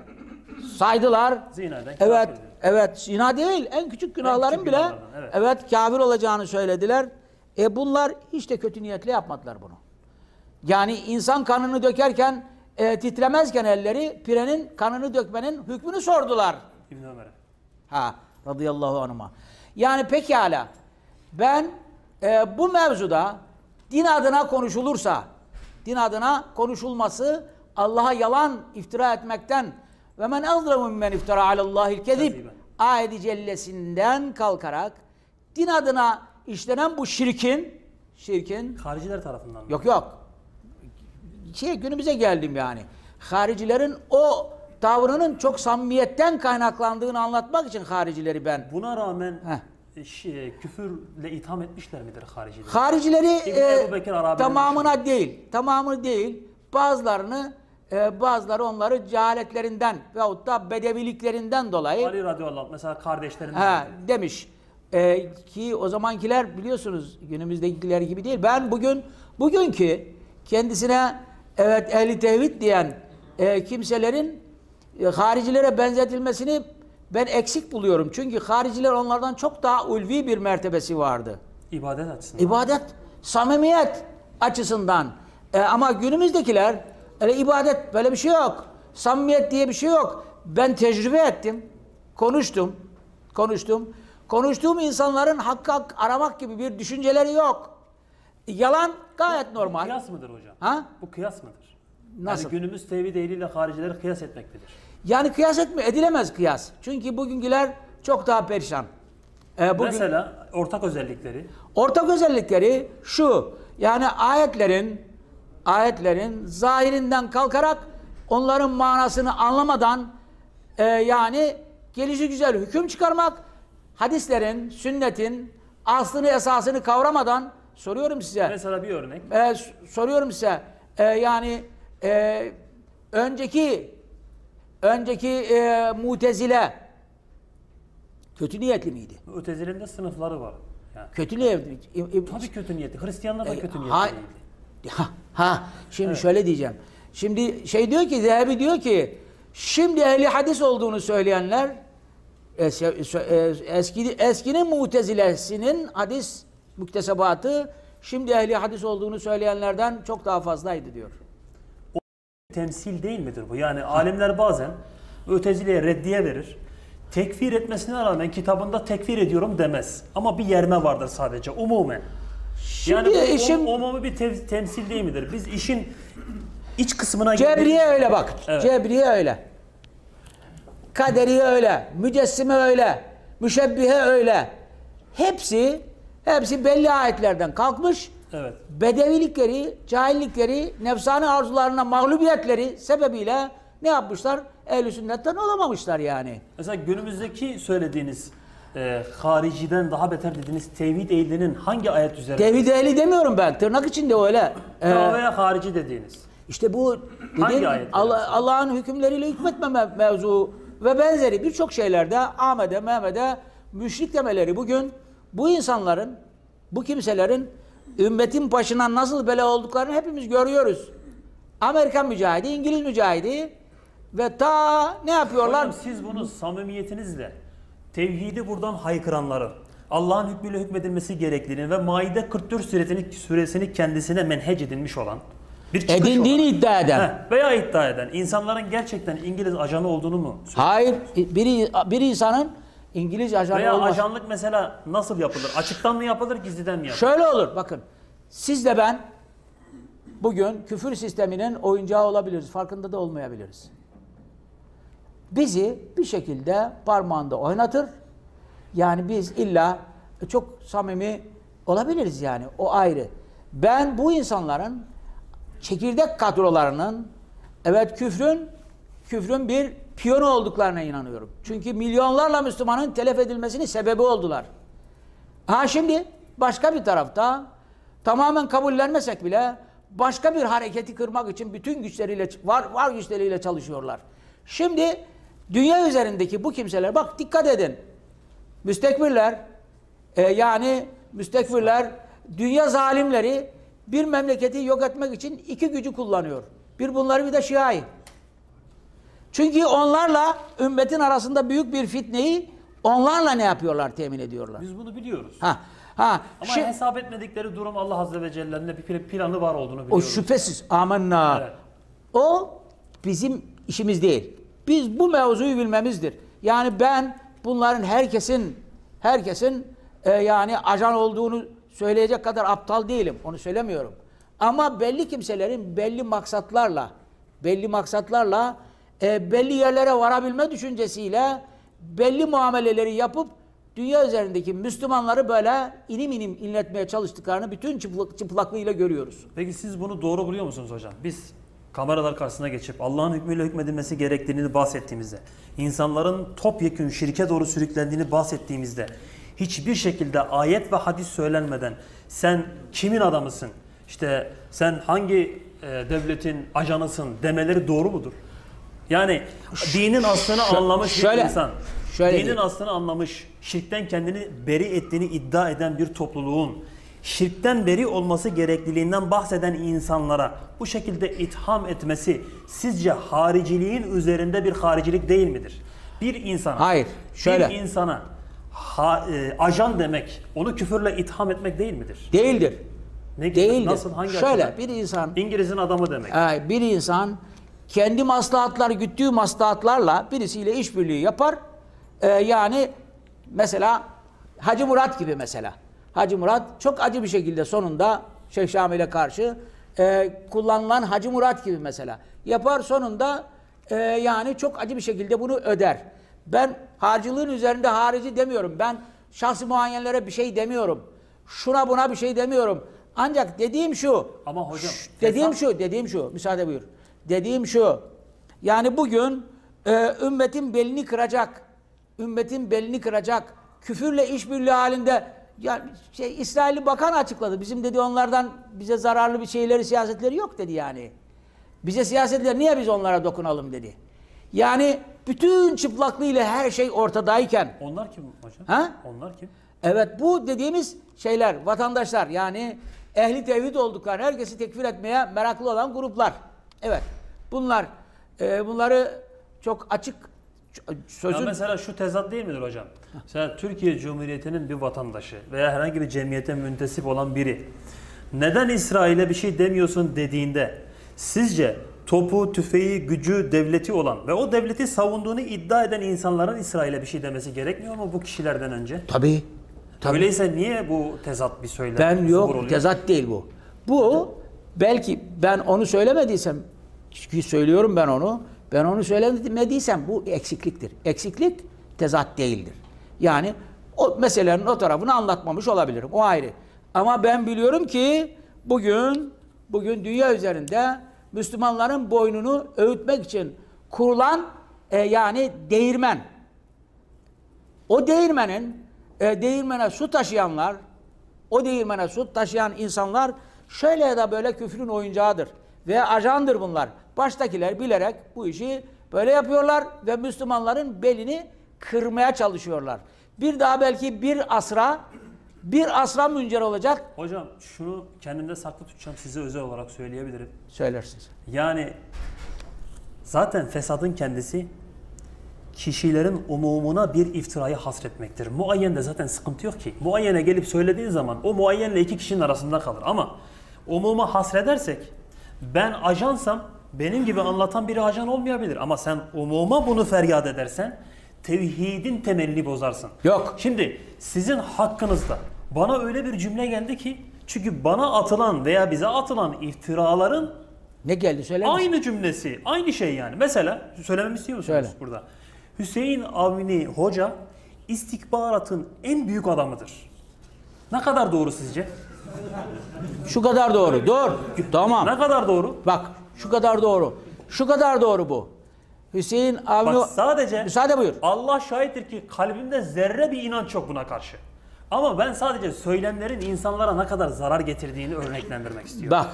saydılar.
Zinadan
Evet,
ediyor.
Evet. Zina değil. En küçük günahların
küçük
bile evet.
evet.
kafir olacağını söylediler. E bunlar hiç de kötü niyetle yapmadılar bunu. Yani insan kanını dökerken e, titremezken elleri pirenin kanını dökmenin hükmünü sordular.
İbn Ömer'e.
Ha radıyallahu anhuma. Yani pekala ben e, bu mevzuda din adına konuşulursa din adına konuşulması Allah'a yalan iftira etmekten ve men azlemu men iftira alallahil kezib ayeti cellesinden kalkarak din adına işlenen bu şirkin şirkin
Hariciler tarafından mı?
Yok yok. Şey günümüze geldim yani. Haricilerin o tavrının çok samimiyetten kaynaklandığını anlatmak için haricileri ben.
Buna rağmen
Heh.
şey, küfürle itham etmişler midir hariciler?
Haricileri
İbni
e, tamamına değil, tamamı değil. Bazılarını e, bazıları onları cehaletlerinden veyahut da bedeviliklerinden dolayı
Ali radıyallahu anh mesela kardeşlerinden.
Ha, demiş Ee, ki o zamankiler biliyorsunuz günümüzdekiler gibi değil. Ben bugün bugünkü kendisine evet ehli tevhid diyen e, kimselerin e, haricilere benzetilmesini ben eksik buluyorum. Çünkü hariciler onlardan çok daha ulvi bir mertebesi vardı.
İbadet açısından.
İbadet, samimiyet açısından. E, ama günümüzdekiler öyle ibadet böyle bir şey yok. Samimiyet diye bir şey yok. Ben tecrübe ettim. Konuştum. Konuştum. Konuştuğum insanların hakkı hak aramak gibi bir düşünceleri yok. Yalan gayet normal.
Kıyas mıdır hocam?
Ha?
Bu kıyas mıdır?
Nasıl?
Yani günümüz tevhid ehliyle haricileri kıyas etmektedir.
Yani kıyas etme edilemez kıyas. Çünkü bugünküler çok daha perişan. e, bugün
Mesela ortak özellikleri.
ortak özellikleri şu. Yani ayetlerin ayetlerin zahirinden kalkarak onların manasını anlamadan e, yani gelişi güzel hüküm çıkarmak, hadislerin, sünnetin aslını esasını kavramadan soruyorum size.
Mesela bir örnek.
E, soruyorum size. E, yani e, önceki önceki e, mutezile kötü niyetli miydi?
Ötezilerin de sınıfları var. Yani,
Kötü niyetli. İ-
tabii kötü niyetli. Hristiyanlar da kötü niyetli
Ha. Ha, ha, şimdi şöyle diyeceğim. Şimdi şey diyor ki, Zehebi diyor ki, şimdi ehli hadis olduğunu söyleyenler es- es- eski, eskinin mutezilesinin hadis müktesebatı şimdi ehli hadis olduğunu söyleyenlerden çok daha fazlaydı diyor.
Temsil değil midir bu? Yani alimler bazen öteziliğe reddiye verir. Tekfir etmesine rağmen kitabında tekfir ediyorum demez. Ama bir yerme vardır sadece umumen.
Şimdi
yani bu um- umumi bir tev- temsil değil midir? Biz işin iç kısmına
Cebriye öyle bak.
Evet.
Cebriye öyle. Kaderiye öyle. Mücessime öyle. Müşebbihe öyle. Hepsi hepsi belli ayetlerden kalkmış.
Evet.
Bedevilikleri, cahillikleri, nefsani arzularına mağlubiyetleri sebebiyle ne yapmışlar? Ehl-i sünnetten olamamışlar yani.
Mesela günümüzdeki söylediğiniz e, hariciden daha beter dediğiniz tevhid ehlinin hangi ayet üzerinde?
Tevhid ehli demiyorum ben. Tırnak içinde öyle. Ee,
Ya veya harici dediğiniz.
İşte bu dediğim
ayet
Allah-? Allah'ın hükümleriyle hükmetmeme mevzu ve benzeri birçok şeylerde Ahmet'e, Mehmet'e müşrik demeleri bugün bu insanların, bu kimselerin ümmetin başına nasıl bela olduklarını hepimiz görüyoruz. Amerikan mücahidi, İngiliz mücahidi ve ta ne yapıyorlar?
Hocam siz bunu samimiyetinizle tevhidi buradan haykıranları, Allah'ın hükmüyle hükmedilmesi gerektiğini ve Maide 44 suresini, suresini kendisine menhec edinmiş olan bir çıkış
Edindiğini
olan-
iddia eden.
Heh, veya iddia eden insanların gerçekten İngiliz ajanı olduğunu mu?
Hayır, bir, bir insanın İngiliz ajanı
Veya
olması.
ajanlık mesela nasıl yapılır? Açıktan mı yapılır, gizliden mi yapılır?
Şöyle olur bakın. Siz de ben bugün küfür sisteminin oyuncağı olabiliriz. Farkında da olmayabiliriz. Bizi bir şekilde parmağında oynatır. Yani biz illa çok samimi olabiliriz yani. O ayrı. Ben bu insanların çekirdek kadrolarının evet küfrün küfrün bir piyonu olduklarına inanıyorum. Çünkü milyonlarla Müslümanın telef edilmesinin sebebi oldular. Ha şimdi başka bir tarafta tamamen kabullenmesek bile başka bir hareketi kırmak için bütün güçleriyle var var güçleriyle çalışıyorlar. Şimdi dünya üzerindeki bu kimseler bak dikkat edin. Müstekbirler e, yani müstekbirler dünya zalimleri bir memleketi yok etmek için iki gücü kullanıyor. Bir bunları bir de Şia'yı. Çünkü onlarla ümmetin arasında büyük bir fitneyi onlarla ne yapıyorlar temin ediyorlar.
Biz bunu biliyoruz.
Ha, ha.
Ama
şi-
hesap etmedikleri durum Allah Azze ve Celle'nin bir pl- planı var olduğunu
o
biliyoruz.
şüphesiz amenna.
Evet.
O bizim işimiz değil. Biz bu mevzuyu bilmemizdir. Yani ben bunların herkesin herkesin e, yani ajan olduğunu söyleyecek kadar aptal değilim. Onu söylemiyorum. Ama belli kimselerin belli maksatlarla belli maksatlarla e, belli yerlere varabilme düşüncesiyle belli muameleleri yapıp dünya üzerindeki Müslümanları böyle inim inim inletmeye çalıştıklarını bütün çıplak, çıplaklığıyla görüyoruz.
Peki siz bunu doğru buluyor musunuz hocam? Biz kameralar karşısına geçip Allah'ın hükmüyle hükmedilmesi gerektiğini bahsettiğimizde, insanların topyekün şirke doğru sürüklendiğini bahsettiğimizde, hiçbir şekilde ayet ve hadis söylenmeden sen kimin adamısın, işte sen hangi e, devletin ajanısın demeleri doğru mudur? Yani dinin aslını
Şö-
anlamış
şöyle-
bir insan,
şöyle
dinin
diyeyim.
aslını anlamış, şirkten kendini beri ettiğini iddia eden bir topluluğun şirkten beri olması gerekliliğinden bahseden insanlara bu şekilde itham etmesi sizce hariciliğin üzerinde bir haricilik değil midir? Bir insana,
Hayır, şöyle.
bir insana ha- e, ajan demek, onu küfürle itham etmek değil midir?
Değildir.
Ne gibi?
Değildir.
Nasıl? Hangi
Şöyle
açıdan?
bir insan
İngiliz'in adamı demek.
e, bir insan kendi maslahatları güttüğü maslahatlarla birisiyle işbirliği yapar. E, yani mesela Hacı Murat gibi mesela. Hacı Murat çok acı bir şekilde sonunda Şeyh Şamil'e karşı e, kullanılan Hacı Murat gibi mesela. Yapar sonunda e, yani çok acı bir şekilde bunu öder. Ben harcılığın üzerinde harici demiyorum. Ben şahsi muayyenlere bir şey demiyorum. Şuna buna bir şey demiyorum. Ancak dediğim şu.
Ama hocam,
Şş, dediğim
hesap-
şu, dediğim şu. Müsaade buyur. Dediğim şu. Yani bugün e, ümmetin belini kıracak. Ümmetin belini kıracak. Küfürle işbirliği halinde ya şey İsrailli bakan açıkladı. Bizim dedi onlardan bize zararlı bir şeyleri, siyasetleri yok dedi yani. Bize siyasetler niye biz onlara dokunalım dedi. Yani bütün çıplaklığıyla her şey ortadayken
Onlar kim hocam?
Ha?
Onlar kim?
Evet bu dediğimiz şeyler vatandaşlar yani ehli tevhid oldukları herkesi tekfir etmeye meraklı olan gruplar. Evet bunlar e, bunları çok açık ç-
Ya
sözün
mesela şu tezat değil midir hocam? Mesela Türkiye Cumhuriyeti'nin bir vatandaşı veya herhangi bir cemiyete müntesip olan biri neden İsrail'e bir şey demiyorsun dediğinde sizce topu, tüfeği, gücü, devleti olan ve o devleti savunduğunu iddia eden insanların İsrail'e bir şey demesi gerekmiyor mu bu kişilerden önce?
tabii tabii.
Öyleyse niye bu tezat bir söylem?
Ben yok
oluyor?
tezat değil bu. Bu belki ben onu söylemediysem çünkü söylüyorum ben onu. Ben onu söylemediysem bu eksikliktir. Eksiklik tezat değildir. Yani o meselenin o tarafını anlatmamış olabilirim. O ayrı. Ama ben biliyorum ki bugün bugün dünya üzerinde Müslümanların boynunu öğütmek için kurulan e, yani değirmen o değirmenin e, değirmene su taşıyanlar, o değirmene su taşıyan insanlar şöyle ya da böyle küfrün oyuncağıdır. Ve ajandır bunlar. Baştakiler bilerek bu işi böyle yapıyorlar ve Müslümanların belini kırmaya çalışıyorlar. Bir daha belki bir asra, bir asra müncer olacak
Hocam şunu kendimde saklı tutacağım size özel olarak söyleyebilirim.
söylersiniz.
Yani zaten fesadın kendisi kişilerin umumuna bir iftirayı hasretmektir. Muayyende zaten sıkıntı yok ki. Muayyene gelip söylediğin zaman o muayyenle iki kişinin arasında kalır. Ama umuma hasredersek ben ajansam benim gibi anlatan biri ajan olmayabilir. Ama sen umuma bunu feryat edersen tevhidin temelini bozarsın.
Yok.
Şimdi sizin hakkınızda bana öyle bir cümle geldi ki çünkü bana atılan veya bize atılan iftiraların
Ne geldi misin?
Aynı cümlesi, aynı şey yani. Mesela söylememi istiyor musunuz
Söyle.
burada? Hüseyin Avni Hoca istikbaratın en büyük adamıdır. Ne kadar doğru sizce?
Şu kadar doğru. Doğru. Tamam.
Ne kadar doğru?
Bak şu kadar doğru. Şu kadar doğru bu. Hüseyin Avni...
Bak sadece
Müsaade buyur.
Allah şahittir ki kalbimde zerre bir inanç yok buna karşı. Ama ben sadece söylemlerin insanlara ne kadar zarar getirdiğini örneklendirmek istiyorum.
Bak,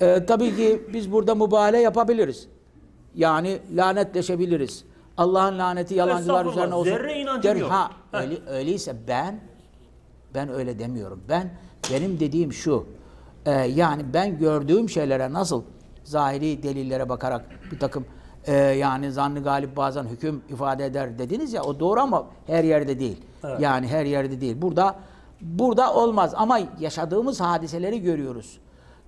e, tabii ki biz burada mübalağa yapabiliriz. Yani lanetleşebiliriz. Allah'ın laneti yalancılar üzerine olsun.
zerre inancım yok.
Ha,
Heh.
öyle, öyleyse ben, ben öyle demiyorum. Ben, benim dediğim şu, e, yani ben gördüğüm şeylere nasıl zahiri delillere bakarak bir takım e, yani zannı galip bazen hüküm ifade eder dediniz ya o doğru ama her yerde değil.
Evet.
Yani her yerde değil. Burada burada olmaz ama yaşadığımız hadiseleri görüyoruz.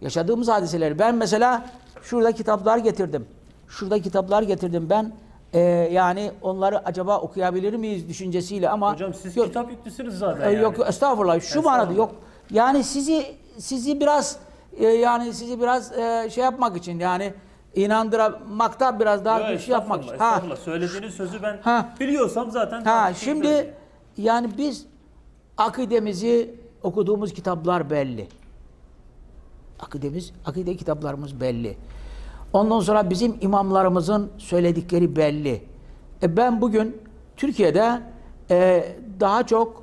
Yaşadığımız hadiseleri. Ben mesela şurada kitaplar getirdim. Şurada kitaplar getirdim ben. Ee, yani onları acaba okuyabilir miyiz düşüncesiyle ama
Hocam siz
yok,
kitap yüklüsünüz zaten
e,
yani.
yok estağfurullah şu manada yok. Yani sizi sizi biraz e, yani sizi biraz e, şey yapmak için yani inandırmakta biraz daha
Yok,
güçlü yapmak için.
estağfurullah. Söylediğiniz sözü ben
Ha.
biliyorsam zaten
Ha şimdi
söylerim.
yani biz akidemizi okuduğumuz kitaplar belli. Akidemiz, akide kitaplarımız belli. Ondan sonra bizim imamlarımızın söyledikleri belli. E ben bugün Türkiye'de e, daha çok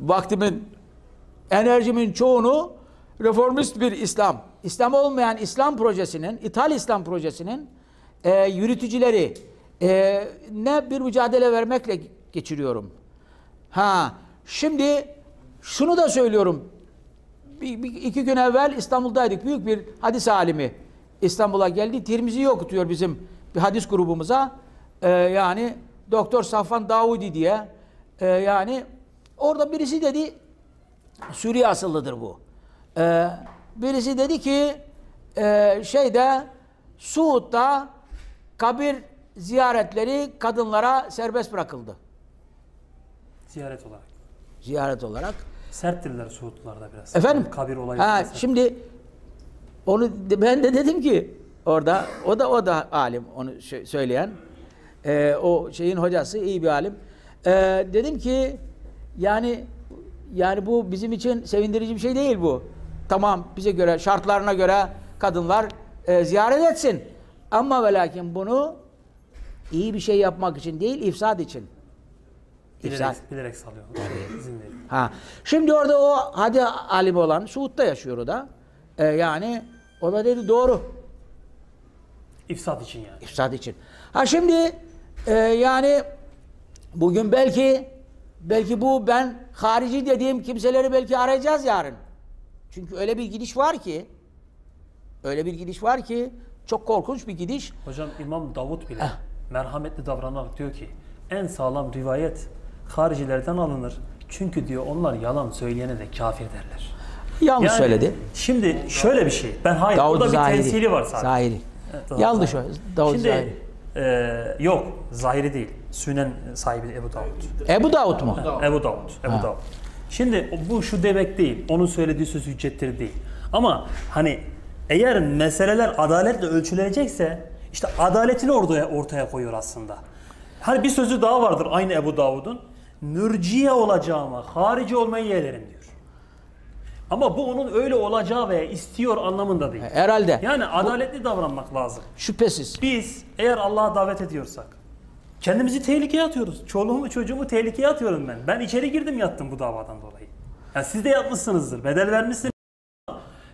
vaktimin, enerjimin çoğunu reformist bir İslam, İslam olmayan İslam projesinin, İthal İslam projesinin e, yürütücüleri e, ne bir mücadele vermekle geçiriyorum. Ha, şimdi şunu da söylüyorum. Bir, bir- iki gün evvel İstanbul'daydık. Büyük bir hadis alimi İstanbul'a geldi. Tirmizi'yi okutuyor bizim bir hadis grubumuza. Ee, yani Doktor Safvan Davudi diye. Ee, yani orada birisi dedi Suriye asıllıdır bu. Ee, birisi dedi ki e, şeyde Suud'da kabir ziyaretleri kadınlara serbest bırakıldı.
Ziyaret olarak.
Ziyaret olarak.
Serttirler Suudlularda biraz.
Efendim?
Kabir olayı.
Ha, şimdi onu ben de dedim ki orada o da o da alim onu sö- söyleyen e, o şeyin hocası iyi bir alim. E, dedim ki yani yani bu bizim için sevindirici bir şey değil bu. Tamam bize göre şartlarına göre kadınlar e, ziyaret etsin. Ama ve lakin bunu iyi bir şey yapmak için değil, ifsad için. İfsad.
Bilerek, bilerek salıyor. İzin verin.
Ha. Şimdi orada o hadi alim olan Suud'da yaşıyor o da. E, yani o da dedi doğru.
İfsat için yani.
İfsad için. Ha şimdi e, yani bugün belki belki bu ben harici dediğim kimseleri belki arayacağız yarın. Çünkü öyle bir gidiş var ki öyle bir gidiş var ki çok korkunç bir gidiş.
Hocam İmam Davut bile merhametli davranarak diyor ki en sağlam rivayet haricilerden alınır. Çünkü diyor onlar yalan söyleyene de kafir derler.
Yanlış
Yani
söyledi.
Şimdi şöyle bir şey. Ben hayır
Davud
burada bir
Zahiri.
temsili var sadece.
Zahiri.
Evet, Davud
Yanlış
Zahiri.
Davud
Şimdi
Zahiri.
e, yok Zahiri değil. Sünen sahibi Ebu Davud.
Ebu Davud mu?
Ebu Davud. Ebu. Davud. Şimdi bu şu demek değil. Onun söylediği söz hüccettir değil. Ama hani eğer meseleler adaletle ölçülecekse işte adaletini ortaya ortaya koyuyor aslında. Hani bir sözü daha vardır aynı Ebu Davud'un. Mürciye olacağıma harici olmayı yeğlerim diyor. Ama bu onun öyle olacağı veya istiyor anlamında değil.
Herhalde.
Yani adaletli davranmak lazım.
Şüphesiz.
Biz eğer Allah'a davet ediyorsak kendimizi tehlikeye atıyoruz. Çoluğumu çocuğumu tehlikeye atıyorum ben. Ben içeri girdim yattım bu davadan dolayı. Yani siz de yapmışsınızdır. Bedel vermişsiniz.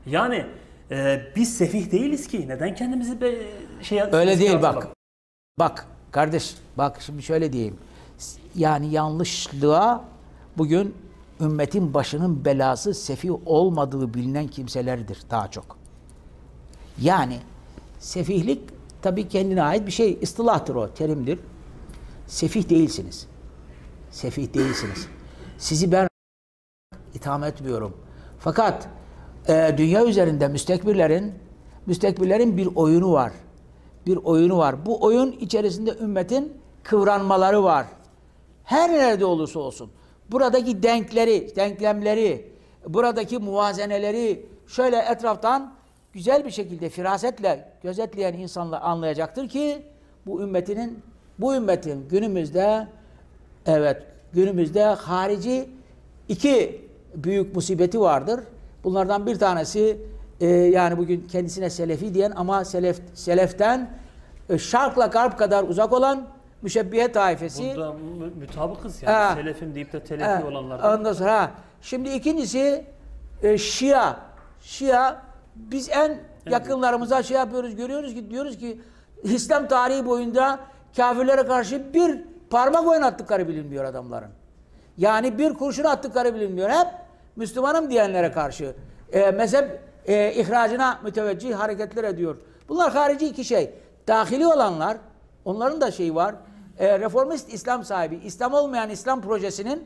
Yani e, biz sefih değiliz ki. Neden kendimizi be, şey
Öyle değil bak. Bak kardeş bak şimdi şöyle diyeyim. Yani yanlışlığa bugün ümmetin başının belası sefih olmadığı bilinen kimselerdir daha çok. Yani sefihlik tabii kendine ait bir şey. istilahtır o, terimdir. Sefih değilsiniz. Sefih değilsiniz. Sizi ben itham etmiyorum. Fakat e, dünya üzerinde müstekbirlerin müstekbirlerin bir oyunu var. Bir oyunu var. Bu oyun içerisinde ümmetin kıvranmaları var. Her nerede olursa olsun. Buradaki denkleri, denklemleri, buradaki muvazeneleri şöyle etraftan güzel bir şekilde firasetle gözetleyen insanlar anlayacaktır ki bu ümmetinin bu ümmetin günümüzde evet günümüzde harici iki büyük musibeti vardır. Bunlardan bir tanesi e, yani bugün kendisine selefi diyen ama selef seleften e, şarkla garp kadar uzak olan müşebbihe taifesi.
Bunda mü- mütabıkız yani.
Ha.
Selefim deyip de telefi
Ha,
olanlardan.
Ondan sonra ha. Şimdi ikincisi e, Şia. Şia biz en yakınlarımıza şey yapıyoruz görüyoruz ki diyoruz ki İslam tarihi boyunca kafirlere karşı bir parmak oynattıkları bilinmiyor adamların. Yani bir kurşun attıkları bilinmiyor. Hep Müslümanım diyenlere karşı e, mezhep e, ihracına müteveccih hareketler ediyor. Bunlar harici iki şey. Dahili olanlar, onların da şeyi var. E, reformist İslam sahibi, İslam olmayan İslam projesinin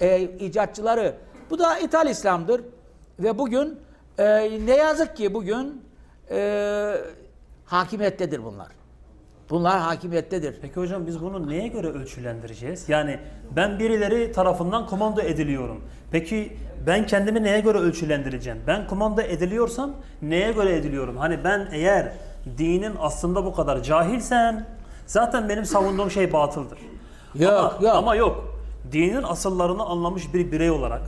e, icatçıları. Bu da İthal İslam'dır. Ve bugün e, ne yazık ki bugün e, hakimiyettedir bunlar. Bunlar hakimiyettedir.
Peki hocam biz bunu neye göre ölçülendireceğiz? Yani ben birileri tarafından komando ediliyorum. Peki ben kendimi neye göre ölçülendireceğim? Ben komando ediliyorsam neye göre ediliyorum? Hani ben eğer dinin aslında bu kadar cahilsem zaten benim savunduğum şey batıldır.
Yok,
ama,
yok.
Ama yok. Dinin asıllarını anlamış bir birey olarak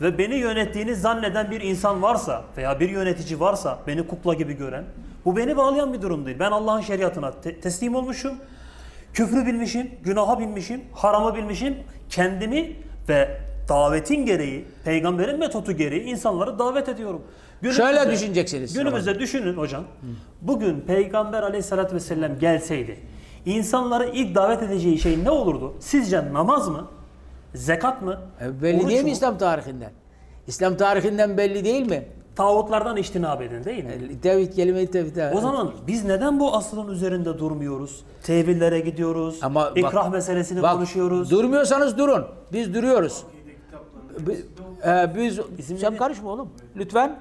ve beni yönettiğini zanneden bir insan varsa veya bir yönetici varsa beni kukla gibi gören bu beni bağlayan bir durum değil. Ben Allah'ın şeriatına te- teslim olmuşum. Küfrü bilmişim, günaha bilmişim, haramı bilmişim. Kendimi ve davetin gereği, peygamberin metodu gereği insanları davet ediyorum.
Şöyle düşüneceksiniz.
Günümüzde düşünün hocam. Bugün peygamber aleyhissalatü vesselam gelseydi insanları ilk davet edeceği şey ne olurdu? Sizce namaz mı? Zekat mı?
E, belli
oruç
değil mi? İslam tarihinden? İslam tarihinden belli değil mi?
Tağutlardan iştinab edin değil mi?
E, Tevhid kelime-i tevhid. evet.
O zaman biz neden bu aslın üzerinde durmuyoruz? Tevillere gidiyoruz.
Ama bak-
ikrah meselesini
Bak,
konuşuyoruz.
Durmuyorsanız durun. Biz duruyoruz. E, biz
İsim
sen karışma oğlum. Lütfen.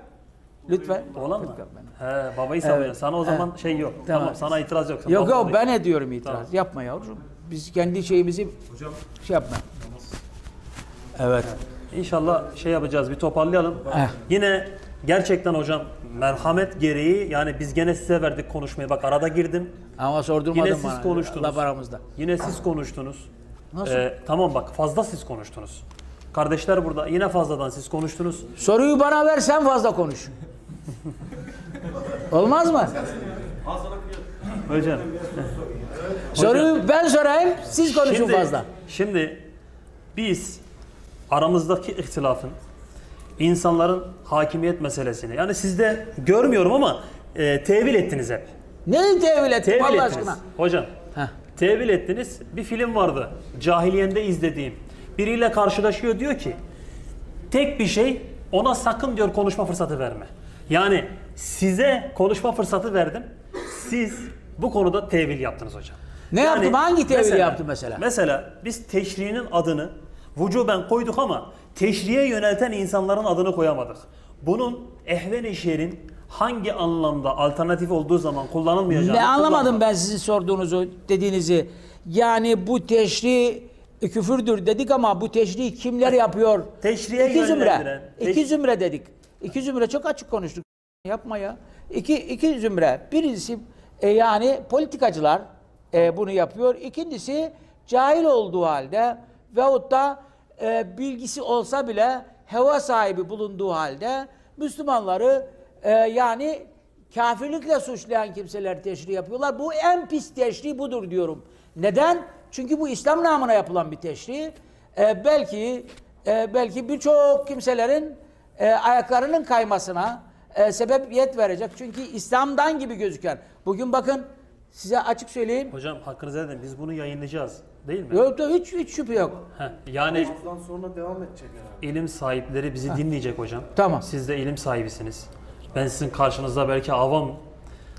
Lütfen.
Olan mı? He, babayı savunuyor.
Evet.
Sana o zaman şey yok. Tamam.
Tamam.
sana itiraz yok.
Yok
Babayı-
yok ben ediyorum itiraz.
Tamam.
Yapma yavrum. Biz kendi şeyimizi şey yapma. Evet.
İnşallah şey yapacağız bir toparlayalım.
Eh.
Yine gerçekten hocam merhamet gereği yani biz gene size verdik konuşmayı. Bak arada girdim.
Ama sordurmadın
Yine siz
bana.
konuştunuz.
Laf aramızda.
Yine siz konuştunuz.
Nasıl?
Ee, tamam bak fazla siz konuştunuz. Kardeşler burada. Yine fazladan siz konuştunuz.
Soruyu bana ver sen fazla konuş. Olmaz mı?
Hocam.
Soruyu ben sorayım siz konuşun
Şimdi,
fazla.
şimdi biz aramızdaki ihtilafın insanların hakimiyet meselesini yani sizde görmüyorum ama e, tevil ettiniz hep.
Neyi tevil ettin
Tevil
Allah
ettiniz.
aşkına?
Hocam.
Heh.
Tevil ettiniz. Bir film vardı. Cahiliyende izlediğim. Biriyle karşılaşıyor diyor ki tek bir şey ona sakın diyor konuşma fırsatı verme. Yani size konuşma fırsatı verdim. Siz bu konuda tevil yaptınız hocam.
Ne yaptım? Hangi tevil yaptım mesela?
Mesela biz teşriğinin adını vücuben koyduk ama teşriğe yönelten insanların adını koyamadık. Bunun ehven-i şerin hangi anlamda alternatif olduğu zaman kullanılmayacağını
Ne anlamadım ben sizin sorduğunuzu, dediğinizi. Yani bu teşri küfürdür dedik ama bu teşri kimler yapıyor?
Teşriğe
İki zümre. İki zümre dedik. İki zümre çok açık konuştuk. Yapma ya. İki, iki zümre. Birincisi e, yani politikacılar e, bunu yapıyor. İkincisi cahil olduğu halde veyahut da e, bilgisi olsa bile heva sahibi bulunduğu halde Müslümanları e, yani kafirlikle suçlayan kimseler teşri yapıyorlar. Bu en pis teşri budur diyorum. Neden? Çünkü bu İslam namına yapılan bir teşri. E, belki e, belki birçok kimselerin e, ayaklarının kaymasına e, sebebiyet verecek. Çünkü İslam'dan gibi gözüken. Bugün bakın size açık söyleyeyim.
Hocam hakkınızı edin biz bunu yayınlayacağız değil mi?
Yok da hiç, hiç şüphe yok.
Heh, yani
Ondan sonra devam edecek herhalde.
ilim sahipleri bizi dinleyecek hocam.
Tamam.
Siz de ilim sahibisiniz. Ben sizin karşınızda belki avam.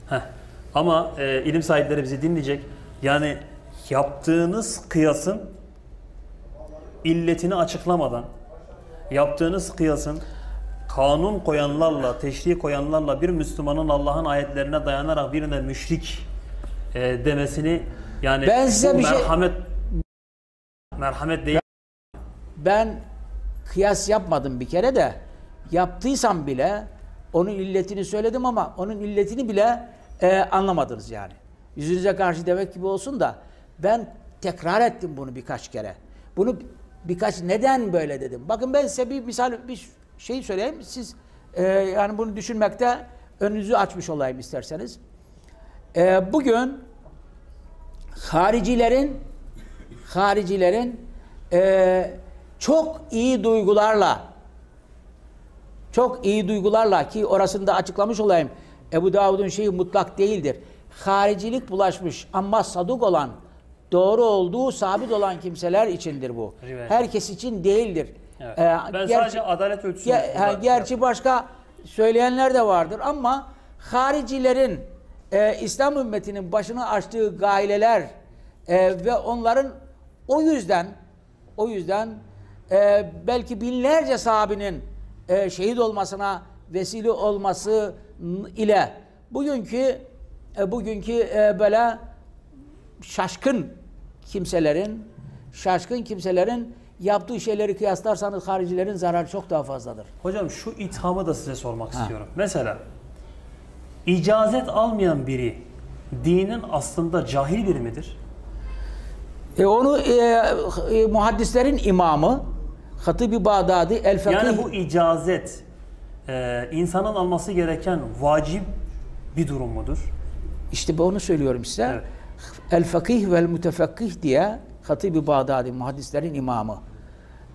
Heh. Ama e, ilim sahipleri bizi dinleyecek. Yani yaptığınız kıyasın illetini açıklamadan, yaptığınız kıyasın kanun koyanlarla, teşri koyanlarla bir Müslümanın Allah'ın ayetlerine dayanarak birine müşrik e, demesini yani
Ben size
bu
bir şey-
merhamet merhamet değil.
Ben kıyas yapmadım bir kere de yaptıysam bile onun illetini söyledim ama onun illetini bile e, anlamadınız yani. Yüzünüze karşı demek gibi olsun da ben tekrar ettim bunu birkaç kere. Bunu birkaç neden böyle dedim. Bakın ben size bir misal bir şey söyleyeyim. Siz e, yani bunu düşünmekte önünüzü açmış olayım isterseniz. E, bugün haricilerin haricilerin eee, çok iyi duygularla çok iyi duygularla ki orasını da açıklamış olayım. Ebu Davud'un şeyi mutlak değildir. Haricilik bulaşmış ama saduk olan, doğru olduğu sabit olan kimseler içindir bu.
Rivayet.
Herkes için değildir.
Evet.
Ee,
ben
gerçi-
sadece adalet ölçüsünü
Ge- ha, gerçi başka söyleyenler de vardır ama haricilerin e, İslam ümmetinin başını açtığı gaileler e, ve onların o yüzden o yüzden e, belki binlerce sahabinin e, şehit olmasına vesile olması ile bugünkü e, bugünkü e, böyle şaşkın kimselerin şaşkın kimselerin yaptığı şeyleri kıyaslarsanız haricilerin zararı çok daha fazladır.
Hocam şu ithamı da size sormak istiyorum. Mesela icazet almayan biri dinin aslında cahil biri midir?
E onu e, e, muhaddislerin imamı Hatibi Bağdadi El Fakih
Yani bu icazet e, insanın alması gereken vacip bir durum mudur?
işte ben onu söylüyorum size.
Evet.
El Fakih vel Mütefakkih diye Hatibi Bağdadi muhaddislerin imamı.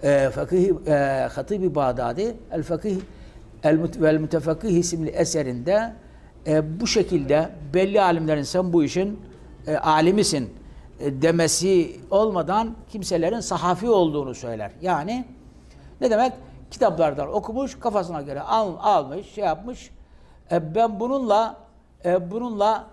E, Fakih e, Hatibi Bağdadi El Fakih El vel Mütefakkih isimli eserinde e, bu şekilde belli alimlerin sen bu işin e, alimisin demesi olmadan kimselerin sahafi olduğunu söyler. Yani ne demek? Kitaplardan okumuş, kafasına göre al, almış, şey yapmış. E, ben bununla e, bununla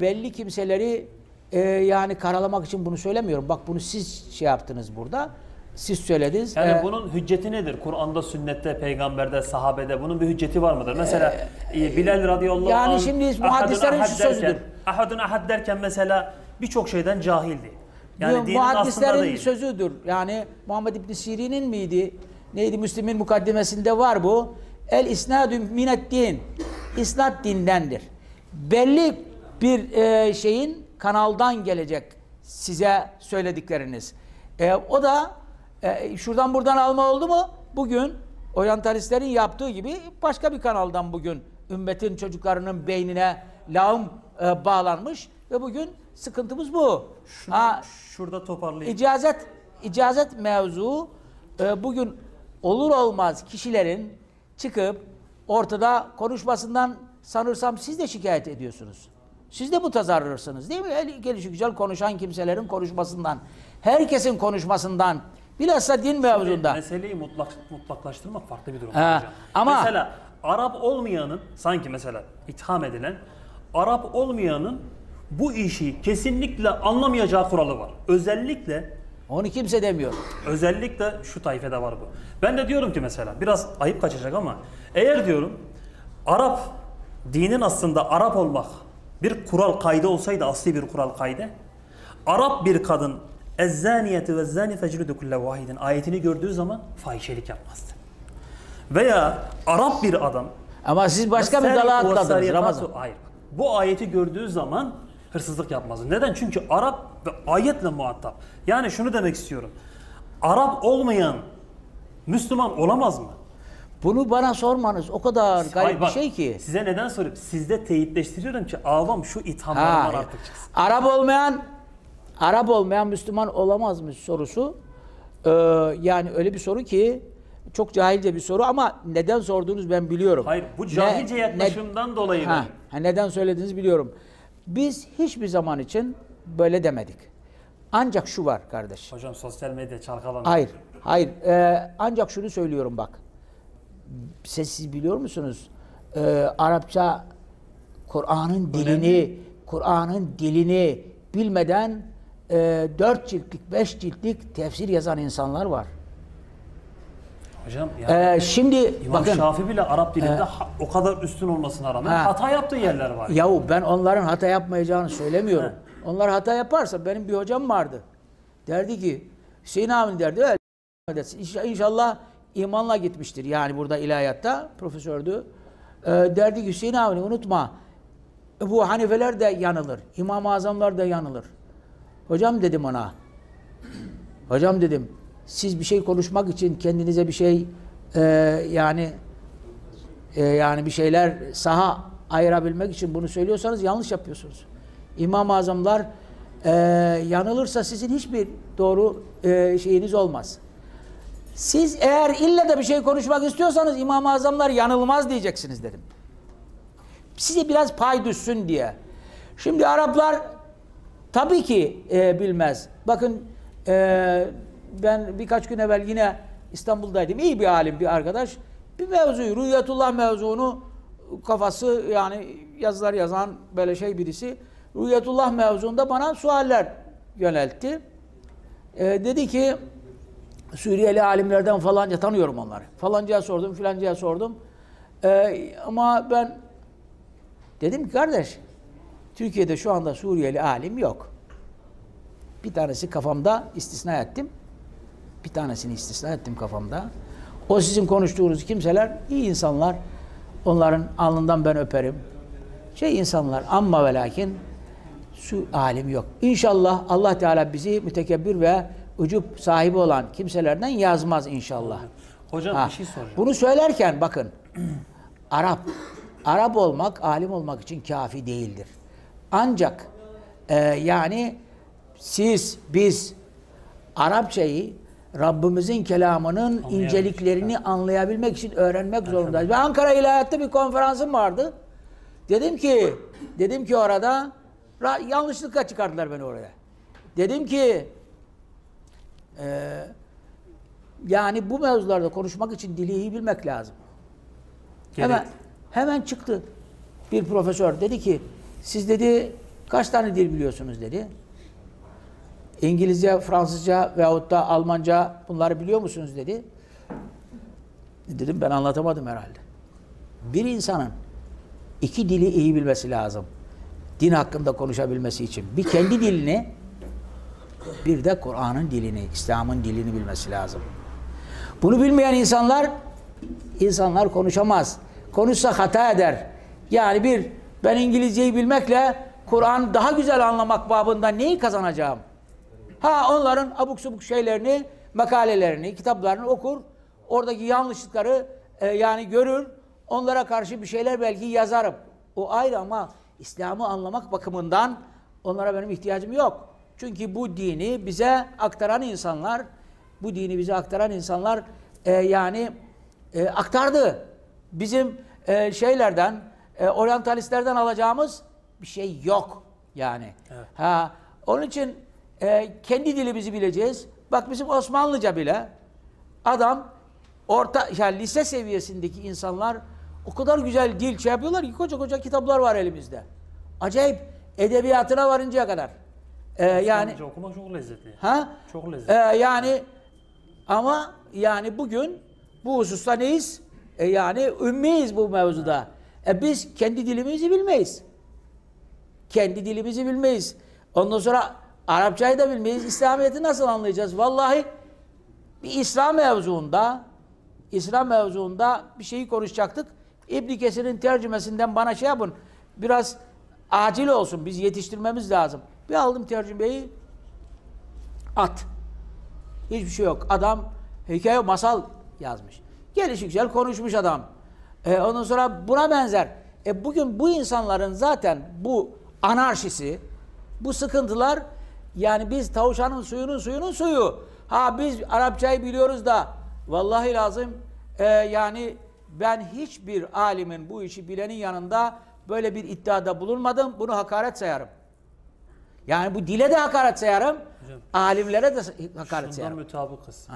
belli kimseleri e, yani karalamak için bunu söylemiyorum. Bak bunu siz şey yaptınız burada. Siz söylediniz.
Yani
E,
bunun hücceti nedir? Kur'an'da, sünnette, peygamberde, sahabede bunun bir hücceti var mıdır? Mesela e, Bilal radıyallahu
yani
anh
şimdi
ahadun
muhaddislerin şu sözüdür.
ahadun ahad derken mesela birçok şeyden cahildi. Yani aslında
muhaddislerin sözüdür. Yani Muhammed İbn Sirin'in miydi? Neydi? Müslim'in mukaddimesinde var bu. El isnadü minet din. İsnat dindendir. Belli bir e, şeyin kanaldan gelecek size söyledikleriniz. E, o da E, şuradan buradan alma oldu mu? Bugün oryantalistlerin yaptığı gibi başka bir kanaldan bugün ümmetin çocuklarının beynine lağım e, bağlanmış ve bugün sıkıntımız bu. Ha,
Şurada toparlayayım.
İcazet icazet mevzu e, bugün olur olmaz kişilerin çıkıp ortada konuşmasından sanırsam siz de şikayet ediyorsunuz. Siz de mutazarrırsınız değil mi? El, gelişi güzel konuşan kimselerin konuşmasından, herkesin konuşmasından, bilhassa din mevzunda.
Meseleyi mutlak, mutlaklaştırmak farklı bir durum.
Ha, ama-
Mesela Arap olmayanın, sanki mesela itham edilen, Arap olmayanın bu işi kesinlikle anlamayacağı kuralı var. Özellikle
Onu kimse demiyor.
Özellikle şu tayfede var bu. Ben de diyorum ki mesela biraz ayıp kaçacak ama eğer diyorum Arap dinin aslında Arap olmak bir kural kaydı olsaydı asli bir kural kaydı Arap bir kadın ezzaniyeti ve zani fecrudu kulle vahidin ayetini gördüğü zaman fahişelik yapmazdı. Veya Arap bir adam
Ama siz başka bir dala atladınız Ramazan.
Hayır. Bu ayeti gördüğü zaman hırsızlık yapmazdı. Neden? Çünkü Arap ve ayetle muhatap. Yani şunu demek istiyorum. Arap olmayan Müslüman olamaz mı?
Bunu bana sormanız o kadar garip
Hayır,
bir şey ki.
Size neden sorayım? Sizde teyitleştiriyorum ki avam şu ithamlarından
Ha,
artık çıksın.
Arap olmayan Arap olmayan Müslüman olamaz mı sorusu e, yani öyle bir soru ki çok cahilce bir soru ama neden sorduğunuz ben biliyorum.
Hayır bu
Ne-
cahilce
ne-
yaklaşımdan dolayı
Ha,
ben-
ha, neden söylediğinizi biliyorum. Biz hiçbir zaman için böyle demedik. Ancak şu var kardeş.
Hocam sosyal medya çalkalanıyor.
Hayır, hayır. Ee, ancak şunu söylüyorum bak. Siz, siz biliyor musunuz? Ee, Arapça Kur'an'ın dilini, Kur'an'ın dilini bilmeden e, ciltlik, beş ciltlik tefsir yazan insanlar var.
Hocam yani
Ee, şimdi
İmam
bakın,
Şafii bile Arap dilinde ha- o kadar üstün olmasına rağmen
Ha.
hata yaptığı yerler var.
yahu ben onların hata yapmayacağını söylemiyorum. Onlar hata yaparsa benim bir hocam vardı. Derdi ki Hüseyin abi derdi "Öyle dersin. İnşa- İnşallah imanla gitmiştir. Yani burada ilahiyatta profesördü. Ee, derdi ki Hüseyin abi unutma. Bu Hanifeler de yanılır. İmam-ı Azamlar da yanılır. Hocam dedim ona. Hocam dedim siz bir şey konuşmak için kendinize bir şey e, yani e, yani bir şeyler saha ayırabilmek için bunu söylüyorsanız yanlış yapıyorsunuz. İmam-ı Azamlar e, yanılırsa sizin hiçbir doğru e, şeyiniz olmaz. Siz eğer ille de bir şey konuşmak istiyorsanız İmam-ı Azamlar yanılmaz diyeceksiniz dedim. Size biraz pay düşsün diye. Şimdi Araplar tabii ki e, bilmez. Bakın e, ben birkaç gün evvel yine İstanbul'daydım. İyi bir alim bir arkadaş. Bir mevzuyu, Rüyetullah mevzunu kafası yani yazılar yazan böyle şey birisi. Rüyetullah mevzuunda bana sualler yöneltti. E, dedi ki Suriyeli alimlerden falanca tanıyorum onları. Falancaya sordum, filancaya sordum. E, ama ben dedim ki kardeş Türkiye'de şu anda Suriyeli alim yok. Bir tanesi kafamda istisna ettim. Bir tanesini istisna ettim kafamda. O sizin konuştuğunuz kimseler iyi insanlar. Onların alnından ben öperim. Şey insanlar ama ve lakin su alim yok. İnşallah Allah Teala bizi mütekebbir ve ucup sahibi olan kimselerden yazmaz inşallah.
Hocam
Ha,
bir şey soracağım.
Bunu söylerken bakın Arap Arap olmak alim olmak için kafi değildir. Ancak e, yani siz biz Arapçayı Rabbimizin kelamının inceliklerini anlayabilmek için öğrenmek zorundayız. Ben Ankara İlahiyat'ta bir konferansım vardı. Dedim ki dedim ki orada ra- yanlışlıkla çıkardılar beni oraya. Dedim ki e, yani bu mevzularda konuşmak için dili iyi bilmek lazım.
Gerek.
Hemen hemen çıktı bir profesör dedi ki siz dedi kaç tane dil biliyorsunuz dedi. İngilizce, Fransızca veyahut da Almanca bunları biliyor musunuz dedi. Dedim ben anlatamadım herhalde. Bir insanın iki dili iyi bilmesi lazım. Din hakkında konuşabilmesi için. Bir kendi dilini bir de Kur'an'ın dilini, İslam'ın dilini bilmesi lazım. Bunu bilmeyen insanlar insanlar konuşamaz. Konuşsa hata eder. Yani bir ben İngilizceyi bilmekle Kur'an daha güzel anlamak babında neyi kazanacağım? Ha onların abuk subuk şeylerini makalelerini, kitaplarını okur. Oradaki yanlışlıkları e, yani görür. Onlara karşı bir şeyler belki yazarım. O ayrı ama İslam'ı anlamak bakımından onlara benim ihtiyacım yok. Çünkü bu dini bize aktaran insanlar, bu dini bize aktaran insanlar e, yani e, aktardı. Bizim e, şeylerden, e, oryantalistlerden alacağımız bir şey yok yani. Ha, onun için e, kendi dilimizi bileceğiz. Bak bizim Osmanlıca bile adam orta yani lise seviyesindeki insanlar o kadar güzel dil şey yapıyorlar ki koca koca kitaplar var elimizde. Acayip edebiyatına varıncaya kadar. E, yani
Osmanlıca okumak çok lezzetli.
Ha?
Çok lezzetli.
Ee, yani ama yani bugün bu hususta neyiz? E, yani ümmiyiz bu mevzuda. E, biz kendi dilimizi bilmeyiz. Kendi dilimizi bilmeyiz. Ondan sonra Arapçayı da bilmeyiz. İslamiyet'i nasıl anlayacağız? Vallahi bir İslam mevzuunda İslam mevzuunda bir şeyi konuşacaktık. İbn Kesir'in tercümesinden bana şey yapın. Biraz acil olsun. Biz yetiştirmemiz lazım. Bir aldım tercümeyi. At. Hiçbir şey yok. Adam hikaye masal yazmış. Gelişi güzel konuşmuş adam. E, ondan sonra buna benzer. E, bugün bu insanların zaten bu anarşisi, bu sıkıntılar yani biz tavşanın suyunun suyunun suyu. Ha biz Arapçayı biliyoruz da vallahi lazım e, yani ben hiçbir alimin bu işi bilenin yanında böyle bir iddiada bulunmadım. Bunu hakaret sayarım. Yani bu dile de hakaret sayarım. alimlere de hakaret
Şundan
sayarım.
mütabıkız.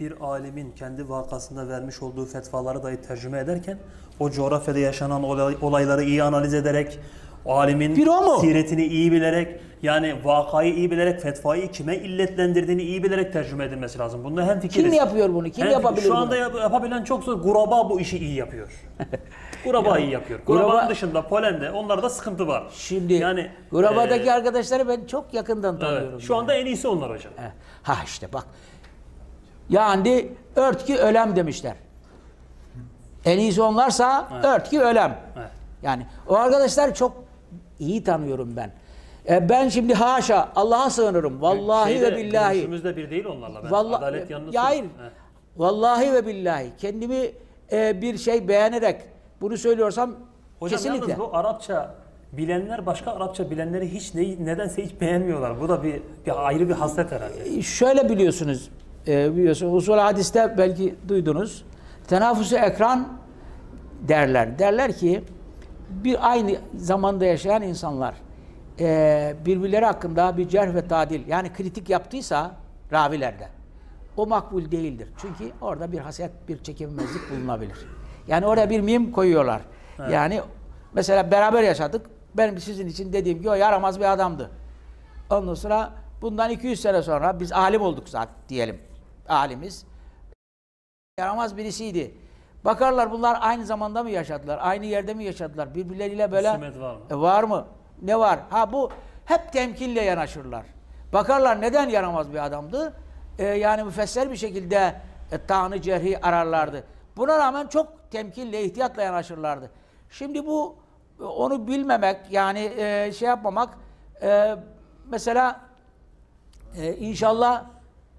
Bir alimin kendi vakasında vermiş olduğu fetvaları dahi tercüme ederken o coğrafyada yaşanan olay- olayları iyi analiz ederek alimin
Bir o mu?
siretini iyi bilerek yani vakayı iyi bilerek fetvayı kime illetlendirdiğini iyi bilerek tercüme edilmesi lazım. Bunda hem fikiriz.
Kim yapıyor bunu? Kim
Hem-
yapabilir
Şu anda
bunu?
yap- yapabilen çok zor. Guraba bu işi iyi yapıyor. Guraba iyi yapıyor. Gurabanın
Guraba-
dışında Polen'de onlarda sıkıntı var.
Şimdi
yani
Guraba'daki
e,
arkadaşları ben çok yakından tanıyorum.
evet, şu anda en iyisi onlar hocam.
Ha işte bak. Yani ört ki ölem demişler. En iyisi onlarsa ört ki ölem.
Evet.
Yani o arkadaşlar çok iyi tanıyorum ben. E, ben şimdi haşa Allah'a sığınırım. Vallahi
Şeyde,
ve billahi.
Görüşümüz de bir değil onlarla. Ben
Vallahi
adalet yanlısı.
ya hayır. Vallahi ve billahi kendimi e, bir şey beğenerek bunu söylüyorsam
Hocam
kesinlikle.
yalnız bu Arapça bilenler başka Arapça bilenleri hiç ne, nedense hiç beğenmiyorlar. Bu da bir, bir ayrı bir hasret herhalde.
Şöyle biliyorsunuz, e, biliyorsunuz usul hadiste belki duydunuz. Tenafusu ekran derler. Derler ki bir aynı zamanda yaşayan insanlar e, birbirleri hakkında bir cerh ve tadil yani kritik yaptıysa ravilerde o makbul değildir. Çünkü orada bir haset, bir çekilmezlik bulunabilir. Yani oraya bir mim koyuyorlar. Yani mesela beraber yaşadık. Benim sizin için dediğim gibi o yaramaz bir adamdı. Ondan sonra bundan 200 sene sonra biz alim olduk zaten diyelim. Alimiz. Yaramaz birisiydi. Bakarlar bunlar aynı zamanda mı yaşadılar? Aynı yerde mi yaşadılar? Birbirleriyle böyle
Husumet var mı?
E, var mı? Ne var? Ha bu hep temkinle yanaşırlar. Bakarlar neden yaramaz bir adamdı? E, yani müfesser bir şekilde e, tanı cerhi ararlardı. Buna rağmen çok temkinle, ihtiyatla yanaşırlardı. Şimdi bu e, onu bilmemek yani e, şey yapmamak e, mesela e, inşallah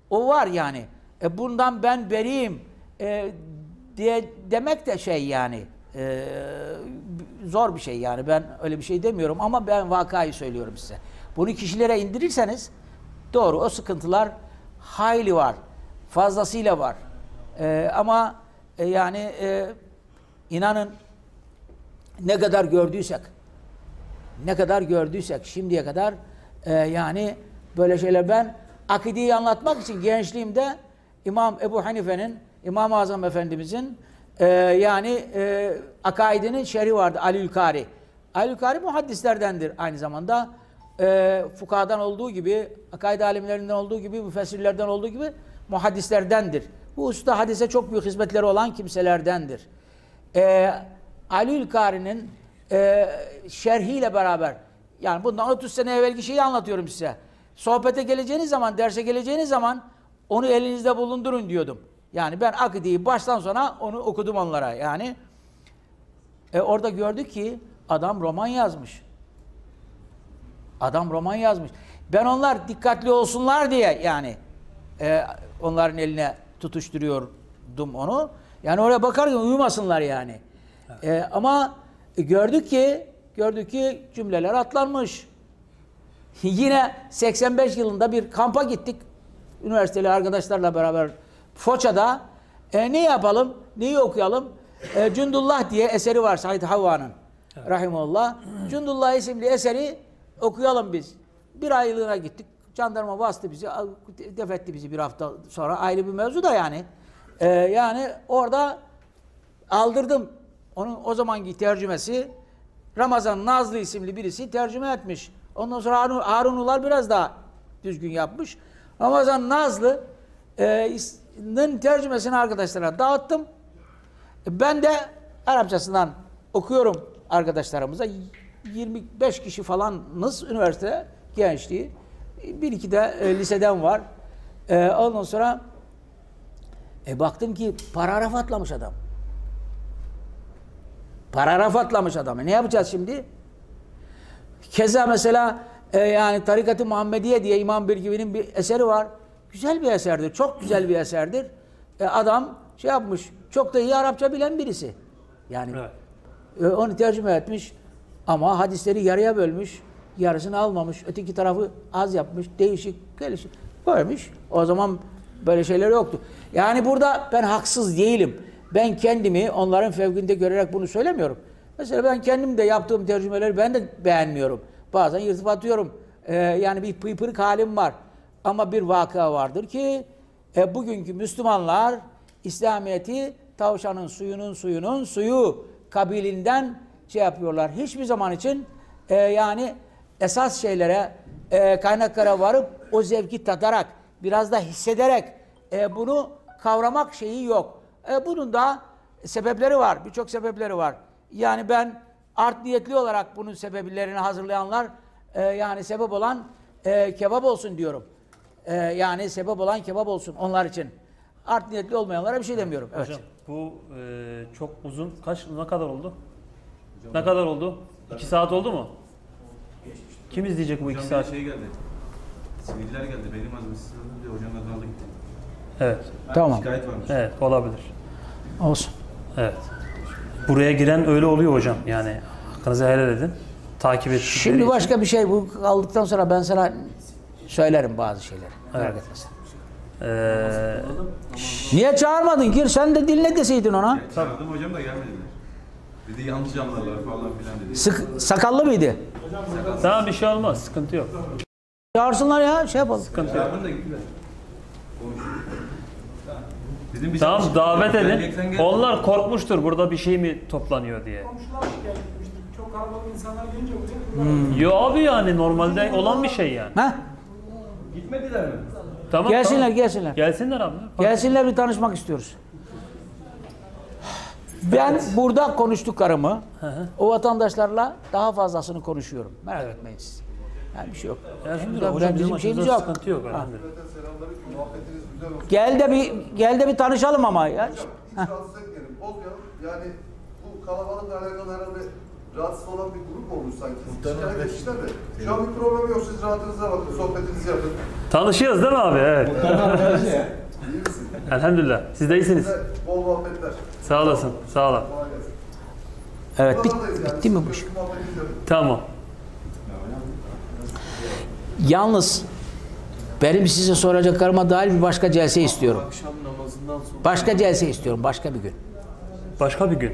o var yani. E, bundan ben beriyim e, diye demek de şey yani e, zor bir şey yani. Ben öyle bir şey demiyorum ama ben vakayı söylüyorum size. Bunu kişilere indirirseniz doğru o sıkıntılar hayli var. Fazlasıyla var. E, ama e, yani e, inanın ne kadar gördüysek ne kadar gördüysek şimdiye kadar e, yani böyle şeyler ben akideyi anlatmak için gençliğimde İmam Ebu Hanife'nin İmam-ı Azam Efendimizin e, yani e, akaidinin şerhi vardı Ali Kari. Ali Kari muhaddislerdendir aynı zamanda. E, fukahadan olduğu gibi, akaid alimlerinden olduğu gibi, müfessirlerden olduğu gibi muhaddislerdendir. Bu usta hadise çok büyük hizmetleri olan kimselerdendir. E, Ali Kari'nin e, şerhiyle beraber yani bundan 30 sene evvelki şeyi anlatıyorum size. Sohbete geleceğiniz zaman, derse geleceğiniz zaman onu elinizde bulundurun diyordum. Yani ben akideyi baştan sona onu okudum onlara yani. E, orada gördük ki adam roman yazmış. Adam roman yazmış. Ben onlar dikkatli olsunlar diye yani e, onların eline tutuşturuyordum onu. Yani oraya bakarken uyumasınlar yani. E, ama gördük ki gördük ki cümleler atlanmış. Yine 85 yılında bir kampa gittik. Üniversiteli arkadaşlarla beraber Foça'da. E, ne yapalım? Neyi okuyalım? E, Cündullah diye eseri var Said Havva'nın. Rahimullah. Cündullah isimli eseri okuyalım biz. Bir aylığına gittik. Jandarma bastı bizi. al- Def etti bizi bir hafta sonra. Ayrı bir mevzu da yani. E, yani orada aldırdım. Onun o zamanki tercümesi Ramazan Nazlı isimli birisi tercüme etmiş. Ondan sonra Harun, Harunular biraz daha düzgün yapmış. Ramazan Nazlı e, tercümesini arkadaşlara dağıttım. Ben de Arapçasından okuyorum arkadaşlarımıza. 25 kişi falanız üniversite gençliği. Bir iki de e, liseden var. E, ondan sonra e, baktım ki paragraf atlamış adam. Paragraf atlamış adamı. Ne yapacağız şimdi? Keza mesela e, yani Tarikat-ı Muhammediye diye İmam Birgivi'nin bir eseri var. Güzel bir eserdir. Çok güzel bir eserdir. E, adam şey yapmış. Çok da iyi Arapça bilen birisi. Yani
Evet.
e, onu tercüme etmiş. Ama hadisleri yarıya bölmüş. Yarısını almamış. Öteki tarafı az yapmış. Değişik, gelişik koymuş. O zaman böyle şeyler yoktu. Yani burada ben haksız değilim. Ben kendimi onların fevkinde görerek bunu söylemiyorum. Mesela ben kendim de yaptığım tercümeleri ben de beğenmiyorum. Bazen yırtıp atıyorum. Ee, yani bir pıypırık halim var. Ama bir vaka vardır ki e, bugünkü Müslümanlar İslamiyet'i tavşanın suyunun suyunun suyu kabilinden şey yapıyorlar. Hiçbir zaman için e, yani esas şeylere, e, kaynaklara varıp o zevki tadarak, biraz da hissederek e, bunu kavramak şeyi yok. E, bunun da sebepleri var, birçok sebepleri var. Yani ben art niyetli olarak bunun sebeplerini hazırlayanlar e, yani sebep olan e, kebap olsun diyorum. E, yani sebep olan kebap olsun onlar için. Art niyetli olmayanlara bir şey demiyorum. Evet.
Hocam bu e, çok uzun. Kaç ne kadar oldu? Ne kadar oldu? İki saat oldu mu? Kim izleyecek bu iki
Hocam
saat?
bir şey geldi. Siviller geldi. Benim adım sınırlı diye hocanın adını aldı gitti.
Evet.
Tamam.
Şikayet varmış.
Evet olabilir.
Olsun.
Evet. Buraya giren öyle oluyor hocam. Yani hakkınızı helal edin. Takip ettikleri
Şimdi
için.
başka bir şey bu aldıktan sonra ben sana söylerim bazı şeyleri. Merak
Evet. Ee,
Niye çağırmadın? Gir sen de dinle deseydin ona.
Çağırdım hocam da gelmediler. Dedi yanlış anlarlar falan filan dedi.
Sık, sakallı mıydı?
tamam bir şey olmaz. Sıkıntı yok.
Çağırsınlar ya şey yapalım.
Sıkıntı yok.
Dedim bir
Tamam
şey-
davet edin. Onlar korkmuştur burada bir şey mi toplanıyor diye.
Çok kalabalık insanlar gelince buraya
Yo abi yani normalde olan bir şey yani.
Ha?
Gitmediler mi?
Tamam
Gelsinler
tamam.
gelsinler.
Gelsinler abi.
Gelsinler bir tanışmak istiyoruz. Ben burada konuştuklarımı o vatandaşlarla daha fazlasını konuşuyorum. Merak etmeyin siz. Yani bir şey yok.
Elhamdülillah hocam
bizim
bizim
şeyimiz yok.
Sıkıntı yok
Ha. Gel de bir gel de bir tanışalım ama ya.
Hiç rahatsız etmeyelim, bozmayalım. Yani bu kalabalıkla alakalı herhalde rahatsız olan bir grup olmuş sanki. Şikayet etmişler de. Şu an bir problem yok. Siz rahatınıza bakın, sohbetinizi yapın.
Tanışıyoruz değil mi abi? Evet.
İyi misin?
Elhamdülillah. Siz de iyisiniz.
Bol muhabbetler.
Sağ olasın. Sağ olun.
Evet bit, bitti mi bu.
Tamam.
Yalnız benim size soracaklarıma dair bir başka celse istiyorum.
Akşam namazından sonra
Başka celse istiyorum başka bir gün.
Başka bir gün.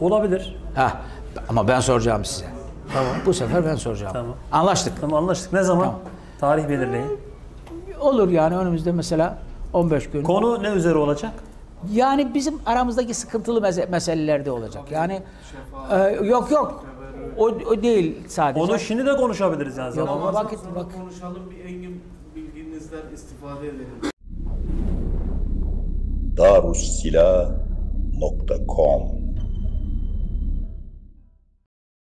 Olabilir.
Ha ama ben soracağım size. Tamam. Bu sefer ben soracağım.
Tamam.
Anlaştık.
Tamam anlaştık. Ne zaman?
Tamam.
Tarih belirleyin.
Olur yani önümüzde mesela 15 gün.
Konu ne üzere olacak?
Yani bizim aramızdaki sıkıntılı meze- meselelerde olacak. Yani e, yok yok. O, o değil sadece.
Onu şimdi de konuşabiliriz yani.
Yok, ama vakit
sonra
bak.
konuşalım bir engin bilginizden istifade edelim.
darussilah.com